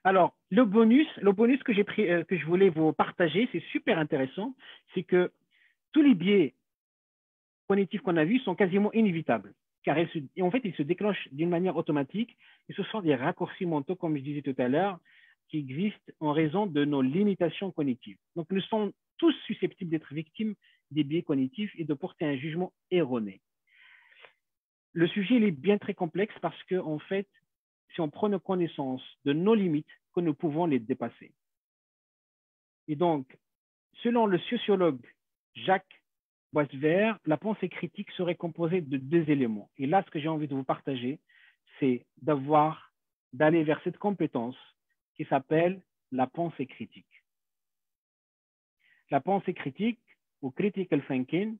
Alors, le bonus, le bonus que, pris, euh, que je voulais vous partager, c'est super intéressant, c'est que tous les biais cognitifs qu'on a vus sont quasiment inévitables car en fait, ils se déclenchent d'une manière automatique et ce sont des raccourcis mentaux, comme je disais tout à l'heure, qui existent en raison de nos limitations cognitives. Donc, nous sommes tous susceptibles d'être victimes des biais cognitifs et de porter un jugement erroné. Le sujet est bien très complexe parce que, en fait, si on prend connaissance de nos limites, que nous pouvons les dépasser. Et donc, selon le sociologue Jacques vert, la pensée critique serait composée de deux éléments. Et là, ce que j'ai envie de vous partager, c'est d'avoir, d'aller vers cette compétence qui s'appelle la pensée critique. La pensée critique ou critical thinking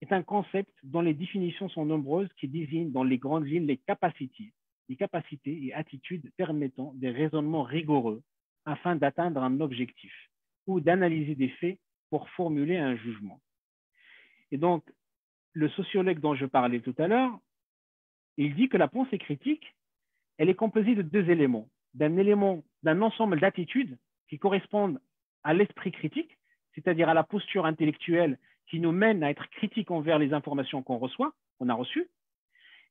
est un concept dont les définitions sont nombreuses qui désignent dans les grandes lignes les capacités, les capacités et attitudes permettant des raisonnements rigoureux afin d'atteindre un objectif ou d'analyser des faits pour formuler un jugement. Et donc, le sociologue dont je parlais tout à l'heure, il dit que la pensée critique, elle est composée de deux éléments. D'un élément, d'un ensemble d'attitudes qui correspondent à l'esprit critique, c'est-à-dire à la posture intellectuelle qui nous mène à être critique envers les informations qu'on reçoit, qu'on a reçues,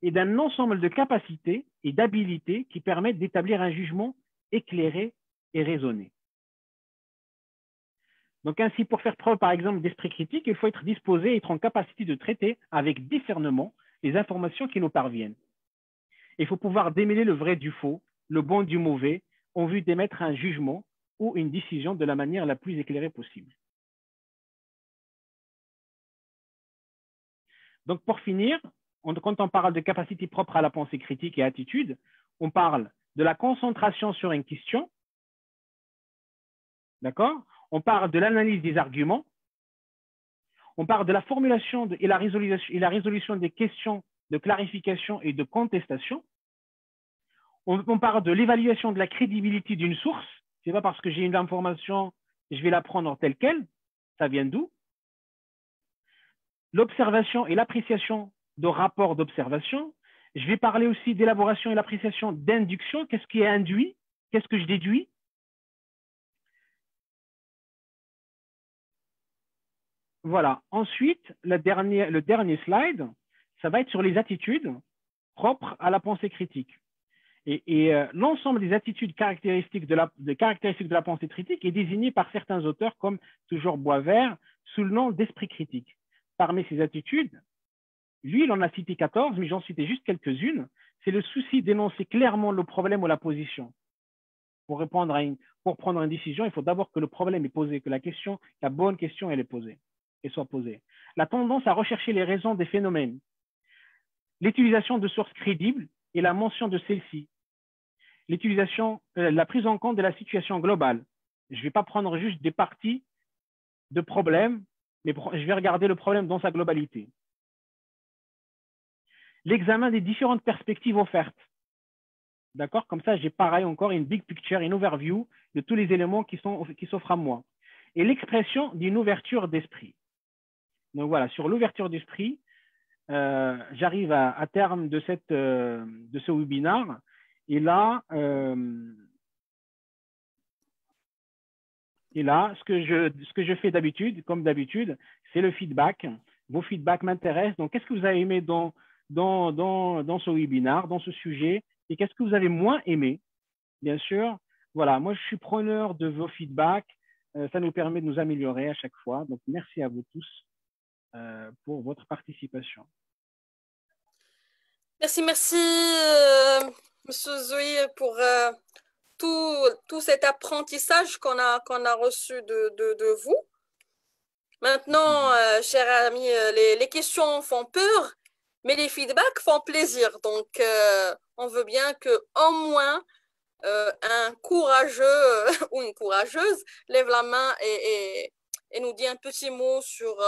et d'un ensemble de capacités et d'habilités qui permettent d'établir un jugement éclairé et raisonné. Donc ainsi, pour faire preuve, par exemple, d'esprit critique, il faut être disposé, être en capacité de traiter avec discernement les informations qui nous parviennent. Il faut pouvoir démêler le vrai du faux, le bon du mauvais, en vue d'émettre un jugement ou une décision de la manière la plus éclairée possible. Donc pour finir, quand on parle de capacité propre à la pensée critique et attitude, on parle de la concentration sur une question, d'accord? On parle de l'analyse des arguments, on parle de la formulation et, la résolution, des questions de clarification et de contestation. On, parle de l'évaluation de la crédibilité d'une source. Ce n'est pas parce que j'ai une information, je vais la prendre telle qu'elle. Ça vient d'où? L'observation et l'appréciation de rapports d'observation. Je vais parler aussi d'élaboration et l'appréciation d'induction. Qu'est-ce qui est induit? Qu'est-ce que je déduis? Voilà. Ensuite, le dernier, le dernier slide, ça va être sur les attitudes propres à la pensée critique. Et, euh, l'ensemble des attitudes caractéristiques de, la, caractéristiques de la pensée critique est désigné par certains auteurs comme toujours Boisvert sous le nom d'esprit critique. Parmi ces attitudes, lui, il en a cité 14, mais j'en citais juste quelques-unes. C'est le souci d'énoncer clairement le problème ou la position. Pour, répondre à pour prendre une décision, il faut d'abord que le problème est posé, que la question, la bonne question, elle est posée et soit posée. La tendance à rechercher les raisons des phénomènes, l'utilisation de sources crédibles et la mention de celles-ci, l'utilisation, euh, la prise en compte de la situation globale. Je ne vais pas prendre juste des parties de problèmes, mais je vais regarder le problème dans sa globalité. L'examen des différentes perspectives offertes. D'accord? Comme ça, j'ai pareil encore une big picture, une overview de tous les éléments qui s'offrent à moi. Et l'expression d'une ouverture d'esprit. Donc voilà, sur l'ouverture d'esprit, euh, j'arrive à, terme de, cette, euh, de ce webinaire. Et là, euh, et là ce, que je, ce que je fais d'habitude, comme d'habitude, c'est le feedback. Vos feedbacks m'intéressent. Donc, qu'est-ce que vous avez aimé dans, dans, ce webinaire, dans ce sujet Et qu'est-ce que vous avez moins aimé? Bien sûr, voilà, moi, je suis preneur de vos feedbacks. ça nous permet de nous améliorer à chaque fois. Donc, merci à vous tous. Euh, pour votre participation. Merci, merci, euh, Monsieur Zoé, pour, euh, tout, cet apprentissage qu'on a, qu'on a reçu de, de, vous. Maintenant, mhm. chers amis, les, les, questions font peur, mais les feedbacks font plaisir. Donc, on veut bien que au moins un courageux ou une courageuse lève la main et, nous dit un petit mot sur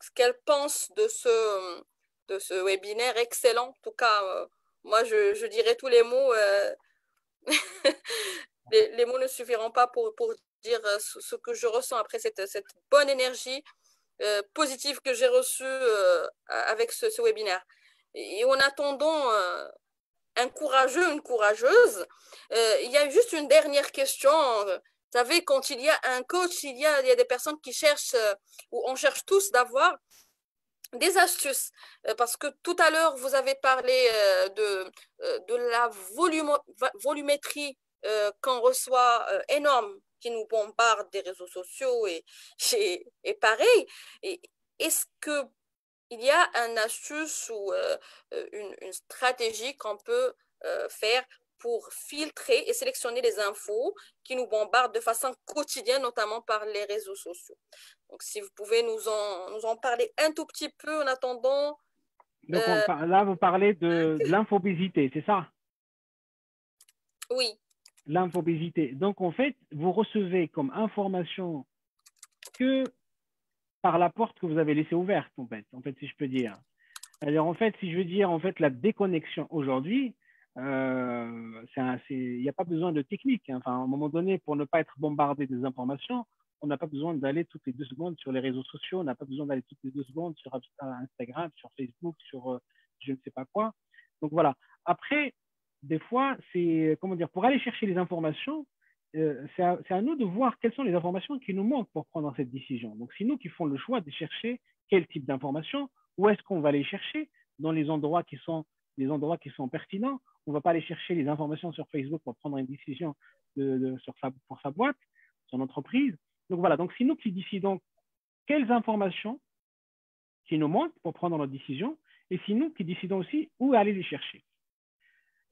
ce qu'elle pense de ce, webinaire excellent. En tout cas, euh, moi, je, dirais tous les mots. Euh, les, mots ne suffiront pas pour, dire euh, ce, que je ressens après cette, cette bonne énergie positive que j'ai reçue avec ce, webinaire. Et, en attendant un courageux, une courageuse, il y a juste une dernière question. Vous savez, quand il y a un coach, il y a, il y a des personnes qui cherchent, ou on cherche tous d'avoir des astuces, euh, parce que tout à l'heure, vous avez parlé euh, de, euh, de la volumétrie qu'on reçoit énorme, qui nous bombarde des réseaux sociaux et, et, pareil. Est-ce qu'il y a un astuce ou une, une, stratégie qu'on peut faire pour filtrer et sélectionner les infos qui nous bombardent de façon quotidienne, notamment par les réseaux sociaux? Donc, si vous pouvez nous en, nous en parler un tout petit peu en attendant. Donc, euh, là, vous parlez de, l'infobésité, c'est ça? Oui. L'infobésité. Donc, en fait, vous recevez comme information que par la porte que vous avez laissée ouverte, en fait, si je peux dire. Alors, en fait, si je veux dire, en fait, la déconnexion aujourd'hui, euh, il n'y a pas besoin de technique. Hein. Enfin, à un moment donné, pour ne pas être bombardé des informations, on n'a pas besoin d'aller toutes les deux secondes sur les réseaux sociaux, on n'a pas besoin d'aller toutes les deux secondes sur Instagram, sur Facebook, sur euh, je ne sais pas quoi. Donc voilà. Après, des fois, c'est comment dire, pour aller chercher les informations, euh, c'est à, nous de voir quelles sont les informations qui nous manquent pour prendre cette décision. Donc, c'est nous qui font le choix de chercher quel type d'informations, où est-ce qu'on va les chercher, dans les endroits qui sont endroits qui sont pertinents. On ne va pas aller chercher les informations sur Facebook pour prendre une décision sur pour sa boîte, son entreprise. Donc voilà, donc c'est nous qui décidons quelles informations qui nous manquent pour prendre notre décision et c'est nous qui décidons aussi où aller les chercher.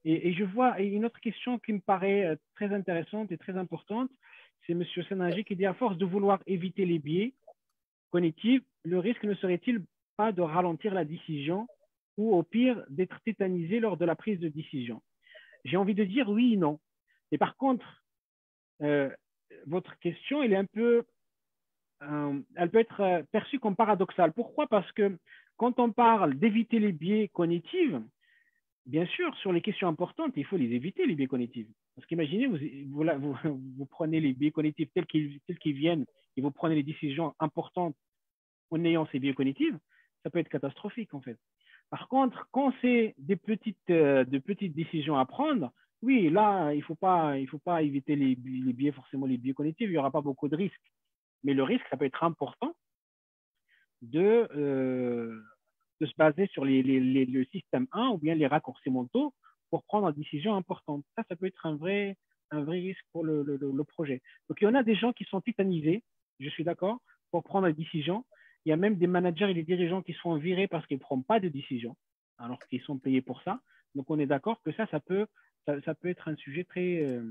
Et, je vois une autre question qui me paraît euh, très intéressante et très importante, c'est M. Senangi qui dit à force de vouloir éviter les biais cognitifs, le risque ne serait-il pas de ralentir la décision ou au pire d'être tétanisé lors de la prise de décision? J'ai envie de dire oui et non. Et par contre, euh, votre question, elle est un peu, euh, elle peut être perçue comme paradoxale. Pourquoi? Parce que quand on parle d'éviter les biais cognitifs, bien sûr, sur les questions importantes, il faut les éviter, les biais cognitifs. Parce qu'imaginez, vous, prenez les biais cognitifs tels qu'ils viennent et vous prenez les décisions importantes en ayant ces biais cognitifs, ça peut être catastrophique en fait. Par contre, quand c'est des petites, euh, de petites décisions à prendre, oui, là, il ne faut, pas, il faut pas éviter les, les biais, forcément les biais cognitifs, il n'y aura pas beaucoup de risques. Mais le risque, ça peut être important de, euh, de se baser sur les, les, le système 1 ou bien les raccourcis mentaux pour prendre une décision importante. Ça, ça peut être un vrai, un vrai risque pour le, le, le projet. Donc, il y en a des gens qui sont titanisés, je suis d'accord, pour prendre une décision. Il y a même des managers et des dirigeants qui sont virés parce qu'ils ne prennent pas de décision, alors qu'ils sont payés pour ça. Donc, on est d'accord que ça, ça peut ça, peut être un sujet très, euh,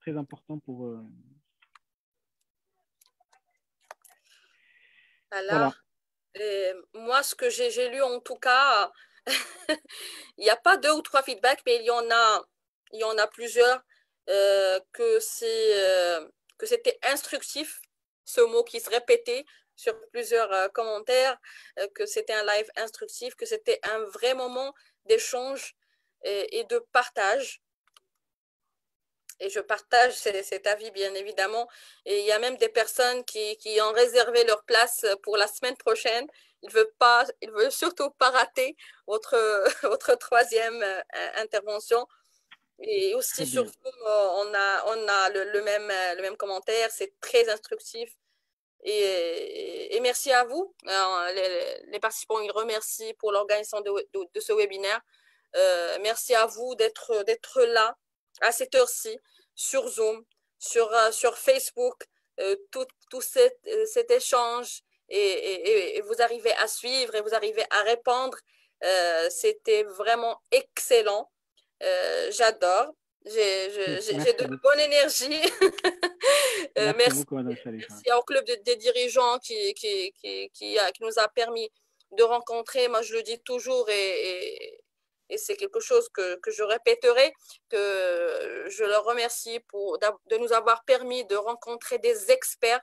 très important pour. Euh, Alors, moi, ce que j'ai lu en tout cas, il n'y a pas deux ou trois feedbacks, mais il y en a, il y en a plusieurs euh, que c'est que c'était instructif, ce mot qui se répétait sur plusieurs commentaires, que c'était un live instructif, que c'était un vrai moment d'échange et, de partage et je partage cet avis, bien évidemment. Et il y a même des personnes qui, qui ont réservé leur place pour la semaine prochaine. Ils ne veulent, pas, ils veulent surtout pas rater votre, votre troisième euh, intervention. Et aussi, sur on a, on a le, même, le même commentaire. C'est très instructif. Et, et, merci à vous. les, les, participants, ils remercient pour l'organisation de, de, ce webinaire. Euh, merci à vous d'être là à cette heure-ci sur Zoom, sur, euh, sur Facebook, euh, tout, tout cet, euh, cet, échange et, et, vous arrivez à suivre et vous arrivez à répondre. C'était vraiment excellent. J'adore. J'ai de bonne énergie. merci, merci, beaucoup, merci au club des dirigeants qui, qui, qui, qui, nous a permis de rencontrer, moi je le dis toujours et, et, c'est quelque chose que, que, je répéterai, que je leur remercie pour, de nous avoir permis de rencontrer des experts.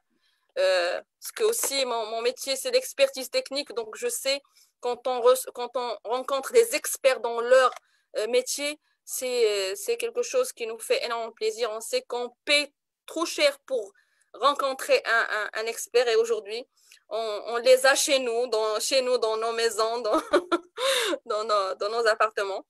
Euh, parce que aussi mon, mon métier c'est l'expertise technique, donc je sais quand on, quand on rencontre des experts dans leur euh, métier, euh, c'est quelque chose qui nous fait énormément plaisir. On sait qu'on paie trop cher pour rencontrer un, un, expert et aujourd'hui, on, les a chez nous, dans, chez nous, dans nos maisons, dans, dans, nos, dans nos, appartements.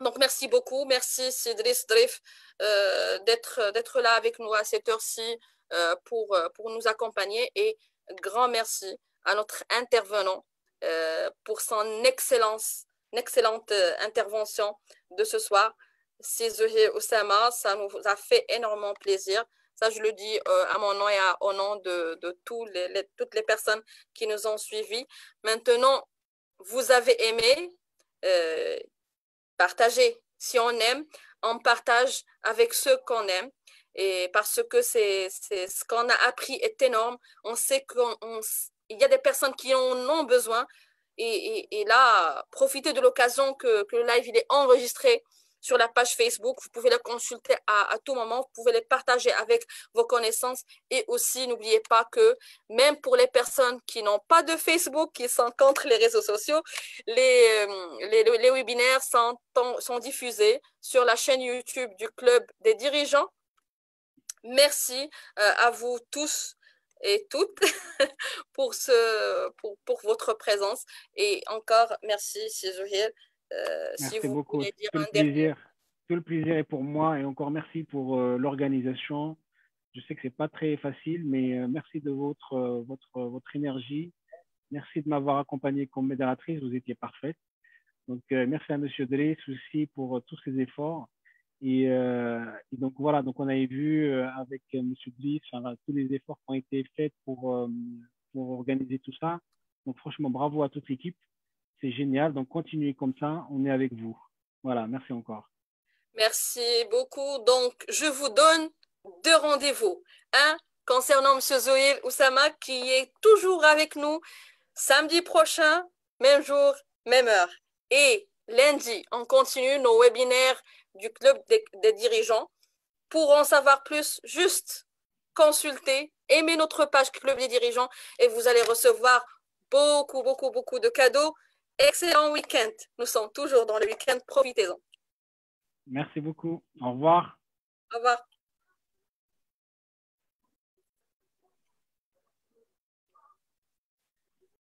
Donc, merci beaucoup. Merci, Sidris Drif, euh, d'être là avec nous à cette heure-ci euh, pour, pour nous accompagner. Et grand merci à notre intervenant euh, pour son excellence, excellente euh, intervention de ce soir. Césaire Osama, ça nous a fait énormément plaisir. Ça, je le dis euh, à mon nom et au nom de, de toutes les personnes qui nous ont suivis. Maintenant, vous avez aimé, euh, partagez. Si on aime, on partage avec ceux qu'on aime. Et parce que ce qu'on a appris est énorme. On sait qu'on il y a des personnes qui en ont besoin. Et, et, là, profitez de l'occasion que, que, le live il est enregistré sur la page Facebook. Vous pouvez le consulter à, tout moment. Vous pouvez les partager avec vos connaissances. Et aussi, n'oubliez pas que même pour les personnes qui n'ont pas de Facebook, qui sont contre les réseaux sociaux, les, euh, les, les webinaires sont, diffusés sur la chaîne YouTube du Club des dirigeants. Merci euh, à vous tous et toutes pour, votre présence. Et encore, merci, Cézouriel. Euh, merci si vous beaucoup. Dire tout, le plaisir, tout le plaisir est pour moi et encore merci pour euh, l'organisation. Je sais que ce n'est pas très facile, mais euh, merci de votre, votre, votre énergie. Merci de m'avoir accompagné comme modératrice. Vous étiez parfaite. Donc, euh, merci à M. Dress aussi pour tous ses efforts. Et, euh, et, donc voilà, donc on avait vu avec euh, M. Driss enfin, tous les efforts qui ont été faits pour, pour organiser tout ça. Donc franchement, bravo à toute l'équipe. C'est génial. Donc continuez comme ça, on est avec vous. Voilà, merci encore. Merci beaucoup. Donc je vous donne deux rendez-vous. Un concernant M. Zoïl Oussama qui est toujours avec nous samedi prochain, même jour, même heure. Et lundi, on continue nos webinaires du club des, des, dirigeants. Pour en savoir plus, juste consulter, aimer notre page club des dirigeants et vous allez recevoir beaucoup, beaucoup, beaucoup de cadeaux. Excellent week-end. Nous sommes toujours dans le week-end. Profitez-en. Merci beaucoup. Au revoir. Au revoir.